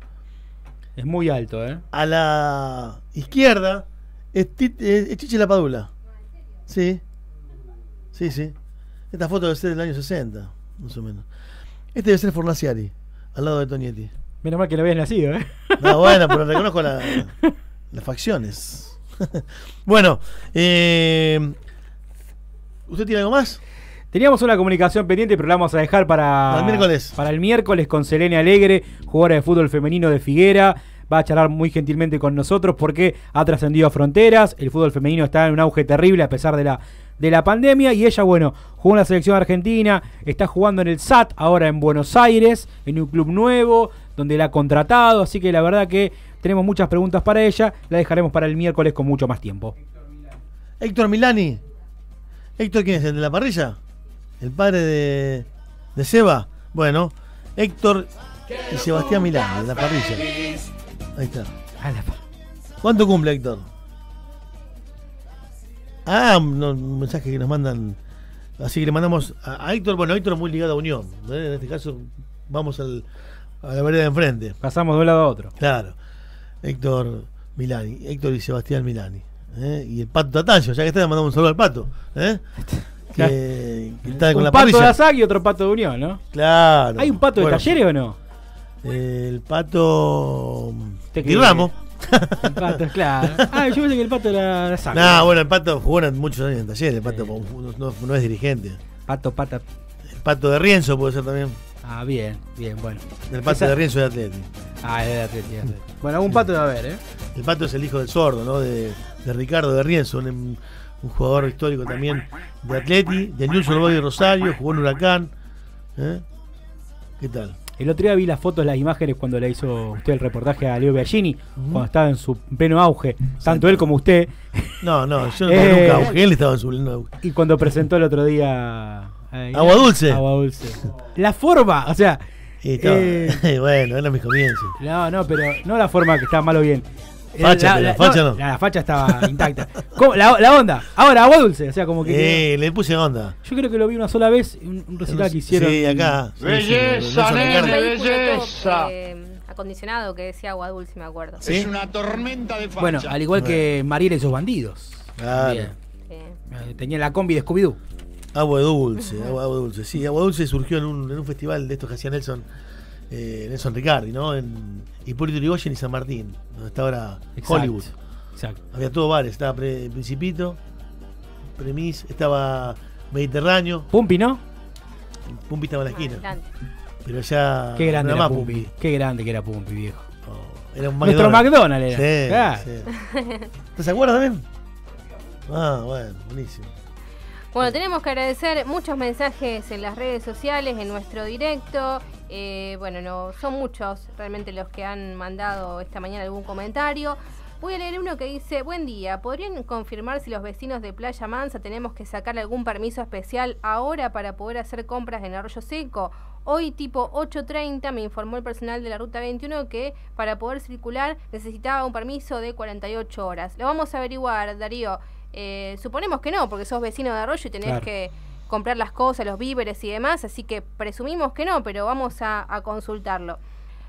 Es muy alto, ¿eh? A la izquierda es, es- es Chichi La Padula. Sí. Sí, sí. Esta foto debe ser del año 60, más o menos. Este debe ser Fornaciari, al lado de Tonietti. Menos mal que no habías nacido, ¿eh? No, bueno, pero reconozco la- las facciones. bueno, eh, ¿usted tiene algo más? Teníamos una comunicación pendiente, pero la vamos a dejar para, Para el miércoles. Para el miércoles con Selene Alegre, jugadora de fútbol femenino de Figuera. Va a charlar muy gentilmente con nosotros porque ha trascendido fronteras. El fútbol femenino está en un auge terrible a pesar de la, de la pandemia. Y ella, bueno, jugó en la selección argentina, está jugando en el SAT, ahora en Buenos Aires, en un club nuevo, donde la ha contratado. Así que la verdad que tenemos muchas preguntas para ella. La dejaremos para el miércoles con mucho más tiempo. Héctor Milani. ¿Héctor quién es? ¿El de la parrilla? ¿El padre de, de Seba? Bueno, Héctor y Sebastián Milani, de la parrilla. Ahí está. ¿Cuánto cumple Héctor? Ah, no, un mensaje que nos mandan. Así que le mandamos a, a Héctor. Bueno, Héctor es muy ligado a Unión. ¿eh? En este caso, vamos al, a la vereda de enfrente. Pasamos de un lado a otro. Claro. Héctor Milani. Héctor y Sebastián Milani. ¿eh? Y el Pato Tatancio, ya que está, le mandamos un saludo al Pato. ¿eh? Que, que está con un la pato de parrilla. ASAC y otro pato de Unión, ¿no? Claro. ¿Hay un pato de talleres o no? El pato. Di Ramos. El pato, claro. Ah, yo pensé que el pato era de ASAC. No, bueno, el pato jugó en muchos años en talleres. El pato no, no- no es dirigente. Pato, pata. El pato de Rienzo puede ser también. Ah, bien, bien, bueno. El pato Esa- de Rienzo de Atleti. Ah, es de Atleti, de Atleti. Bueno, algún pato debe haber, ¿eh? El pato es el hijo del sordo, ¿no? De, de Ricardo de Rienzo, un, un jugador histórico también de Atleti, de News Boys de Rosario, jugó en Huracán. ¿eh? ¿Qué tal? El otro día vi las fotos, las imágenes cuando le hizo usted el reportaje a Leo Biagini, cuando estaba en su pleno auge, tanto él como usted. No, no, yo no Eh, nunca auge, él estaba en su pleno auge. Y cuando presentó el otro día. eh, Agua dulce. Agua dulce. La forma, o sea. Y eh, bueno, eran mis comienzos. no, no, pero no la forma que estaba mal o bien. Facha, la facha no. La, la facha estaba intacta. ¿Cómo? La, la onda. Ahora, agua dulce. O sea, como que. Eh, le puse onda. Yo creo que lo vi una sola vez, un, un recital que hicieron. Sí, acá. Sí, sí, Belleza, nene, top, eh, acondicionado que decía agua dulce, me acuerdo. ¿Sí? Es una tormenta de Bueno, al igual que Mariela y sus bandidos. Claro. También. Eh, Tenía la combi de Scooby-Doo. Agua dulce, agua, agua dulce. Sí, agua dulce surgió en un, en un festival de estos que hacía Nelson, eh, Nelson Ricardi, ¿no? En Hipólito Yrigoyen y San Martín, donde está ahora Exacto, Hollywood. exacto. Había todo bares, estaba Pre- Principito, Premis, estaba Mediterráneo. Pumpi, ¿no? Pumpi estaba en la esquina. Adelante. Pero ya. Qué grande no era Pumpi. Qué grande que era Pumpi, viejo. Era un Nuestro McDonald's era. Sí, Claro. sí. ¿Te acuerdas también? Ah, bueno, buenísimo. Bueno, tenemos que agradecer muchos mensajes en las redes sociales, en nuestro directo. Eh, bueno, no son muchos realmente los que han mandado esta mañana algún comentario. Voy a leer uno que dice, buen día, ¿podrían confirmar si los vecinos de Playa Mansa tenemos que sacar algún permiso especial ahora para poder hacer compras en Arroyo Seco? Hoy tipo 8.30 me informó el personal de la Ruta 21 que para poder circular necesitaba un permiso de 48 horas. Lo vamos a averiguar, Darío. Eh, suponemos que no, porque sos vecino de Arroyo y tenés Claro. que comprar las cosas, los víveres y demás, así que presumimos que no, pero vamos a, a consultarlo.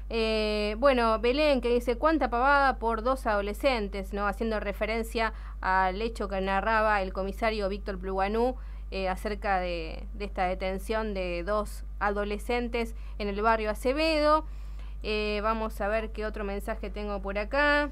Eh, bueno, Belén que dice cuánta pavada por dos adolescentes, ¿no? Haciendo referencia al hecho que narraba el comisario Víctor Pluganú eh, acerca de, de esta detención de dos adolescentes en el barrio Acevedo. Eh, vamos a ver qué otro mensaje tengo por acá.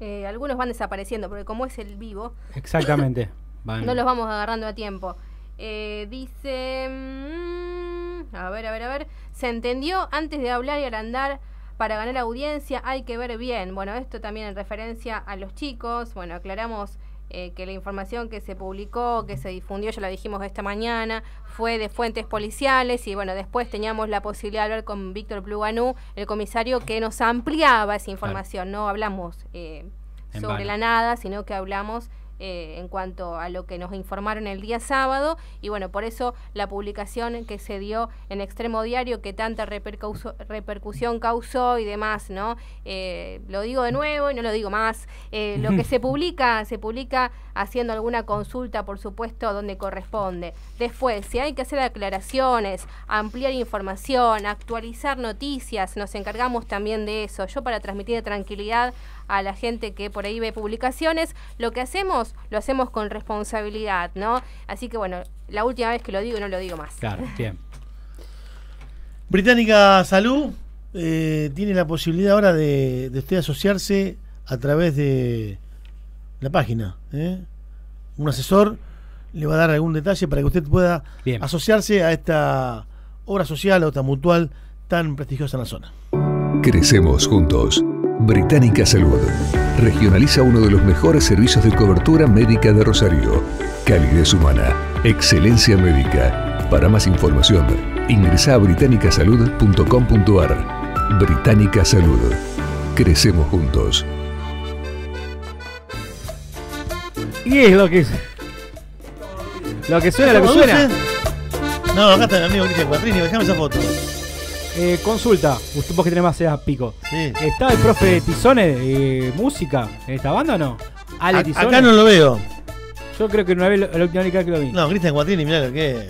Eh, algunos van desapareciendo, porque como es el vivo, Exactamente. Van- no los vamos agarrando a tiempo. Eh, dice. mm, a ver, a ver, a ver. Se entendió antes de hablar y agrandar. Para ganar audiencia hay que ver bien. Bueno, esto también en referencia a los chicos. Bueno, aclaramos eh, que la información que se publicó, que se difundió, ya lo dijimos esta mañana, fue de fuentes policiales y bueno, después teníamos la posibilidad de hablar con Víctor Pluganú, el comisario que nos ampliaba esa información. No hablamos eh, sobre vano. la nada, sino que hablamos eh, en cuanto a lo que nos informaron el día sábado y bueno, por eso la publicación que se dio en Extremo Diario que tanta repercuso- repercusión causó y demás, ¿no? Eh, lo digo de nuevo y no lo digo más. Eh, lo que se publica, se publica haciendo alguna consulta, por supuesto, donde corresponde. Después, si hay que hacer aclaraciones, ampliar información, actualizar noticias, nos encargamos también de eso. Yo para transmitir tranquilidad a la gente que por ahí ve publicaciones, lo que hacemos, lo hacemos con responsabilidad, ¿no? Así que bueno, la última vez que lo digo y no lo digo más. Claro, bien. Británica Salud eh, tiene la posibilidad ahora de, de usted asociarse a través de la página. ¿eh? Un asesor le va a dar algún detalle para que usted pueda asociarse a esta obra social o esta mutual tan prestigiosa en la zona. Crecemos juntos. Británica Salud. Regionaliza uno de los mejores servicios de cobertura médica de Rosario. Calidez humana. Excelencia médica. Para más información, ingresa a británicasalud.com.ar. Británica Salud. Crecemos juntos. Y es lo que es. Lo que suena, lo que ¿Cómo suena. No, acá está mi amigo Cristian Cuatrini, dejame esa foto. Eh, consulta, usted vos que tenés más edad, pico. ¿Está el profe Tizone de música en esta banda o no? Ale A- Tizone. acá no lo veo. Yo creo que una vez, la última vez que lo vi. No, Cristian Cuatrini, mirá lo que.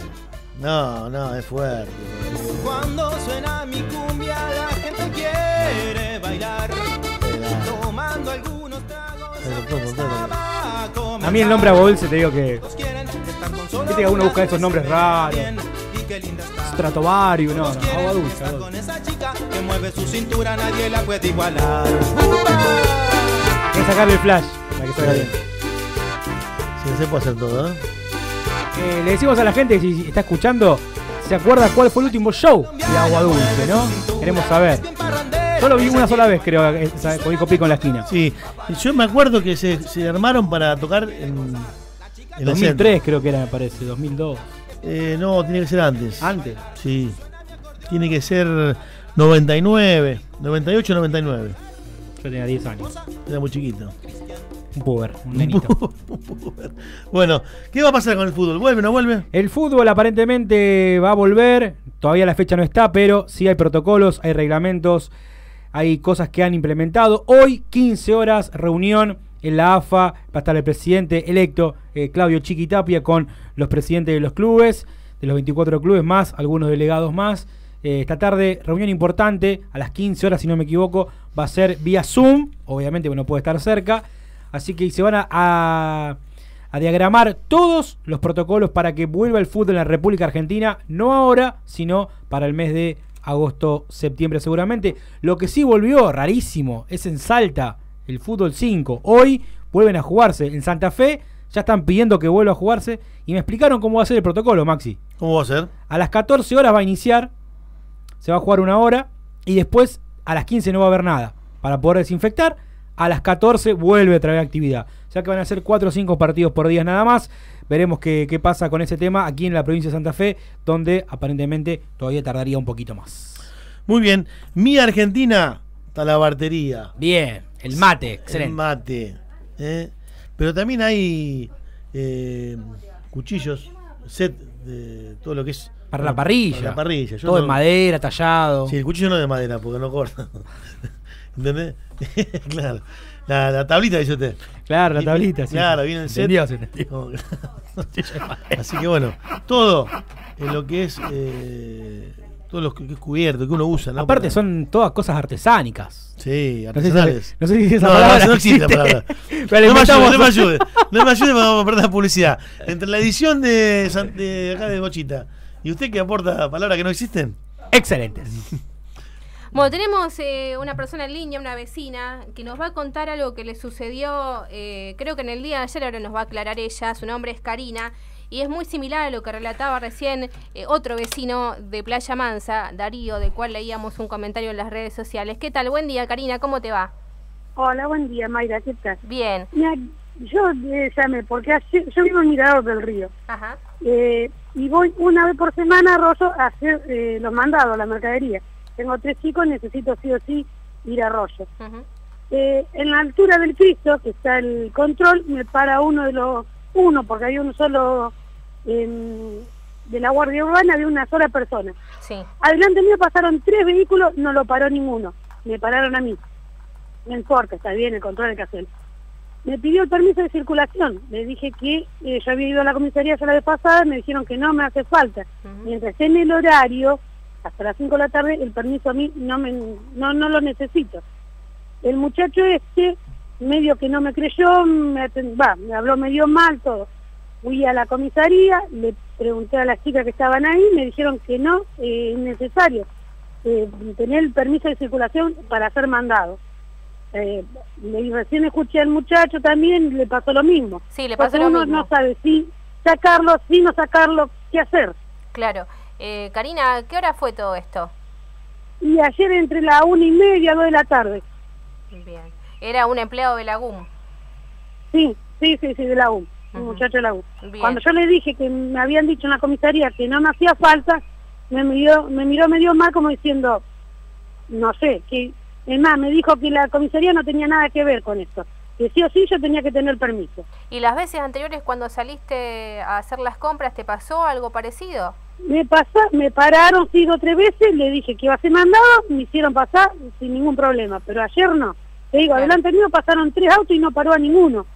No, no, es fuerte. Cuando suena mi cumbia la gente quiere bailar Tomando algunos A mí el nombre Aguadulce te digo que. Viste que uno busca esos nombres raros. Stratovario, no, no, Aguadulce. Con Aguadulce. esa chica que mueve su cintura nadie la puede igualar Hay que sacarle el flash para que salga bien. Sí, se puede hacer todo, ¿eh? Eh, le decimos a la gente que si está escuchando, ¿se acuerda cuál fue el último show de Agua Dulce, no? Queremos saber. Yo lo vi una sola vez, creo, esa- con Pico Pico en la esquina. Sí, yo me acuerdo que se, se armaron para tocar en, en el 2003 creo que era, me parece, 2002. Eh, no, tiene que ser antes. ¿Antes? Sí. Tiene que ser 99, 98, 99. Yo tenía 10 años. Era muy chiquito. Un puber, un nenito. Bueno, ¿qué va a pasar con el fútbol? ¿Vuelve o no vuelve? El fútbol aparentemente va a volver, todavía la fecha no está, pero sí hay protocolos, hay reglamentos, hay cosas que han implementado. Hoy, 15 horas, reunión en la AFA, va a estar el presidente electo eh, Claudio Chiquitapia con los presidentes de los clubes, de los 24 clubes más, algunos delegados más. Eh, esta tarde, reunión importante, a las 15 horas, si no me equivoco, va a ser vía Zoom, obviamente uno puede estar cerca. Así que se van a- a diagramar todos los protocolos para que vuelva el fútbol en la República Argentina, no ahora, sino para el mes de agosto, septiembre seguramente. Lo que sí volvió, rarísimo, es en Salta, el fútbol 5. Hoy vuelven a jugarse en Santa Fe, ya están pidiendo que vuelva a jugarse y me explicaron cómo va a ser el protocolo, Maxi. ¿Cómo va a ser? A las 14 horas va a iniciar, se va a jugar una hora y después a las 15 no va a haber nada para poder desinfectar. A las 14 vuelve a traer actividad. O sea que van a ser 4 o 5 partidos por día nada más. Veremos qué, qué pasa con ese tema aquí en la provincia de Santa Fe, donde aparentemente todavía tardaría un poquito más. Muy bien. Mi Argentina, talabartería. Bien, el mate, excelente. El mate. ¿eh? Pero también hay eh, cuchillos, set de todo lo que es. Para la parrilla. Para la parrilla. Yo Todo de no- madera, tallado. Sí, el cuchillo no es de madera porque no corta. ¿Entendés? claro. La, la tablita dice usted. Claro, la tablita, sí, Claro, viene el set. Entendió, se entendió. No, Así que bueno, todo en lo que es eh, todo lo que es cubierto, que uno usa. ¿no? Aparte Para- son todas cosas artesánicas. Sí, No sé si- artesanales. no sé si esa no, palabra no existe palabra. No, me ayude, no me ayude. No me ayude, vamos a perder la publicidad. Entre la edición de, de acá de Bochita y usted que aporta palabras que no existen. Excelentes. Bueno, tenemos eh, una persona en línea, una vecina, que nos va a contar algo que le sucedió, eh, creo que en el día de ayer, ahora nos va a aclarar ella, su nombre es Karina, y es muy similar a lo que relataba recién eh, otro vecino de Playa Mansa, Darío, del cual leíamos un comentario en las redes sociales. ¿Qué tal? Buen día, Karina, ¿cómo te va? Hola, buen día, Mayra, ¿qué tal? Bien. Mira, yo eh, llamé porque ayer- yo vivo en Mirador del Río Ajá. eh, y voy una vez por semana a Rollo a hacer eh, los mandados, la mercadería. Tengo tres chicos, necesito sí o sí ir a Rollo. eh, en la altura del Cristo, que está el control, me para uno de los, uno, porque hay uno solo de la Guardia Urbana de una sola persona. Sí. Adelante mío pasaron tres vehículos, no lo paró ninguno, me pararon a mí. No importa, está bien el control hay que. Me pidió el permiso de circulación, le dije que eh, yo había ido a la comisaría ya la vez pasada, me dijeron que no me hace falta. Mientras en el horario, hasta las 5 de la tarde, el permiso a mí no, me, no, no lo necesito. El muchacho este, medio que no me creyó, me, va, me habló medio mal, todo. Fui a la comisaría, le pregunté a las chicas que estaban ahí, me dijeron que no, eh, es necesario eh, tener el permiso de circulación para ser mandado. Eh, y recién escuché al muchacho también, le pasó lo mismo. Sí, le Porque pasó lo uno mismo. no sabe si sacarlo, si no sacarlo, qué hacer. Claro. Eh, Karina, ¿qué hora fue todo esto? Y ayer entre la una y media, dos de la tarde. Bien. Era un empleado de la GUM. Sí, sí, sí, sí, de la U, un muchacho de la U. Bien. Cuando yo le dije que me habían dicho en la comisaría que no me hacía falta, me miró, me miró medio mal como diciendo, no sé, que es más, me dijo que la comisaría no tenía nada que ver con esto, que sí o sí yo tenía que tener permiso. ¿Y las veces anteriores cuando saliste a hacer las compras te pasó algo parecido? Me pasa, me pararon sí dos o tres veces, le dije que iba a ser mandado, me hicieron pasar sin ningún problema, pero ayer no. Te digo, adelante mío pasaron tres autos y no paró a ninguno.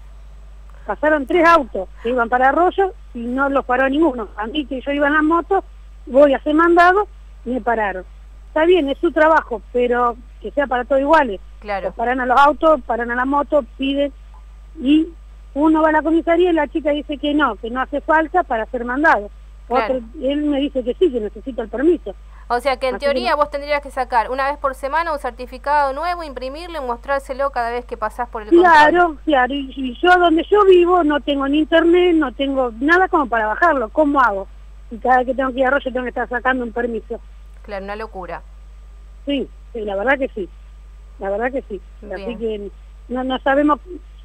Pasaron tres autos que iban para Arroyo y no los paró ninguno. A mí que yo iba en la moto, voy a ser mandado, me pararon. Está bien, es su trabajo, pero que sea para todos iguales. Claro. Paran a los autos, paran a la moto, piden y uno va a la comisaría y la chica dice que no, que no hace falta para ser mandado. Claro. Otro- él me dice que sí, que necesita el permiso. O sea que en Así teoría vos tendrías que sacar una vez por semana un certificado nuevo, imprimirlo y mostrárselo cada vez que pasás por el control. Claro, claro, y, y yo donde yo vivo no tengo ni internet, no tengo nada como para bajarlo, ¿cómo hago? Y cada vez que tengo que ir a Arroyo tengo que estar sacando un permiso. Claro, una locura. Sí, sí, la verdad que sí, la verdad que sí. Así que no, no sabemos,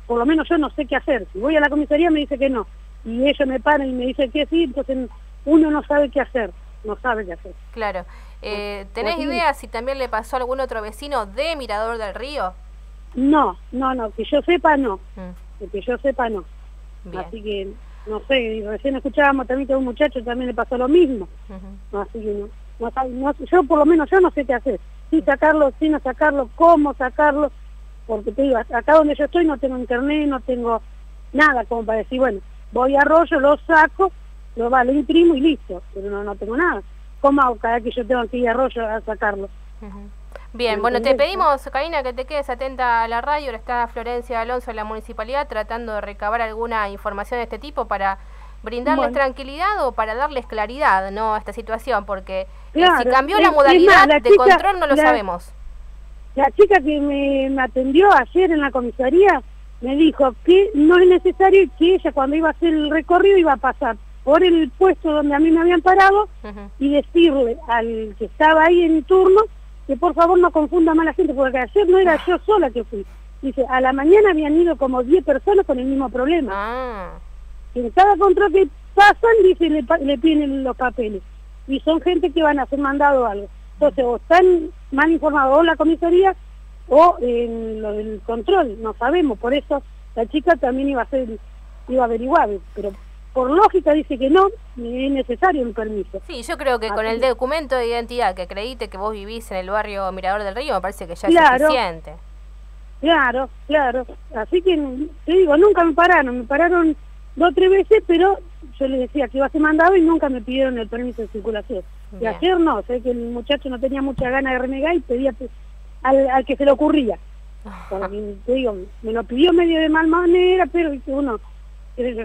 por lo menos yo no sé qué hacer. Si voy a la comisaría me dice que no, y ellos me paran y me dicen que sí, entonces uno no sabe qué hacer, no sabe qué hacer. Claro. Eh, ¿Tenés Así- idea si también le pasó a algún otro vecino de Mirador del Río? No, no, no, que yo sepa no, Mm, que yo sepa no. Bien. Así que, no sé, y recién escuchábamos también que a un muchacho también le pasó lo mismo. Así que no, no no- yo por lo menos yo no sé qué hacer. Si sacarlo, si no sacarlo, cómo sacarlo, porque te digo, acá donde yo estoy no tengo internet, no tengo nada como para decir, bueno, voy a rollo, lo saco, lo va, lo imprimo y listo, pero no, no tengo nada. ¿Cómo hago cada vez que yo tengo que ir a rollo a sacarlo? Bien, bueno, te pedimos, Karina, que te quedes atenta a la radio. Ahora está Florencia Alonso de la municipalidad tratando de recabar alguna información de este tipo para brindarles Bueno. tranquilidad o para darles claridad ¿no? a esta situación, porque eh, si cambió la modalidad más, la de chica- control no lo la- sabemos. La chica que me, me atendió ayer en la comisaría me dijo que no es necesario que ella cuando iba a hacer el recorrido iba a pasar por el puesto donde a mí me habían parado y decirle al que estaba ahí en turno que por favor no confunda más a la gente, porque ayer no era yo sola que fui. Dice, a la mañana habían ido como 10 personas con el mismo problema. Ah. En cada control que pasan, dice, le, le piden los papeles. Y son gente que van a ser mandado algo. Entonces, o están mal informados o la comisaría o en lo del control, no sabemos. Por eso la chica también iba a ser, iba a averiguar, pero por lógica dice que no, ni es necesario un permiso. Sí, yo creo que con el documento de identidad que acredite que vos vivís en el barrio Mirador del Río, me parece que ya Claro. es suficiente. Claro, claro. Así que, te digo, nunca me pararon. Me pararon dos o tres veces, pero yo les decía que iba a ser mandado y nunca me pidieron el permiso de circulación. Y Bien. ayer no, sé que el muchacho no tenía mucha ganas de renegar y pedía pe- al, al que se le ocurría. Porque, te digo, me lo pidió medio de mal manera, pero viste, uno,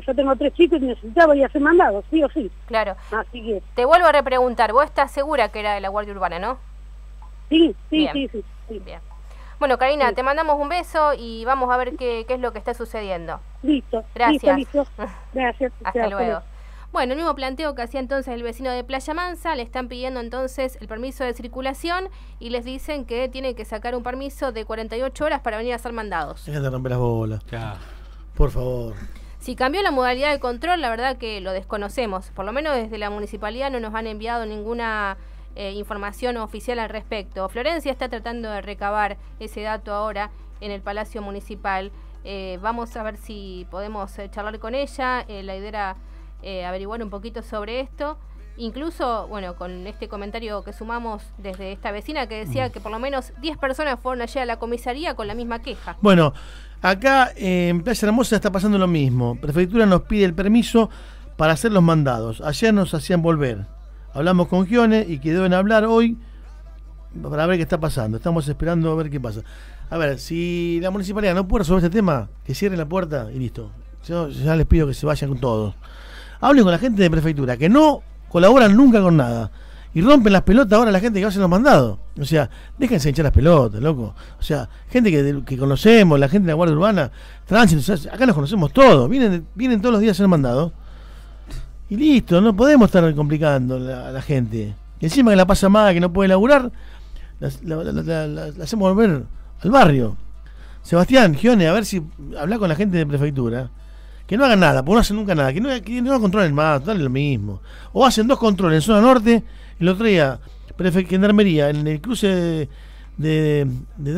yo, tengo tres chicos y necesitaba ir a ser mandado, sí o sí. Claro. Así que, Te vuelvo a repreguntar, vos estás segura que era de la Guardia Urbana, ¿no? sí, sí, Bien. sí, sí, sí. Bien. Bueno, Karina, te mandamos un beso y vamos a ver qué, qué es lo que está sucediendo. Listo, Gracias. listo, listo. Gracias. Hasta Chao, luego. Bueno, el mismo planteo que hacía entonces el vecino de Playa Mansa, le están pidiendo entonces el permiso de circulación y les dicen que tienen que sacar un permiso de 48 horas para venir a ser mandados. Déjate de romper las bolas. Por favor. Si cambió la modalidad de control, la verdad que lo desconocemos. Por lo menos desde la municipalidad no nos han enviado ninguna eh, información oficial al respecto. Florencia está tratando de recabar ese dato ahora en el Palacio Municipal. Eh, vamos a ver si podemos eh, charlar con ella. Eh, la idea era averiguar un poquito sobre esto. Incluso, bueno, con este comentario que sumamos desde esta vecina que decía que por lo menos 10 personas fueron allá a la comisaría con la misma queja. Bueno, acá eh, en Playa Hermosa está pasando lo mismo. Prefectura nos pide el permiso para hacer los mandados. Ayer nos hacían volver. Hablamos con Gione y quedó en hablar hoy para ver qué está pasando. Estamos esperando a ver qué pasa. A ver, si la municipalidad no puede resolver este tema, que cierre la puerta y listo. Yo ya les pido que se vayan con todos. Hablen con la gente de prefectura, que no colaboran nunca con nada. Y rompen las pelotas ahora la gente que hace los mandados. O sea, déjense hinchar las pelotas, loco. O sea, gente que, que conocemos, la gente de la Guardia Urbana, tránsito, acá nos conocemos todos. Vienen, vienen todos los días a hacer mandados. Y listo, no podemos estar complicando a la gente. Y encima que la pasa mal, que no puede laburar, la, la- la- la- la- la hacemos volver al barrio. Sebastián, Gione, a ver si habla con la gente de prefectura. Que no hagan nada, porque no hacen nunca nada. Que no, que no controlen más, dale lo mismo. O hacen dos controles en zona norte, el otro día, prefe- gendarmería, en el cruce de, de, de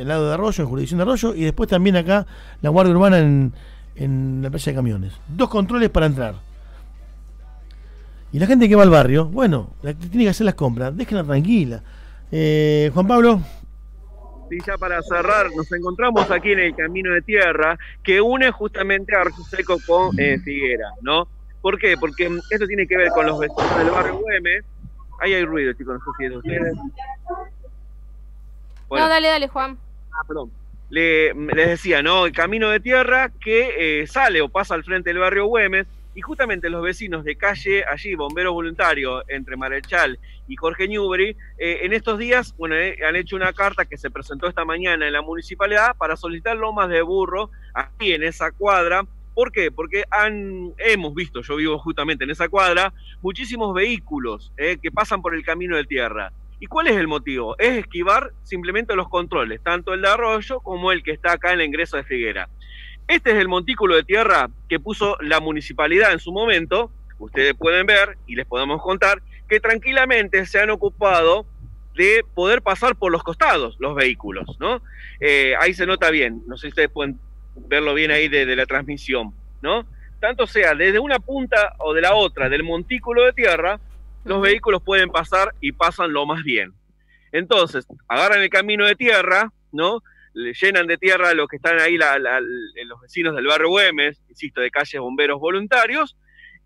el lado de Arroyo, en jurisdicción de Arroyo, y después también acá la Guardia Urbana en, la playa de camiones. Dos controles para entrar. Y la gente que va al barrio, bueno, la que tiene que hacer las compras, déjenla tranquila. Eh, Juan Pablo. Sí, ya para cerrar, nos encontramos aquí en el Camino de Tierra que une justamente a Arroyo Seco con eh, Figuera, ¿no? ¿Por qué? Porque mm, esto tiene que ver con los vecinos del barrio Güemes. Ahí hay ruido, chicos, no sé si es de ustedes. Bueno. No, dale, dale, Juan. Ah, perdón. Le- les decía, ¿no? El camino de tierra que eh, sale o pasa al frente del barrio Güemes y justamente los vecinos de calle, allí, bomberos voluntarios, entre Marechal y Jorge Newbery, eh, en estos días, bueno, eh, han hecho una carta que se presentó esta mañana en la municipalidad para solicitar lomas de burro aquí en esa cuadra. ¿Por qué? Porque han, hemos visto, yo vivo justamente en esa cuadra, muchísimos vehículos eh, que pasan por el camino de tierra. ¿Y cuál es el motivo? Es esquivar simplemente los controles, tanto el de Arroyo como el que está acá en el ingreso de Figuera. Este es el montículo de tierra que puso la municipalidad en su momento. Ustedes pueden ver y les podemos contar que tranquilamente se han ocupado de poder pasar por los costados los vehículos, ¿no? Eh, ahí se nota bien, no sé si ustedes pueden verlo bien ahí de, de la transmisión, ¿no? Tanto sea desde una punta o de la otra del montículo de tierra, los vehículos pueden pasar y pasan lo más bien. Entonces, agarran el camino de tierra, ¿no? Le llenan de tierra los que están ahí, la- la- los vecinos del barrio Güemes, insisto, de calles bomberos voluntarios,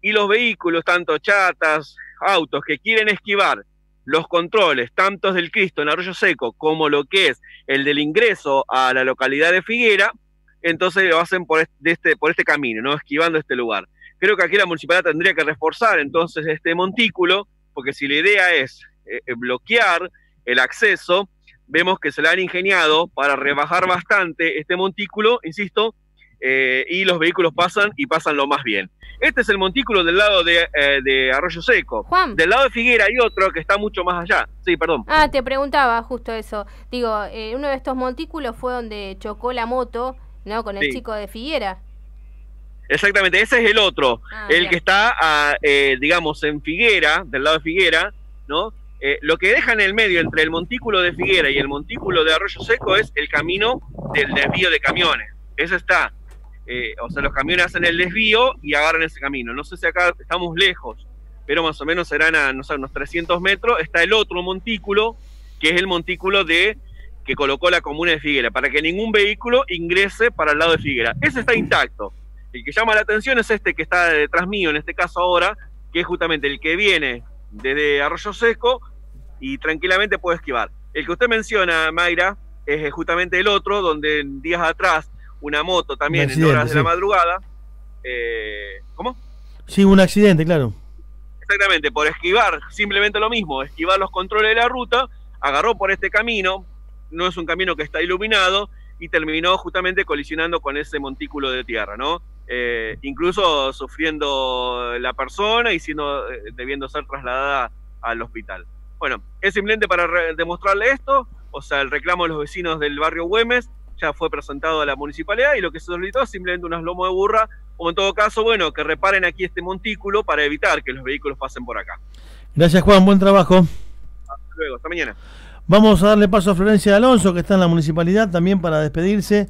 y los vehículos, tanto chatas, autos, que quieren esquivar los controles, tanto del Cristo en Arroyo Seco como lo que es el del ingreso a la localidad de Figuera, entonces lo hacen por este, de este, por este camino, ¿no? esquivando este lugar. Creo que aquí la municipalidad tendría que reforzar entonces este montículo, porque si la idea es eh, eh, bloquear el acceso, vemos que se le han ingeniado para rebajar bastante este montículo, insisto, eh, y los vehículos pasan y pasan lo más bien. Este es el montículo del lado de, eh, de Arroyo Seco. Del lado de Figuera hay otro que está mucho más allá. Sí, perdón. Ah, te preguntaba justo eso. Digo, eh, uno de estos montículos fue donde chocó la moto, ¿no? Con el Sí. chico de Figuera. Exactamente, ese es el otro, Ah, el bien. que está, ah, eh, digamos, en Figuera, del lado de Figuera, ¿no? Eh, lo que deja en el medio entre el montículo de Figuera y el montículo de Arroyo Seco es el camino del desvío de camiones. Eso está. Eh, o sea, los camiones hacen el desvío y agarran ese camino. No sé si acá estamos lejos, pero más o menos serán a no sé, unos 300 metros. Está el otro montículo, que es el montículo de que colocó la comuna de Figuera, para que ningún vehículo ingrese para el lado de Figuera. Ese está intacto. El que llama la atención es este que está detrás mío, en este caso ahora, que es justamente el que viene desde Arroyo Seco y tranquilamente puede esquivar. El que usted menciona, Mayra, es justamente el otro, donde días atrás una moto también en horas de la madrugada. eh, ¿Cómo? Sí, un accidente, claro. Exactamente, por esquivar, simplemente lo mismo, esquivar los controles de la ruta, agarró por este camino, no es un camino que está iluminado, y terminó justamente colisionando con ese montículo de tierra, ¿no? Eh, incluso sufriendo la persona y siendo, eh, debiendo ser trasladada al hospital. Bueno, es simplemente para demostrarle esto, o sea, el reclamo de los vecinos del barrio Güemes ya fue presentado a la municipalidad y lo que se solicitó es simplemente unas lomos de burra, o en todo caso, bueno, que reparen aquí este montículo para evitar que los vehículos pasen por acá. Gracias, Juan. Buen trabajo. Hasta luego, hasta mañana. Vamos a darle paso a Florencia Alonso, que está en la municipalidad también para despedirse.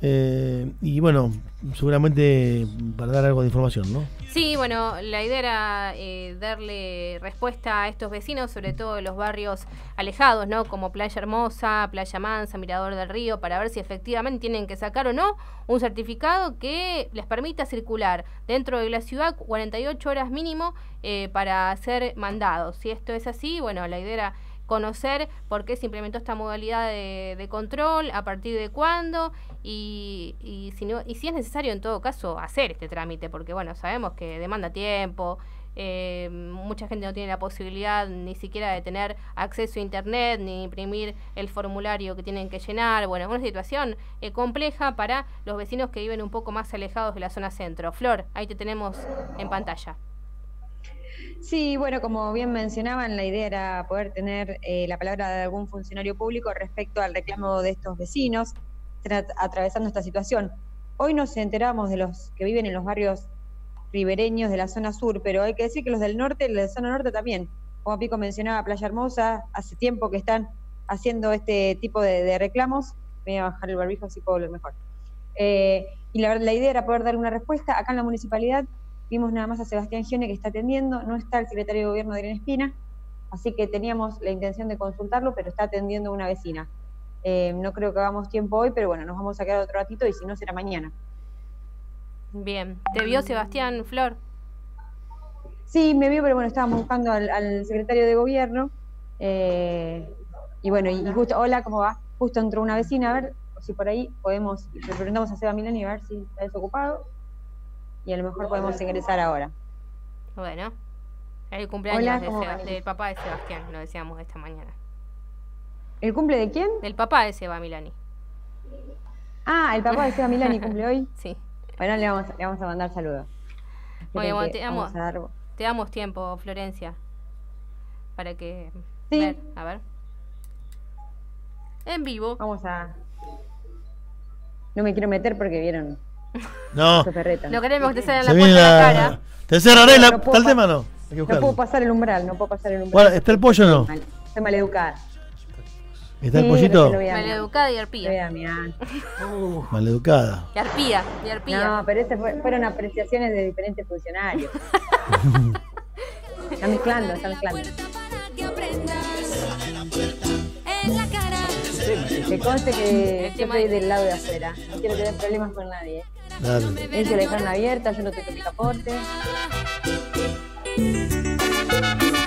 Eh, y bueno, seguramente para dar algo de información, ¿no? Sí, bueno, la idea era eh, darle respuesta a estos vecinos, sobre todo de los barrios alejados, ¿no? Como Playa Hermosa, Playa Mansa, Mirador del Río, para ver si efectivamente tienen que sacar o no un certificado que les permita circular dentro de la ciudad 48 horas mínimo eh, para ser mandados. Si esto es así, bueno, la idea era conocer por qué se implementó esta modalidad de, control, a partir de cuándo y, y, si no, y si es necesario en todo caso hacer este trámite, porque bueno, sabemos que demanda tiempo, eh, mucha gente no tiene la posibilidad ni siquiera de tener acceso a internet ni imprimir el formulario que tienen que llenar. Bueno, es una situación eh, compleja para los vecinos que viven un poco más alejados de la zona centro. Flor, ahí te tenemos en pantalla. Sí, bueno, como bien mencionaban, la idea era poder tener eh, la palabra de algún funcionario público respecto al reclamo de estos vecinos tra- atravesando esta situación. Hoy nos enteramos de los que viven en los barrios ribereños de la zona sur, pero hay que decir que los del norte, los de la zona norte también. Como Pico mencionaba, Playa Hermosa, hace tiempo que están haciendo este tipo de, de reclamos. Voy a bajar el barbijo así puedo hablar mejor. Eh, y la, la idea era poder dar una respuesta. Acá en la municipalidad vimos nada más a Sebastián Gione que está atendiendo, no está el secretario de gobierno de Irene Espina, así que teníamos la intención de consultarlo, pero está atendiendo una vecina. Eh, no creo que hagamos tiempo hoy, pero bueno, nos vamos a quedar otro ratito y si no será mañana. Bien, ¿te vio Sebastián Flor? Sí, me vio, pero bueno, estábamos buscando al, al secretario de gobierno. eh, y bueno, y, y justo, hola, ¿cómo va? Justo entró una vecina, a ver si por ahí podemos, le preguntamos a Seba Milani a ver si está desocupado. Y a lo mejor podemos ingresar ahora. Bueno, el cumpleaños Hola, de del papá de Sebastián, lo decíamos esta mañana. ¿El cumple de quién? Del papá de Seba Milani. Ah, el papá de Seba Milani cumple hoy. Sí. Bueno, le vamos, le vamos a mandar saludos. Oye, bueno, te vamos damos, a dar- te damos tiempo, Florencia, para que... Sí. ver, a ver. En vivo. Vamos a... No me quiero meter porque vieron. No. No queremos que te salgan Se la puerta de la la. cara. Te cerraré la. No puedo ¿Está el pa- tema no? Hay que No puedo pasar el umbral, no puedo pasar el umbral. Bueno, ¿está el pollo o no? Mal- Soy maleducada. ¿Está el pollito? Maleducada y arpía. mirar. Maleducada. Y arpía, y arpía. No, pero fue- fueron apreciaciones de diferentes funcionarios. está mezclando, está mezclando. Que conste que yo estoy del lado de afuera. No quiero tener problemas con nadie. Claro. Ellos la dejaron abierta, yo no tengo picaporte.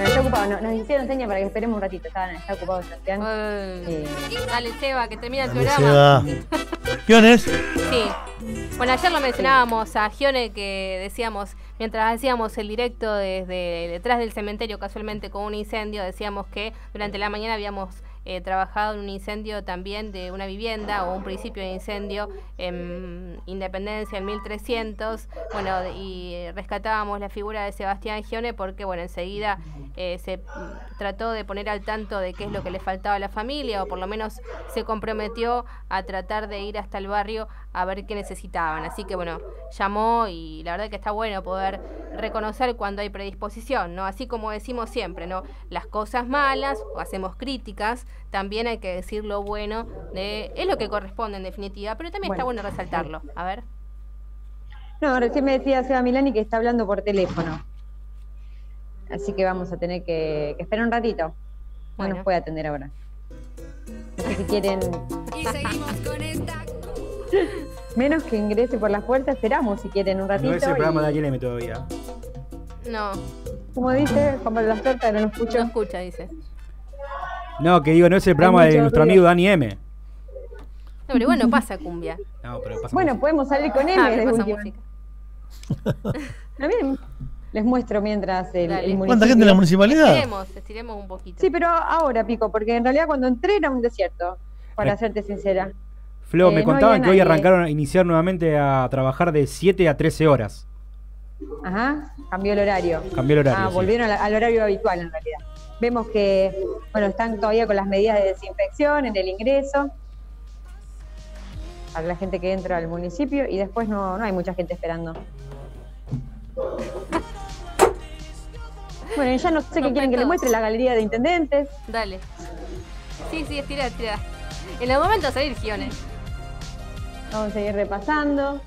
Está ocupado, no- nos hicieron seña para que esperemos un ratito. Estaban, está ocupado Sebastián. Eh, Dale, Seba, que termina el Dale, programa. Seba. ¿Quiénes? Sí. Bueno, ayer lo mencionábamos a Gione que decíamos, mientras hacíamos el directo desde detrás del cementerio casualmente con un incendio, decíamos que durante la mañana habíamos eh, trabajado en un incendio también de una vivienda o un principio de incendio en Independencia en 1300, bueno, y rescatábamos la figura de Sebastián Gione porque, bueno, enseguida eh, se trató de poner al tanto de qué es lo que le faltaba a la familia o por lo menos se comprometió a tratar de ir hasta el barrio a ver qué necesitaban. Así que bueno, llamó y la verdad que está bueno poder reconocer cuando hay predisposición, ¿no? Así como decimos siempre, ¿no? Las cosas malas o hacemos críticas, también hay que decir lo bueno de es lo que corresponde en definitiva, pero también está Bueno. bueno resaltarlo. A ver. No, recién me decía Seba Milani que está hablando por teléfono. Así que vamos a tener que, que esperar un ratito. No nos puede atender ahora. No sé si quieren. Menos que ingrese por la puerta, esperamos si quieren un ratito. No es el programa y- de todavía. No, Como dice Juan Pablo Lacerda, no lo escucho. no escucha, dice. No, que digo, no es el programa de nuestro amigo Dani M. No, pero bueno, pasa cumbia. No, pero pasa Bueno, podemos salir con M Ah, de me pasa última. música. También les muestro mientras el, el municipio. ¿Cuánta gente en la municipalidad? Estiremos, estiremos un poquito. Sí, pero ahora, Pico, porque en realidad cuando entré era un desierto, para Eh. serte sincera. Flo, Eh, me contaban que hoy arrancaron a iniciar nuevamente a trabajar de 7 a 13 horas. Ajá, cambió el horario. Cambió el horario, Ah, sí. volvieron al, al horario habitual en realidad. Vemos que, bueno, están todavía con las medidas de desinfección en el ingreso para la gente que entra al municipio y después no, no hay mucha gente esperando. Bueno, ya no sé qué quieren que les muestre la galería de intendentes. Dale. Sí, sí, estira, estira. En el momento de salir guiones. Vamos a seguir repasando.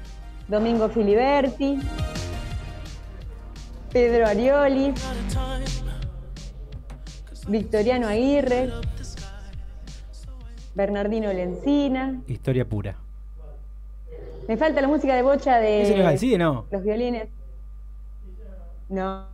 Domingo Filiberti. Pedro Arioli. Victoriano Aguirre. Bernardino Lencina. Historia pura. Me falta la música de bocha de. ¿Ese no es Alcide, no? Los violines. No.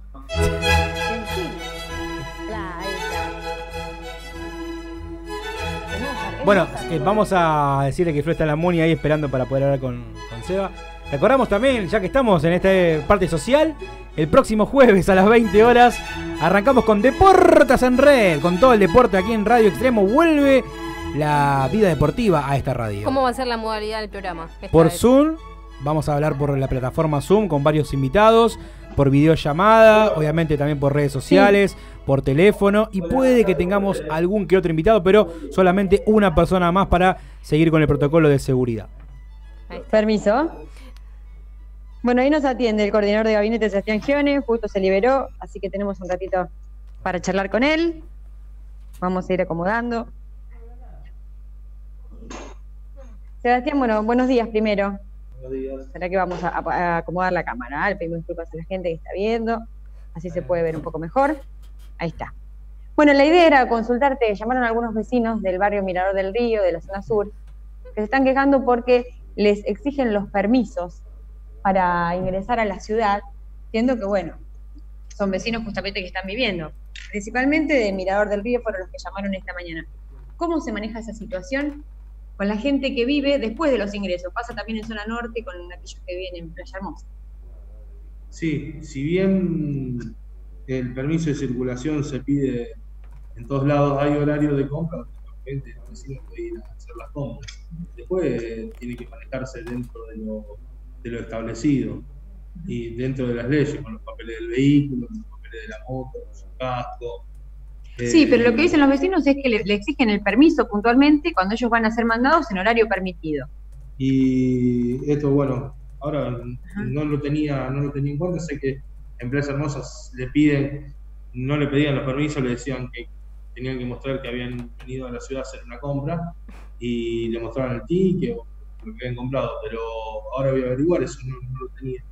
Bueno, eh, vamos a decirle que Flo está en la Muni ahí esperando para poder hablar con, con Seba. Recordamos también, ya que estamos en esta parte social, el próximo jueves a las 20 horas arrancamos con Deportes en Red, con todo el deporte aquí en Radio Extremo. Vuelve la vida deportiva a esta radio. ¿Cómo va a ser la modalidad del programa? Por vez? Zoom, vamos a hablar por la plataforma Zoom con varios invitados, por videollamada, obviamente también por redes sociales, por teléfono y puede que tengamos algún que otro invitado, pero solamente una persona más para seguir con el protocolo de seguridad. Permiso. Bueno, ahí nos atiende el coordinador de gabinete Sebastián Gione, justo se liberó, así que tenemos un ratito para charlar con él. Vamos a ir acomodando. Sebastián, bueno, buenos días primero. Buenos días. ¿Será que vamos a, a acomodar la cámara? Le pedimos disculpas a la gente que está viendo, así se puede ver un poco mejor. Ahí está. Bueno, la idea era consultarte, llamaron a algunos vecinos del barrio Mirador del Río, de la zona sur, que se están quejando porque les exigen los permisos para ingresar a la ciudad, siendo que, bueno, son vecinos justamente que están viviendo. Principalmente de Mirador del Río fueron los que llamaron esta mañana. ¿Cómo se maneja esa situación con la gente que vive después de los ingresos? Pasa también en zona norte con aquellos que viven en Playa Hermosa. Sí, si bien el permiso de circulación se pide en todos lados, hay horario de compra los vecinos puede ir a hacer las compras. Después eh, tiene que manejarse dentro de lo, de lo establecido y dentro de las leyes, con los papeles del vehículo, con los papeles de la moto, con su casco. Sí, Eh, pero lo que dicen los vecinos es que le, le exigen el permiso puntualmente cuando ellos van a ser mandados en horario permitido. Y esto, bueno, ahora no lo tenía, no lo tenía en cuenta, sé que en Plaza Hermosas le piden, no le pedían los permisos, le decían que tenían que mostrar que habían venido a la ciudad a hacer una compra y le mostraban el ticket o lo que habían comprado, pero ahora voy a averiguar, eso no, no lo tenía,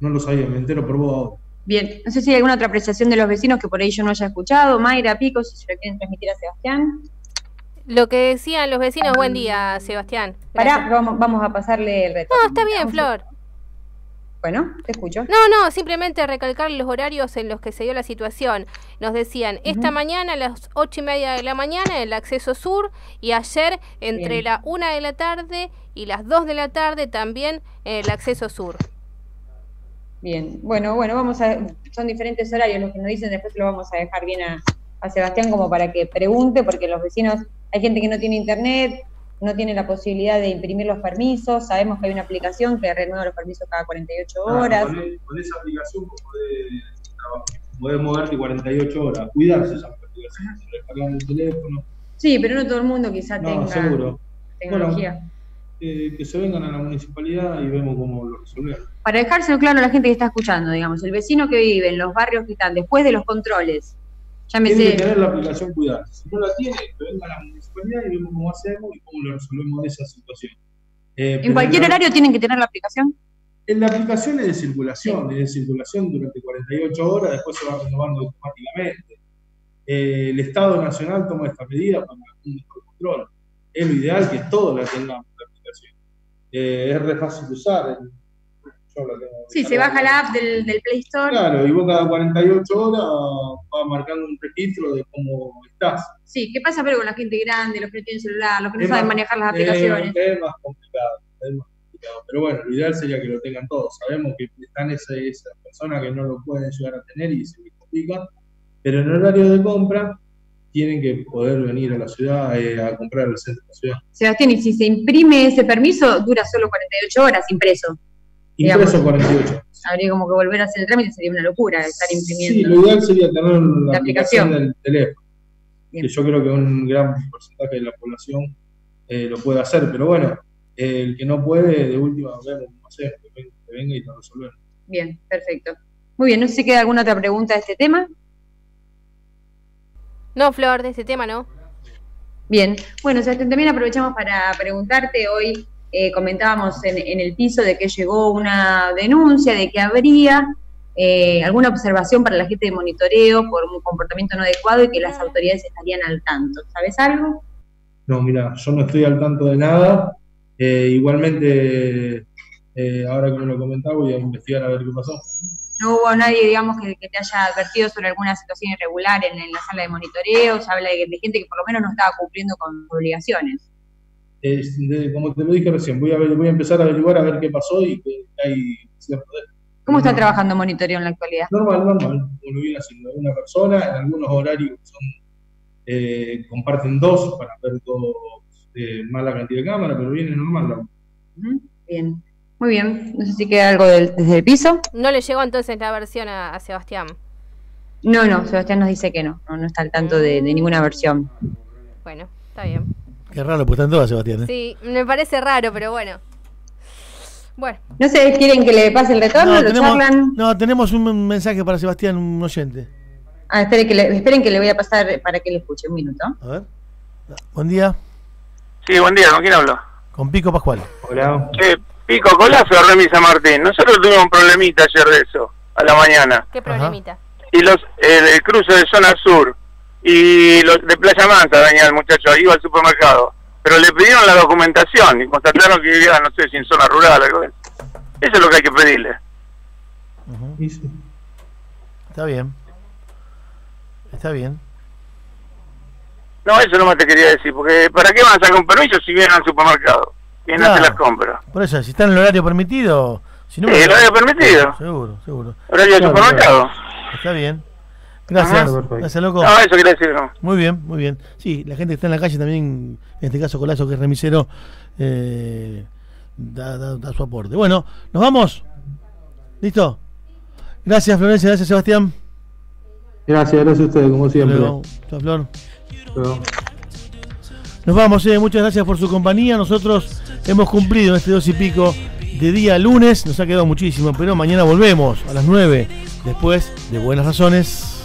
no lo sabía, me entero por vos ahora. Bien, no sé si hay alguna otra apreciación de los vecinos que por ahí yo no haya escuchado. Mayra, Pico, si se lo quieren transmitir a Sebastián. Lo que decían los vecinos, buen día, Sebastián. Pará, vamos, vamos a pasarle el reto. No, está bien, Flor. Bueno, te escucho. No, no, simplemente recalcar los horarios en los que se dio la situación. Nos decían, esta mañana a las ocho y media de la mañana el acceso sur y ayer entre Bien. la una de la tarde y las dos de la tarde también el acceso sur. Bien, bueno, bueno, vamos a, son diferentes horarios los que nos dicen, después lo vamos a dejar bien a, a Sebastián como para que pregunte, porque los vecinos, hay gente que no tiene internet, no tiene la posibilidad de imprimir los permisos, sabemos que hay una aplicación que renueva los permisos cada 48 horas. Ah, con, el- con esa aplicación podés, moverte 48 horas, cuidarse esa aplicación, se descargan el teléfono, Sí, pero no todo el mundo quizá no, tenga seguro. tecnología. Bueno, eh, que se vengan a la municipalidad y vemos cómo lo resolvemos. Para dejárselo claro a la gente que está escuchando, digamos, el vecino que vive en los barrios que están después de los controles, Tiene que tener la aplicación cuidarse. Si no la tiene, que venga a la municipalidad y vemos cómo hacemos y cómo lo resolvemos esa situación. Eh, en cualquier la- horario tienen que tener la aplicación. En la aplicación es de circulación, es de circulación durante 48 horas, después se va renovando automáticamente. Eh, el Estado Nacional toma esta medida para un mejor control. Es lo ideal que todos la tengamos, la aplicación. Eh, es re fácil de usar. Sí, se baja la app del, del Play Store. Claro, y vos cada 48 horas vas marcando un registro de cómo estás. Sí, ¿qué pasa pero con la gente grande, los que no tienen celular, los que no saben manejar las es- aplicaciones? Es, más complicado, es más complicado. Pero bueno, lo ideal sería que lo tengan todos. Sabemos que están esa- esas personas que no lo pueden llegar a tener y se les complica, pero en horario de compra tienen que poder venir a la ciudad eh, a comprar al centro de la ciudad. Sebastián, y si se imprime ese permiso, dura solo 48 horas impreso. Impreso Digamos. 48. Habría como que volver a hacer el trámite, sería una locura estar Sí, imprimiendo. lo ideal sería tener la, La aplicación. aplicación. del teléfono. Que yo creo que un gran porcentaje de la población eh, lo puede hacer, pero bueno, eh, el que no puede, de última, vemos cómo hacemos, que venga, que venga y lo resolvemos. Bien, perfecto. Muy bien, no sé si queda alguna otra pregunta de este tema. No, Flor, de ese tema no. Bien, bueno, también aprovechamos para preguntarte, hoy eh, comentábamos en, en el piso de que llegó una denuncia de que habría eh, alguna observación para la gente de monitoreo por un comportamiento no adecuado y que las autoridades estarían al tanto. ¿Sabes algo? No, mira, yo no estoy al tanto de nada. Eh, igualmente, eh, ahora que me lo comentaba, voy a investigar a ver qué pasó. No hubo nadie, digamos, que, que te haya advertido sobre alguna situación irregular en, en la sala de monitoreo. Se habla de, de gente que por lo menos no estaba cumpliendo con sus obligaciones. Es de- como te lo dije recién, voy a, ver- voy a empezar a averiguar a ver qué pasó y que hay cierto ¿Cómo está trabajando monitoreo en la actualidad? Normal, normal, como lo viene haciendo una persona, en algunos horarios son, eh, comparten dos para ver dos eh, mala cantidad de cámara, pero viene normal. ¿no? Ujú, Bien, muy bien. No sé si queda algo del- desde el piso. No le llegó entonces la versión a, a Sebastián. No, no, Sebastián nos dice que no, no, no está al tanto de, de ninguna versión. Bueno, está bien. Qué raro, pues están todas, Sebastián. ¿eh? Sí, me parece raro, pero bueno. Bueno, No sé, ¿quieren que le pase el retorno? No, ¿Lo tenemos, charlan? no, tenemos un mensaje para Sebastián, un oyente. Ah, esperen que, le, esperen que le voy a pasar para que le escuche un minuto. A ver. Buen día. Sí, buen día, ¿con quién hablo? Con Pico Pascual. Hola. Che, Pico, Colazo, Remy San Martín. Nosotros tuvimos un problemita ayer de eso, a la mañana. qué problemita. Y los, el, el cruce de zona sur y los de Playa Mansa venía el muchacho, iba al supermercado. Pero le pidieron la documentación y constataron que vivía, no sé, si en zona rural algo de eso. Es lo que hay que pedirle. Está bien. Está bien. No, eso no te quería decir, porque ¿para qué van a sacar un permiso si vienen al supermercado? Vienen a hacer las compras. Por eso, si está en el horario permitido. Si no Sí, me- el horario permitido. Seguro, seguro. Horario de Claro, supermercado. claro. Está bien. Gracias. Ajá. Gracias, loco. No, eso quería decir, no. Muy bien, muy bien. Sí, la gente que está en la calle también, en este caso Colazo, que es remisero, eh, da, da- da su aporte. Bueno, ¿nos vamos? ¿Listo? Gracias, Florencia. Gracias, Sebastián. Gracias, gracias a ustedes, como siempre. Luego. Chao, Flor. Luego. Nos vamos, eh. muchas gracias por su compañía. Nosotros hemos cumplido este dos y pico de día lunes. Nos ha quedado muchísimo, pero mañana volvemos a las 9, después de Buenas Razones.